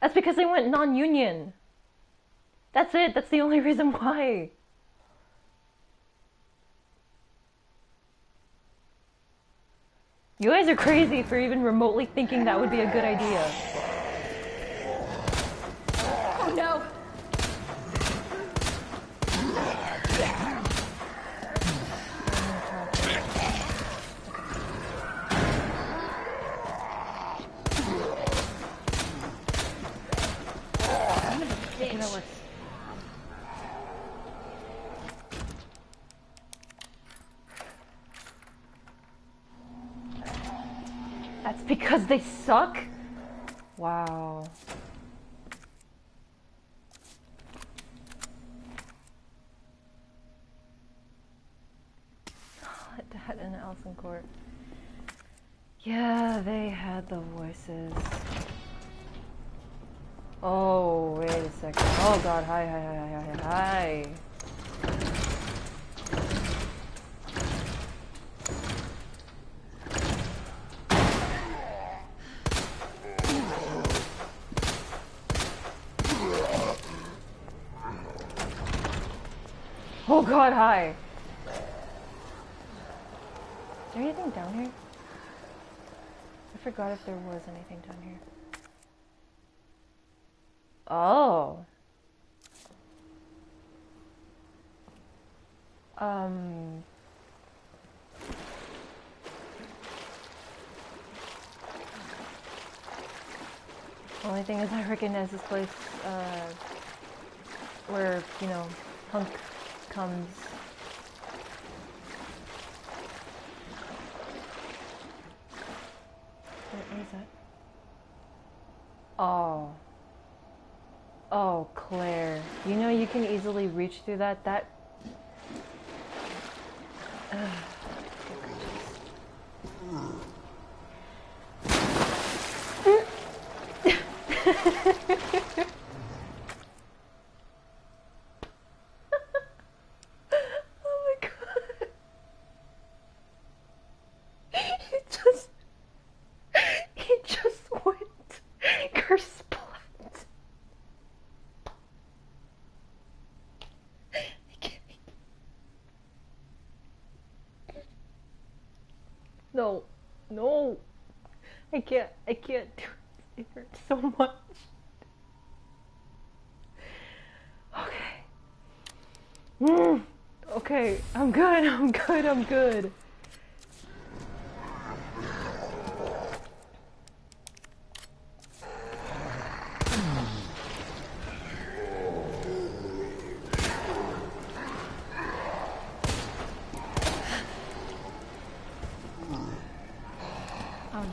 S1: That's because they went non union. That's it. That's the only reason why. You guys are crazy for even remotely thinking that would be a good idea.
S7: Oh no!
S1: Okay, that works. That's because they suck? Wow. Dad and Alyson Court. Yeah, the voices. Oh, wait a second. Oh god, hi, hi, hi, hi, hi, hi. Oh god, hi. Is there anything down here? I forgot if there was anything down here. Oh. Um. Only thing is, I recognize this place uh, where you know Hunk comes. What what is that? Oh. Oh, Claire. You know you can easily reach through that. That. Ugh my god. He just. He just went kersplat. I can't. No, no, I can't. I can't do it. It hurts so much. Okay. Mm. Okay, I'm good. I'm good.
S7: Oh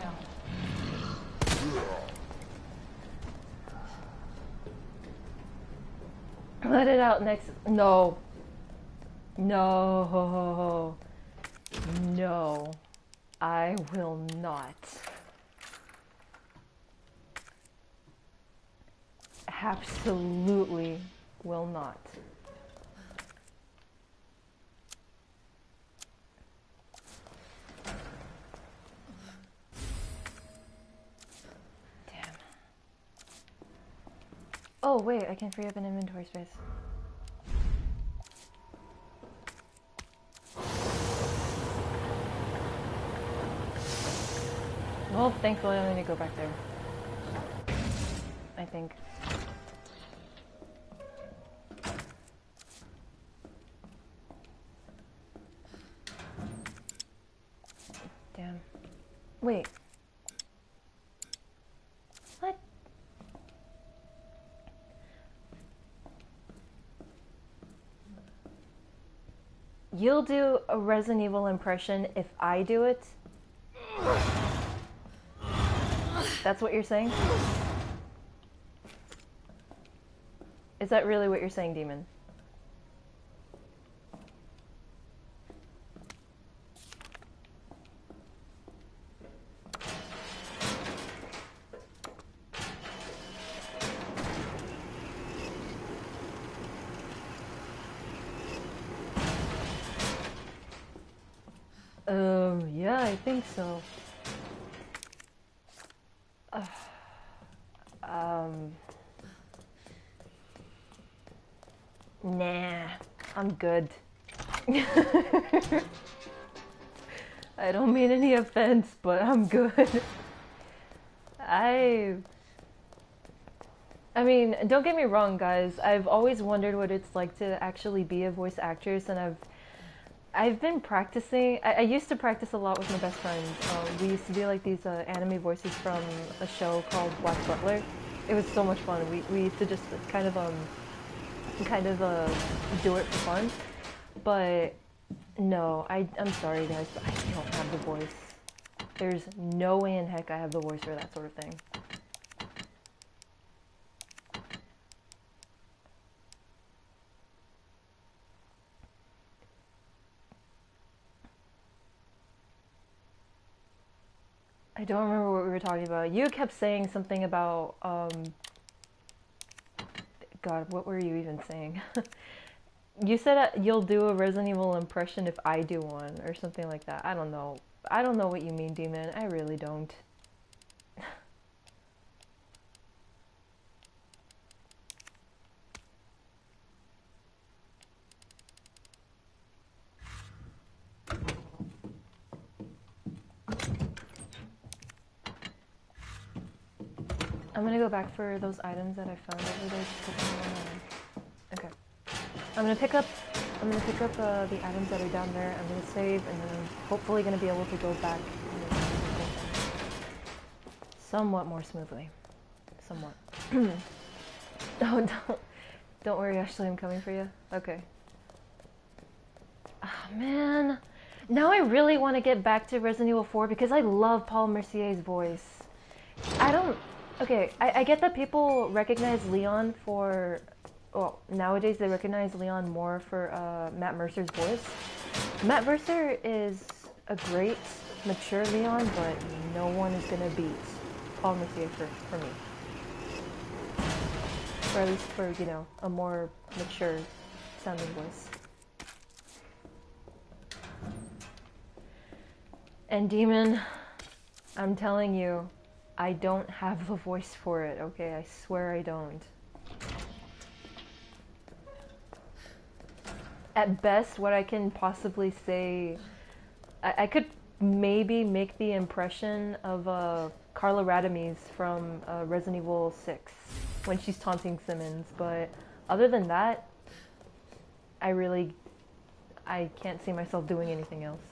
S7: no.
S1: Let it out next. No. No. I will not. Absolutely will not. Damn. Oh, wait, I can free up an inventory space. Well, thankfully I need to go back there. I think. Damn. Wait. What? You'll do a Resident Evil impression if I do it? That's what you're saying? Is that really what you're saying, Demon? I'm good. I don't mean any offense, but I'm good. I I mean, don't get me wrong, guys. I've always wondered what it's like to actually be a voice actress, and I've I've been practicing. I, I used to practice a lot with my best friend. Um, we used to do like these uh, anime voices from a show called Black Butler. It was so much fun. We we used to just kind of um kind of uh do it for fun. But no, I I'm sorry guys, but I don't have the voice. There's no way in heck I have the voice for that sort of thing. I don't remember what we were talking about. You kept saying something about um God, what were you even saying? you said uh, you'll do a Resident Evil impression if I do one or something like that. I don't know. I don't know what you mean, Demon. I really don't. I'm gonna go back for those items that I found over there. Okay. I'm gonna pick up. I'm gonna pick up uh, the items that are down there. I'm gonna save, and then I'm hopefully gonna be able to go back somewhat more smoothly. Somewhat. oh, don't don't worry, Ashley. I'm coming for you. Okay. Oh man. Now I really want to get back to Resident Evil 4 because I love Paul Mercier's voice. I don't Okay, I, I get that people recognize Leon for. Well, nowadays they recognize Leon more for uh, Matt Mercer's voice. Matt Mercer is a great, mature Leon, but no one is gonna beat Paul Mercier for, for me. Or at least for, you know, a more mature sounding voice. And Demon, I'm telling you, I don't have the voice for it, okay? I swear I don't. At best, what I can possibly say, I, I could maybe make the impression of uh, Carla Radames from uh, Resident Evil 6 when she's taunting Simmons, but other than that, I really, I can't see myself doing anything else.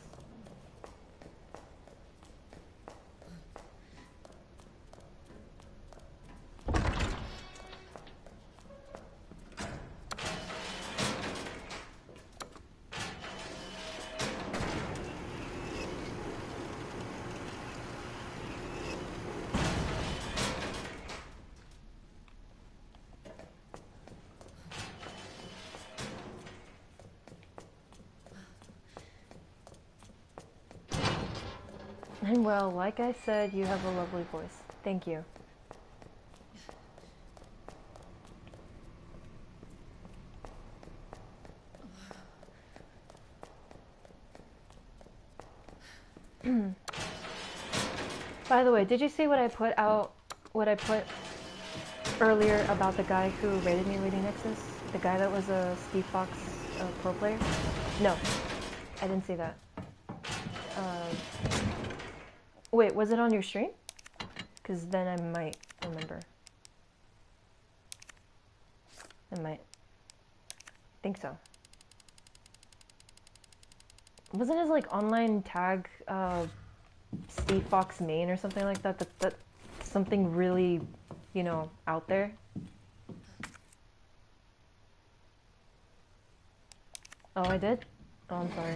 S1: Well, like I said, you have a lovely voice. Thank you. By the way, did you see what I put out, what I put earlier about the guy who raided me Lady Nexus? The guy that was a Steve Fox uh, pro player? No, I didn't see that. Wait, was it on your stream? Because then I might remember. I might. think so. Wasn't his like online tag uh, Steve Fox main or something like that? That that something really, you know, out there. Oh, I did. Oh, I'm sorry.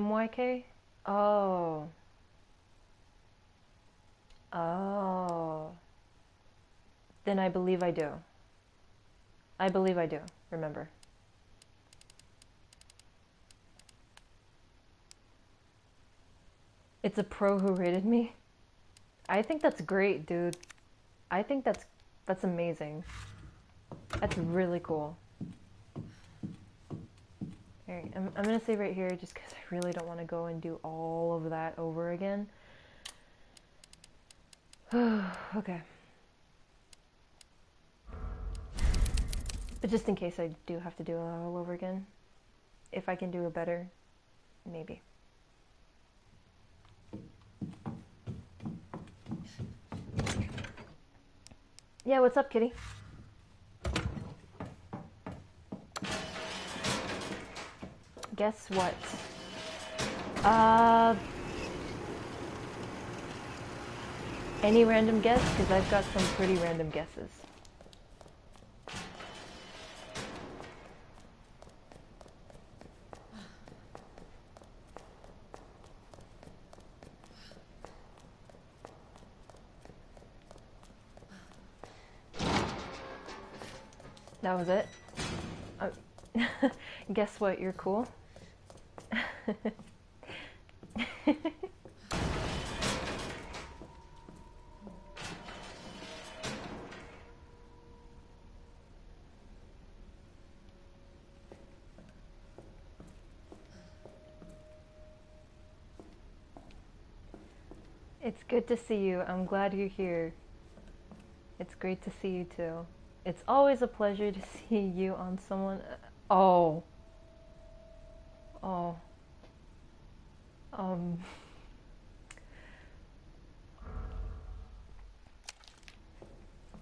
S1: MYK? Oh. Oh. Then I believe I do. I believe I do, remember. It's a pro who rated me? I think that's great, dude. I think that's that's amazing. That's really cool. Alright, I'm, I'm gonna save right here just because I really don't want to go and do all of that over again. okay. But just in case I do have to do it all over again, if I can do it better, maybe. Yeah, what's up, kitty? Guess what? Uh, any random guess? Because I've got some pretty random guesses. That was it. Uh, guess what? You're cool. It's good to see you. I'm glad you're here. It's great to see you too. It's always a pleasure to see you on someone. Uh, oh. Oh. Um.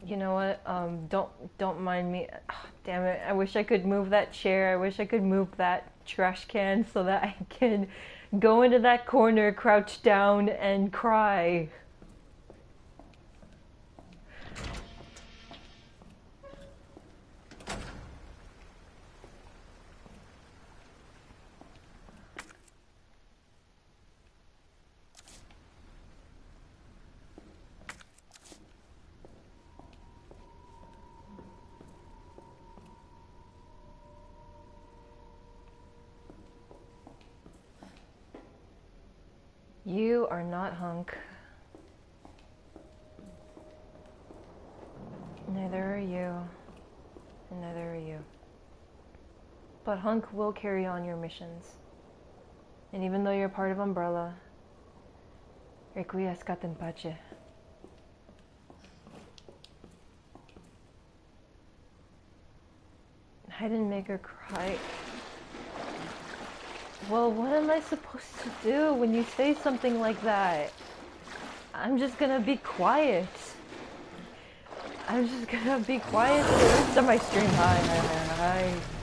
S1: You know what? Um, don't don't mind me. Oh, damn it! I wish I could move that chair. I wish I could move that trash can so that I can go into that corner, crouch down, and cry. You are not Hunk. Neither are you. And neither are you. But Hunk will carry on your missions. And even though you're part of Umbrella, requiescat in pace. I didn't make her cry. Well, what am I supposed to do when you say something like that? I'm just gonna be quiet. I'm just gonna be quiet the rest of my stream. Hi, hi, hi, hi.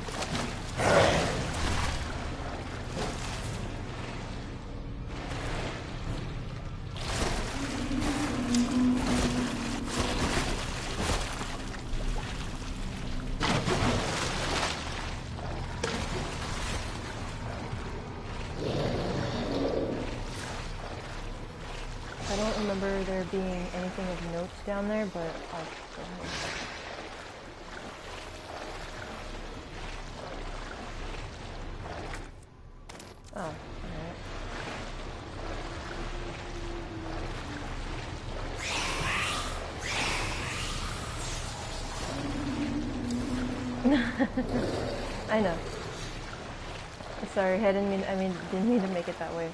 S1: I didn't mean. I mean, didn't mean to make it that way.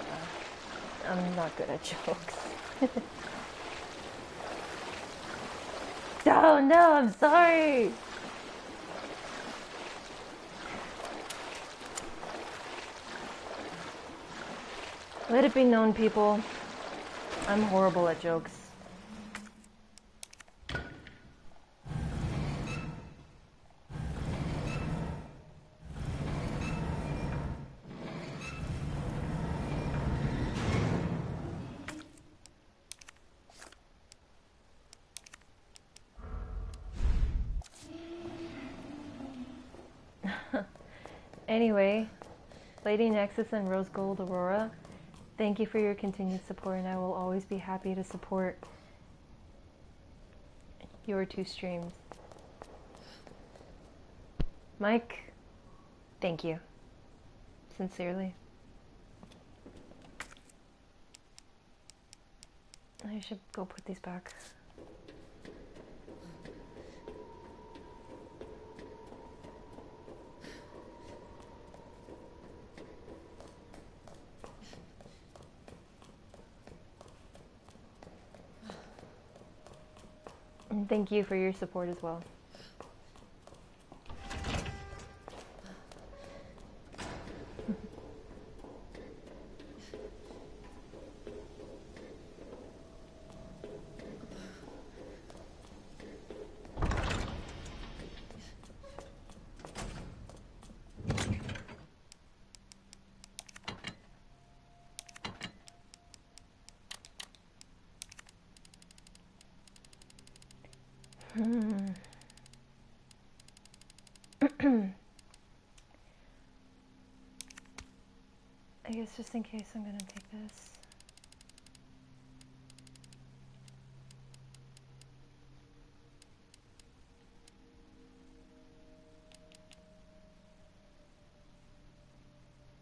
S1: Uh, I'm not good at jokes. oh no! I'm sorry. Let it be known, people. I'm horrible at jokes. Anyway, Lady Nexus and Rose Gold Aurora, thank you for your continued support, and I will always be happy to support your two streams. Mike, thank you. Sincerely. I should go put these back. And thank you for your support as well. Hmm. Guess just in case I'm gonna take this.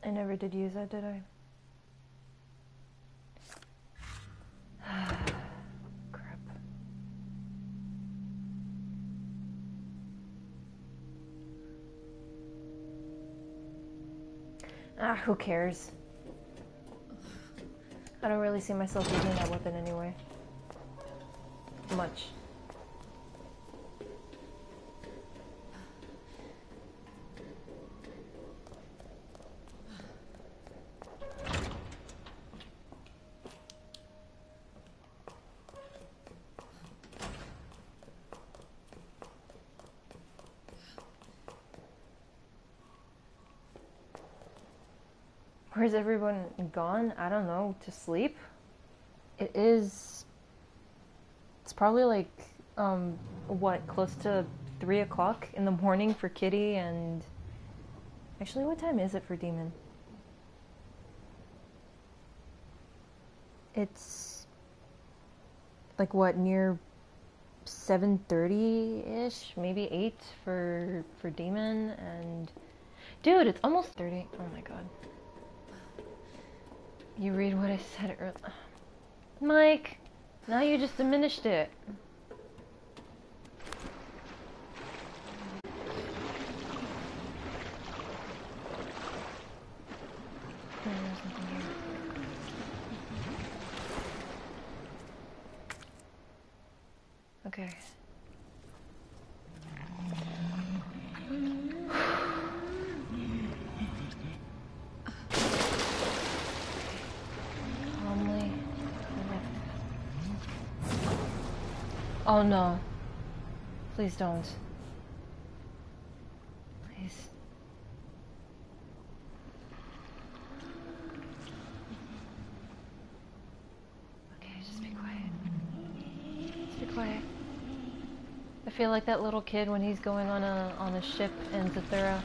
S1: I never did use that, did I? Crap. Ah, who cares? I don't really see myself using that weapon anyway. Much. Where's everyone gone? I don't know, to sleep? It is. It's probably like, um, what, close to 3 o'clock in the morning for Kitty and. Actually, what time is it for Demon? It's. Like what, near 7.30-ish? Maybe 8 for, for Demon and. Dude, it's almost 30. Oh my god. You read what I said earlier. Mike, now you just diminished it. Okay. Calmly. Oh no. Please don't. Please. Okay, just be quiet. Just be quiet. I feel like that little kid when he's going on a on a ship in Zathura.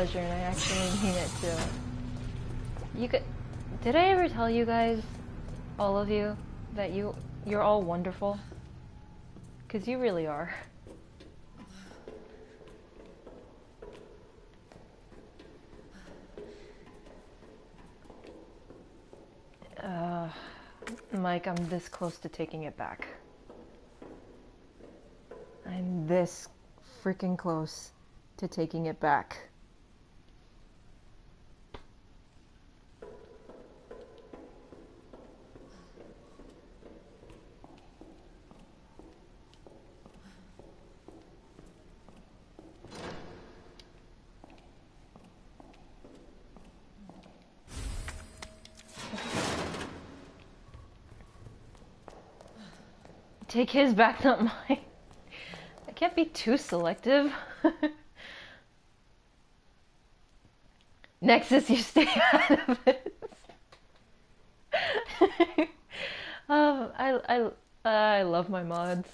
S1: Pleasure, and I actually mean it too. You could. Did I ever tell you guys, all of you, that you you're all wonderful? Cause you really are. Uh, Mike, I'm this close to taking it back. I'm this freaking close to taking it back. Take his back, not mine. I can't be too selective. Nexus, you stay out of it. um, I, I, I love my mods.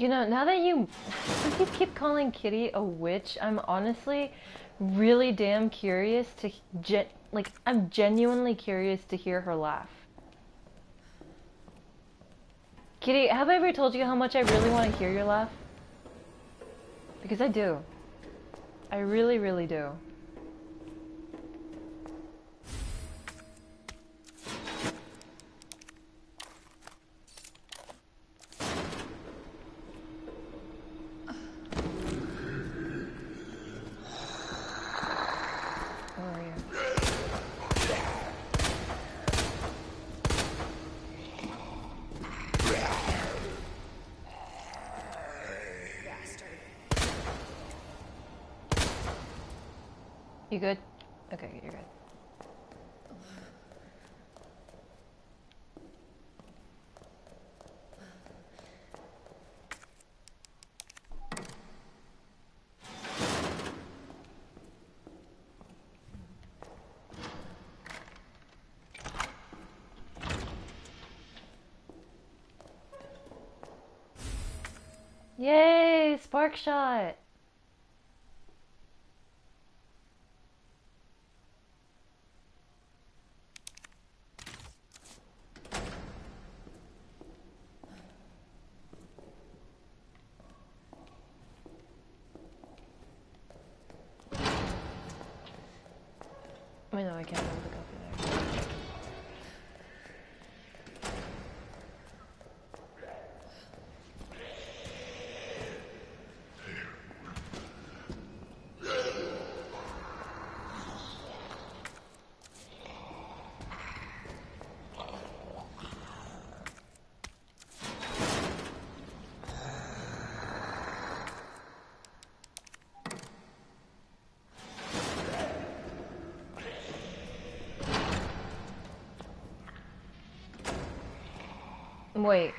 S1: You know, now that you, you keep calling Kitty a witch, I'm honestly really damn curious to, gen, like, I'm genuinely curious to hear her laugh. Kitty, have I ever told you how much I really want to hear your laugh? Because I do. I really, really do. You good? Okay, you're good. Yay! Spark shot! I know I can't hold the copy there. Wait.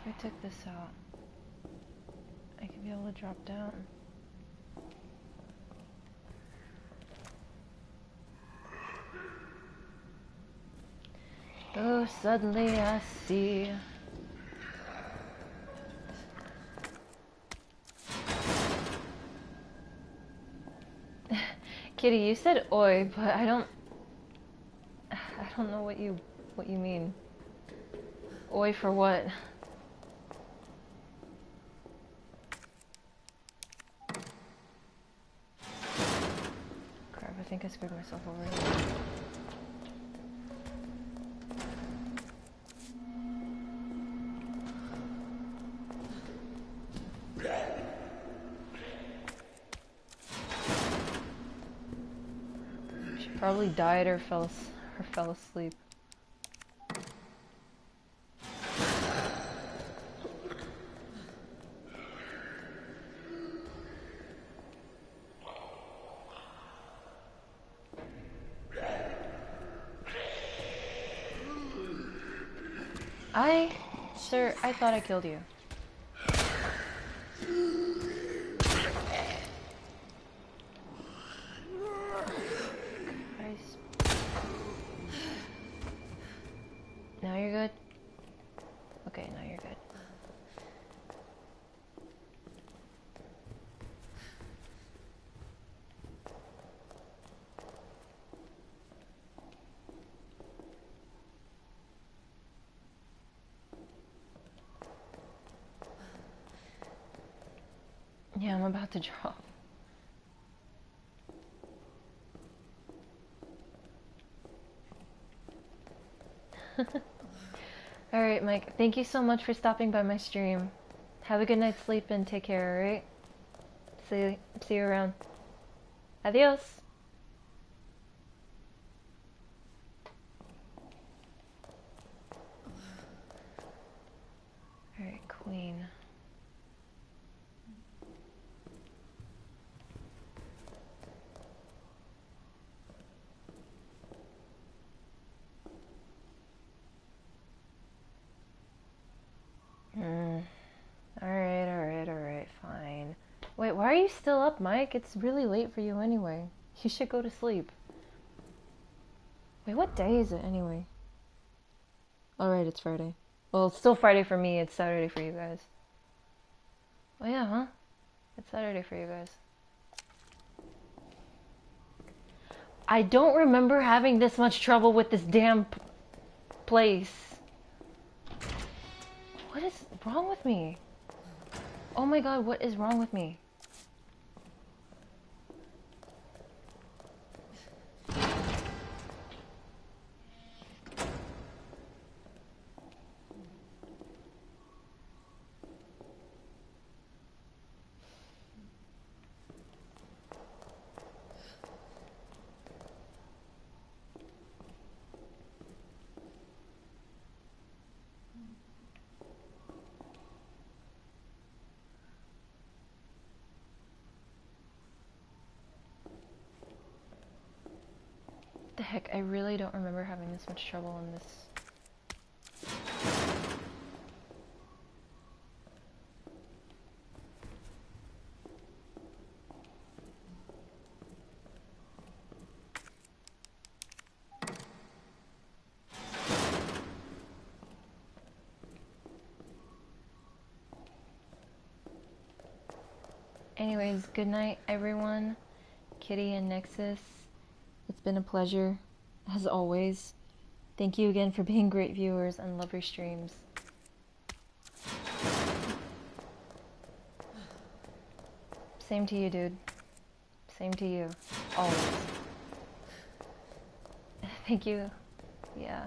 S1: If I took this out, I could be able to drop down. Oh, suddenly I see. Kitty, you said oi, but I don't I don't know what you what you mean. Oi for what? Crap, I think I screwed myself over. She probably died or fell or fell asleep. I, sir, I thought I killed you. Christ. Now you're good? Okay, now you're good. I'm to drop. alright, Mike. Thank you so much for stopping by my stream. Have a good night's sleep and take care, alright? See, see you around. Adios! Alright, Queen. Mm. Alright, alright, alright, fine. Wait, why are you still up, Mike? It's really late for you anyway. You should go to sleep. Wait, what day is it anyway? Alright, it's Friday. Well, it's still Friday for me, it's Saturday for you guys. Oh yeah, huh? It's Saturday for you guys. I don't remember having this much trouble with this damn place. What is wrong with me? Oh my god, what is wrong with me? The heck, I really don't remember having this much trouble in this. Anyways, good night, everyone. Kitty and Nexus. It's been a pleasure, as always. Thank you again for being great viewers and love your streams. Same to you, dude. Same to you. Always. Thank you. Yeah.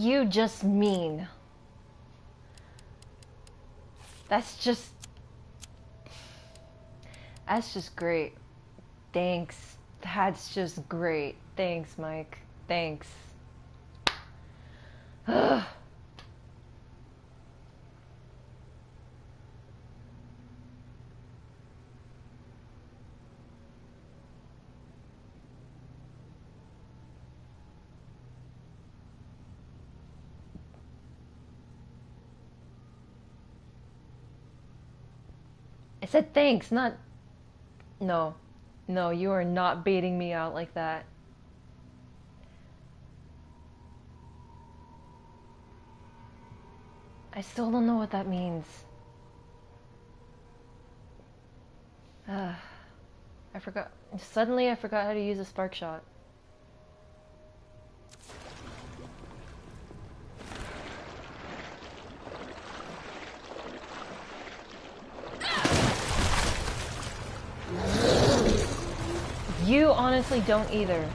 S1: you just mean? That's just. That's just great. Thanks. That's just great. Thanks, Mike. Thanks. Said thanks, not. No. No, you are not baiting me out like that. I still don't know what that means. Uh, I forgot. Suddenly, I forgot how to use a spark shot. Honestly don't either.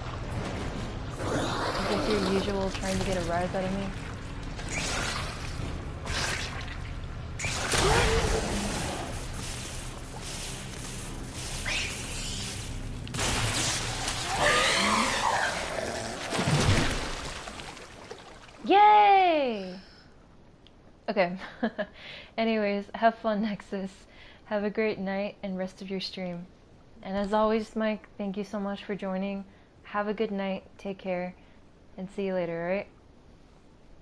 S1: Is this your usual trying to get a rise out of me? Yay! Okay. Anyways, have fun, Nexus. Have a great night and rest of your stream. And as always, Mike, thank you so much for joining. Have a good night, take care, and see you later, alright?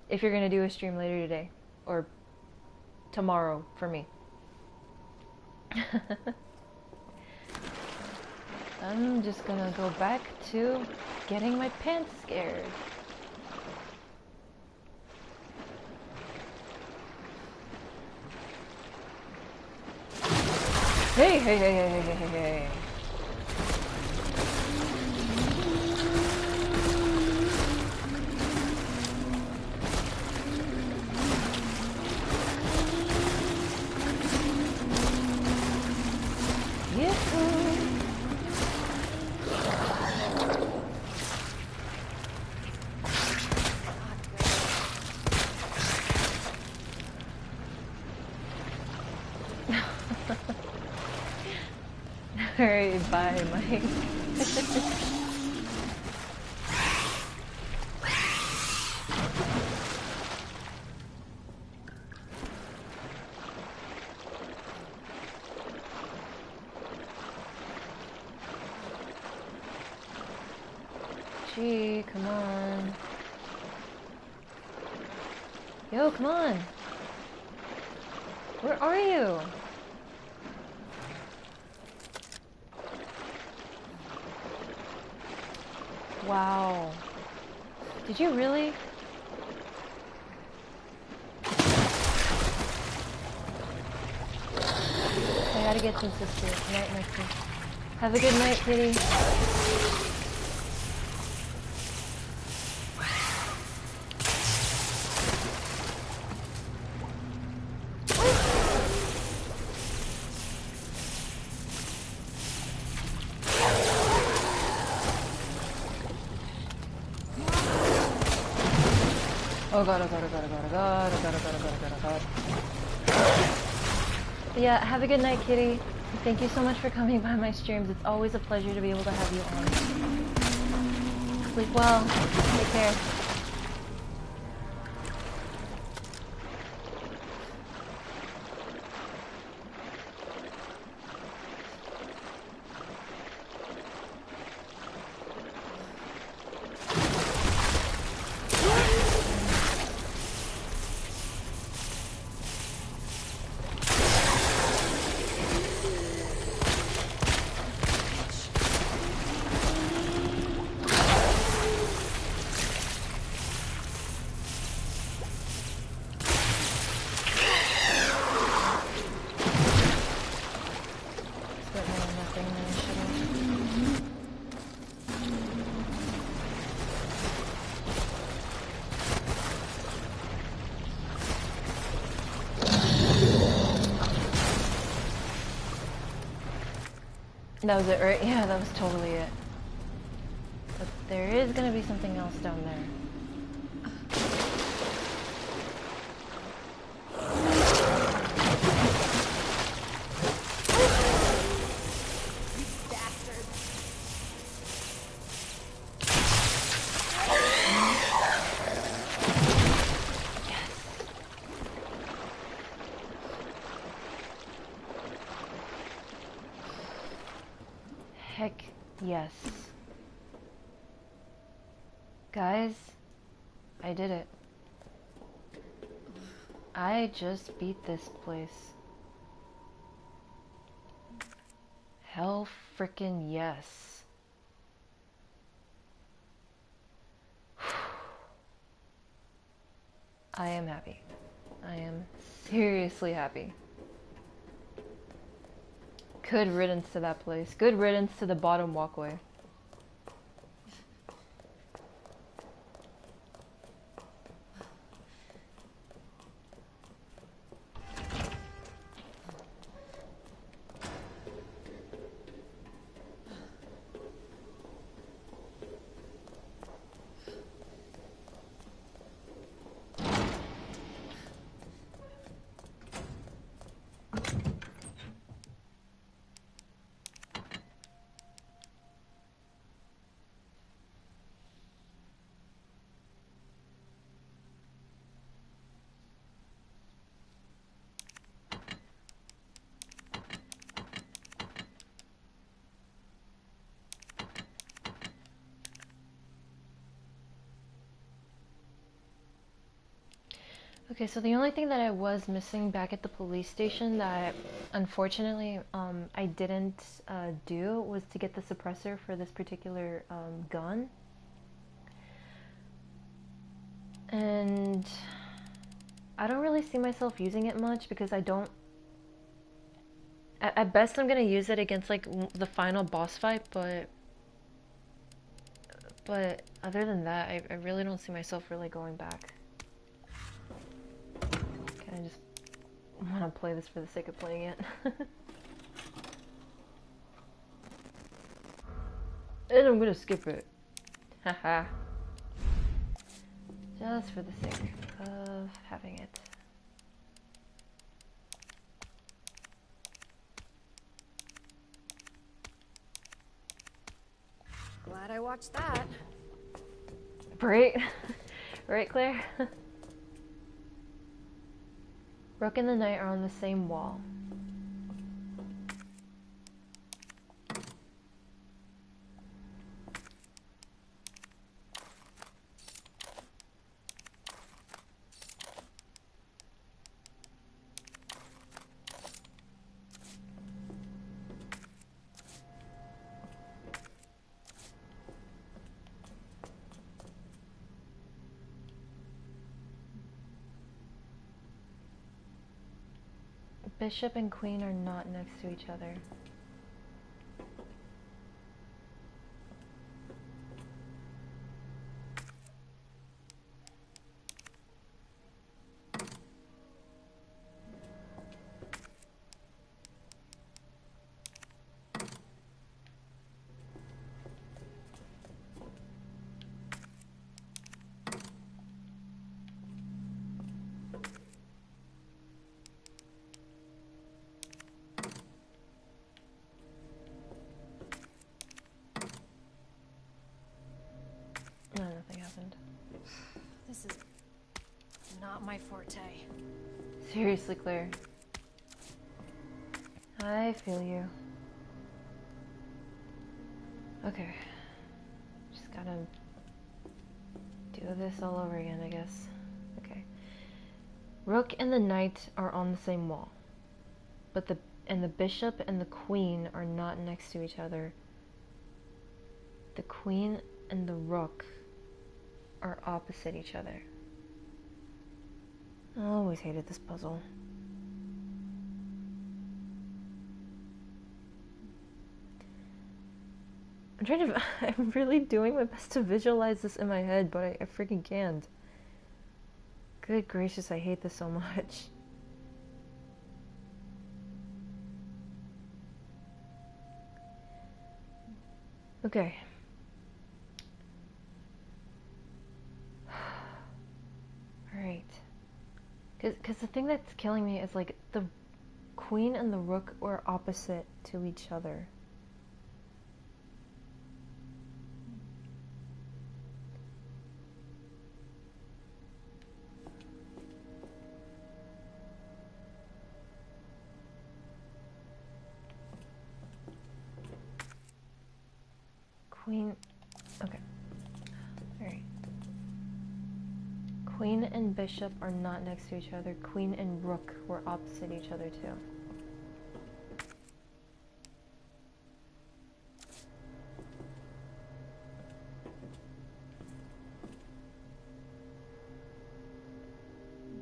S1: If you're gonna do a stream later today, or tomorrow for me. I'm just gonna go back to getting my pants scared. Hey, hey, hey, hey, hey, hey, hey. thing. Wow. Did you really? I gotta get some sisters. Night, sis. Have a good night, kitty. Oh god, oh god, oh god, oh god, oh god, oh god, oh god, oh god, oh god, oh god. Yeah, have a good night, kitty. Thank you so much for coming by my streams. It's always a pleasure to be able to have you on. Sleep well. Take care. That was it, right? Yeah, that was totally it. But there is gonna be something else down there. Heck yes. Guys, I did it. I just beat this place. Hell frickin' yes. I am happy. I am seriously happy. Good riddance to that place. Good riddance to the bottom walkway. Okay, so the only thing that I was missing back at the police station that unfortunately um, I didn't uh, do was to get the suppressor for this particular um, gun. And I don't really see myself using it much because I don't. At, best, I'm gonna use it against like the final boss fight, but. But other than that, I, I really don't see myself really going back. I just want to play this for the sake of playing it. and I'm gonna skip it. Haha. just for the sake of having it.
S7: Glad I watched that.
S1: Right? right, Claire? Rook and the knight are on the same wall. Bishop and queen are not next to each other.
S7: My forte.
S1: Seriously, Claire. I feel you. Okay. Just gotta do this all over again, I guess. Okay. Rook and the knight are on the same wall. But the and the bishop and the queen are not next to each other. The queen and the rook are opposite each other. I always hated this puzzle. I'm trying to. I'm really doing my best to visualize this in my head, but I, I freaking can't. Good gracious, I hate this so much. Okay. Alright. Because the thing that's killing me is like the queen and the rook were opposite to each other. bishop are not next to each other. Queen and rook were opposite each other too.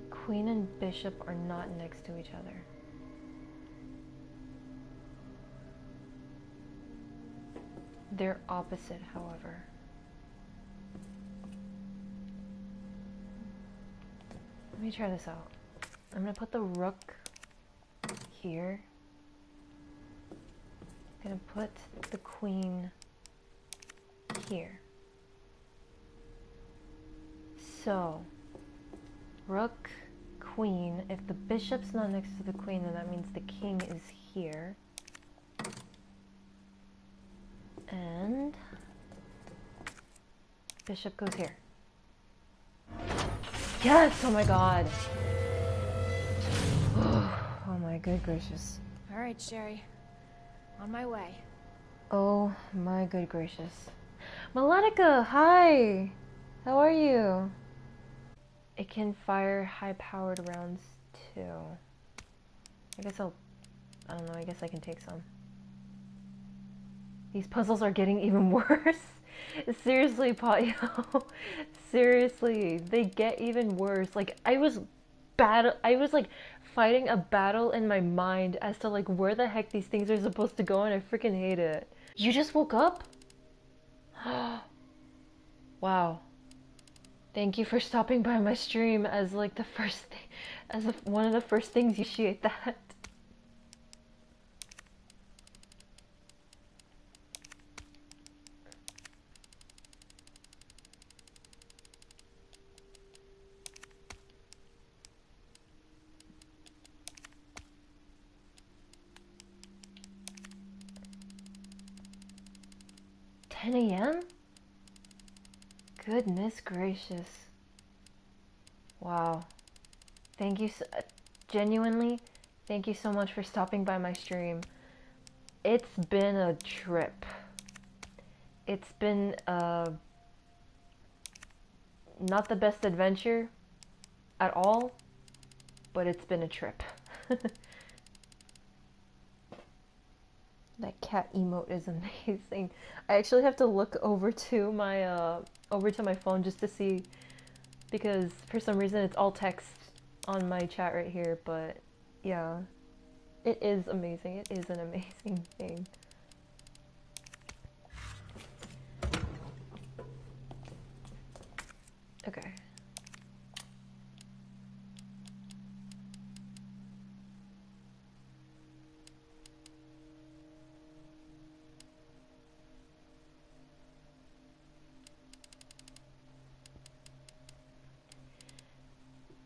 S1: Queen and bishop are not next to each other. They're opposite, however. Let me try this out. I'm gonna put the rook here. I'm gonna put the queen here. So, rook, queen. If the bishop's not next to the queen, then that means the king is here. And bishop goes here. Yes! Oh my god. oh my good gracious.
S7: Alright, Sherry. On my way.
S1: Oh my good gracious. Melodica, hi! How are you? It can fire high powered rounds too. I guess I'll. I don't know, I guess I can take some. These puzzles are getting even worse. Seriously, Patio. Seriously, they get even worse. Like I was battle I was like fighting a battle in my mind as to like where the heck these things are supposed to go and I freaking hate it. You just woke up? wow. Thank you for stopping by my stream as like the first thing as one of the first things you appreciate that. 10 a.m.? Goodness gracious. Wow. Thank you, so, genuinely, thank you so much for stopping by my stream. It's been a trip. It's been, uh, not the best adventure at all, but it's been a trip. That cat emote is amazing. I actually have to look over to my uh over to my phone just to see because for some reason it's all text on my chat right here, but yeah. It is amazing. It is an amazing thing. Okay.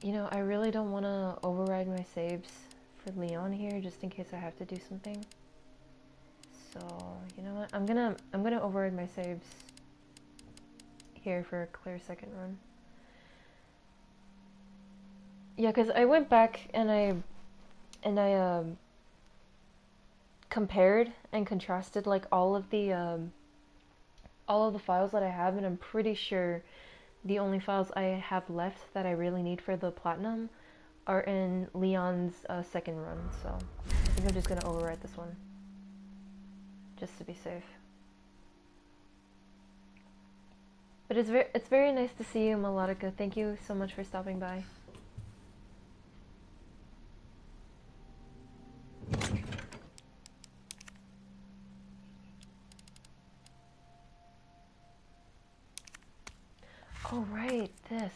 S1: You know, I really don't want to override my saves for Leon here, just in case I have to do something. So, you know what? I'm gonna I'm gonna override my saves here for a Claire second run. Yeah, because I went back and I and I um, compared and contrasted like all of the um, all of the files that I have, and I'm pretty sure the only files I have left that I really need for the platinum are in Leon's uh, second run, so I think I'm just gonna overwrite this one. Just to be safe. But it's very, it's very nice to see you, Melodica. Thank you so much for stopping by. Oh, right, this.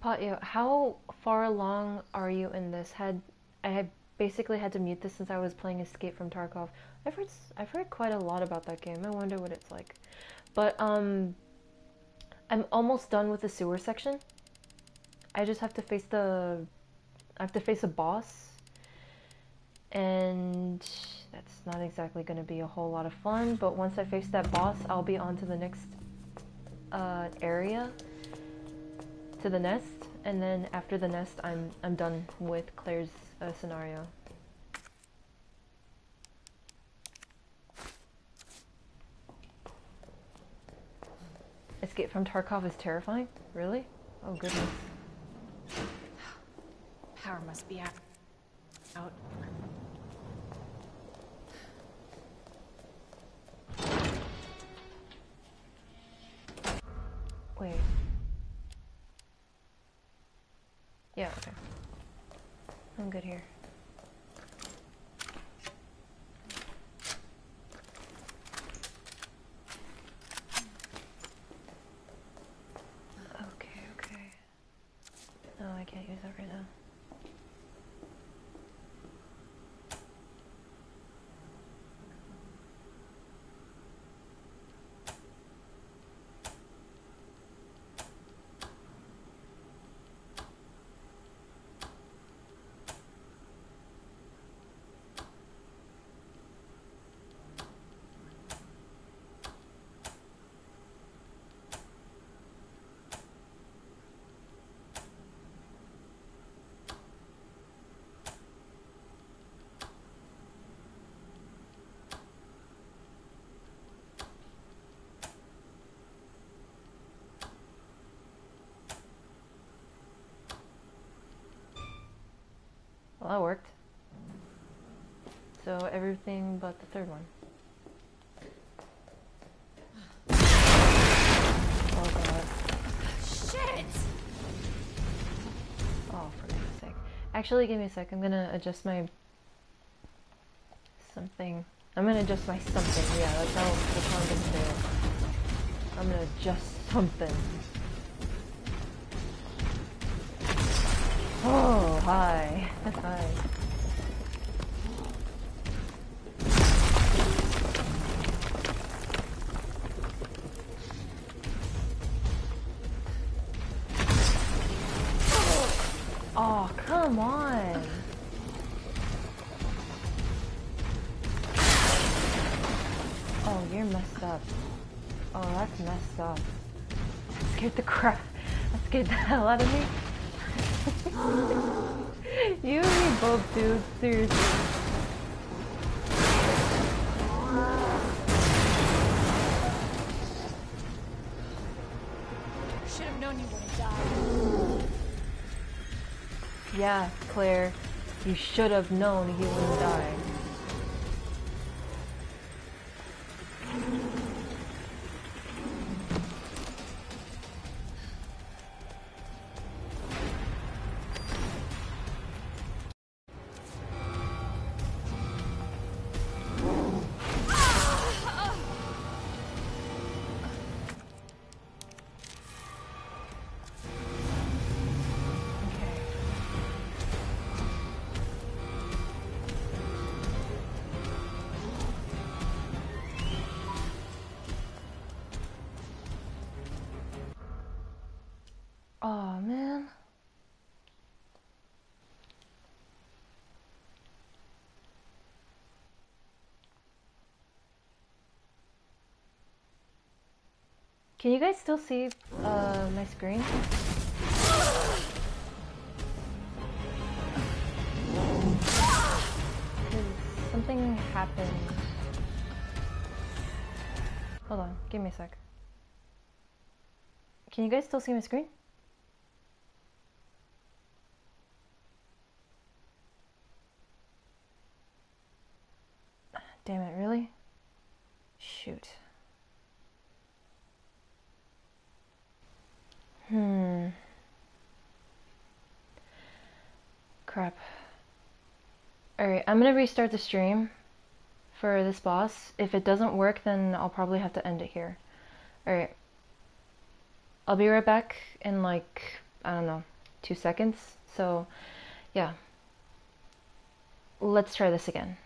S1: Patio, how far along are you in this? Had I had basically had to mute this since I was playing Escape from Tarkov. I've heard I've heard quite a lot about that game. I wonder what it's like. But um I'm almost done with the sewer section. I just have to face the I have to face a boss and that's not exactly going to be a whole lot of fun but once I face that boss I'll be on to the next uh, area to the nest and then after the nest, I'm I'm done with Claire's uh, scenario. Escape from Tarkov is terrifying? Really? Oh goodness.
S7: Power must be out. out.
S1: Wait. I'm good here. Okay, okay. No, I can't use that right now. Well, that worked. So everything but the third one. Oh god.
S7: Shit!
S1: Oh, for goodness sake. Actually, give me a sec. I'm gonna adjust my something. I'm gonna adjust my something. Yeah, that's how, that's how I'm gonna say it. I'm gonna adjust something. Oh, hi. Hi. Oh, come on. Oh, you're messed up. Oh, that's messed up. That scared the crap. That scared the hell out of me.
S7: Should have known
S1: he wouldn't die. Can you guys still see uh, my screen? something happened. Hold on, give me a sec. Can you guys still see my screen? Damn it, really? Shoot. Hmm. Crap. Alright, I'm gonna restart the stream for this boss. If it doesn't work, then I'll probably have to end it here. Alright. I'll be right back in like, I don't know, two seconds. So, yeah. Let's try this again.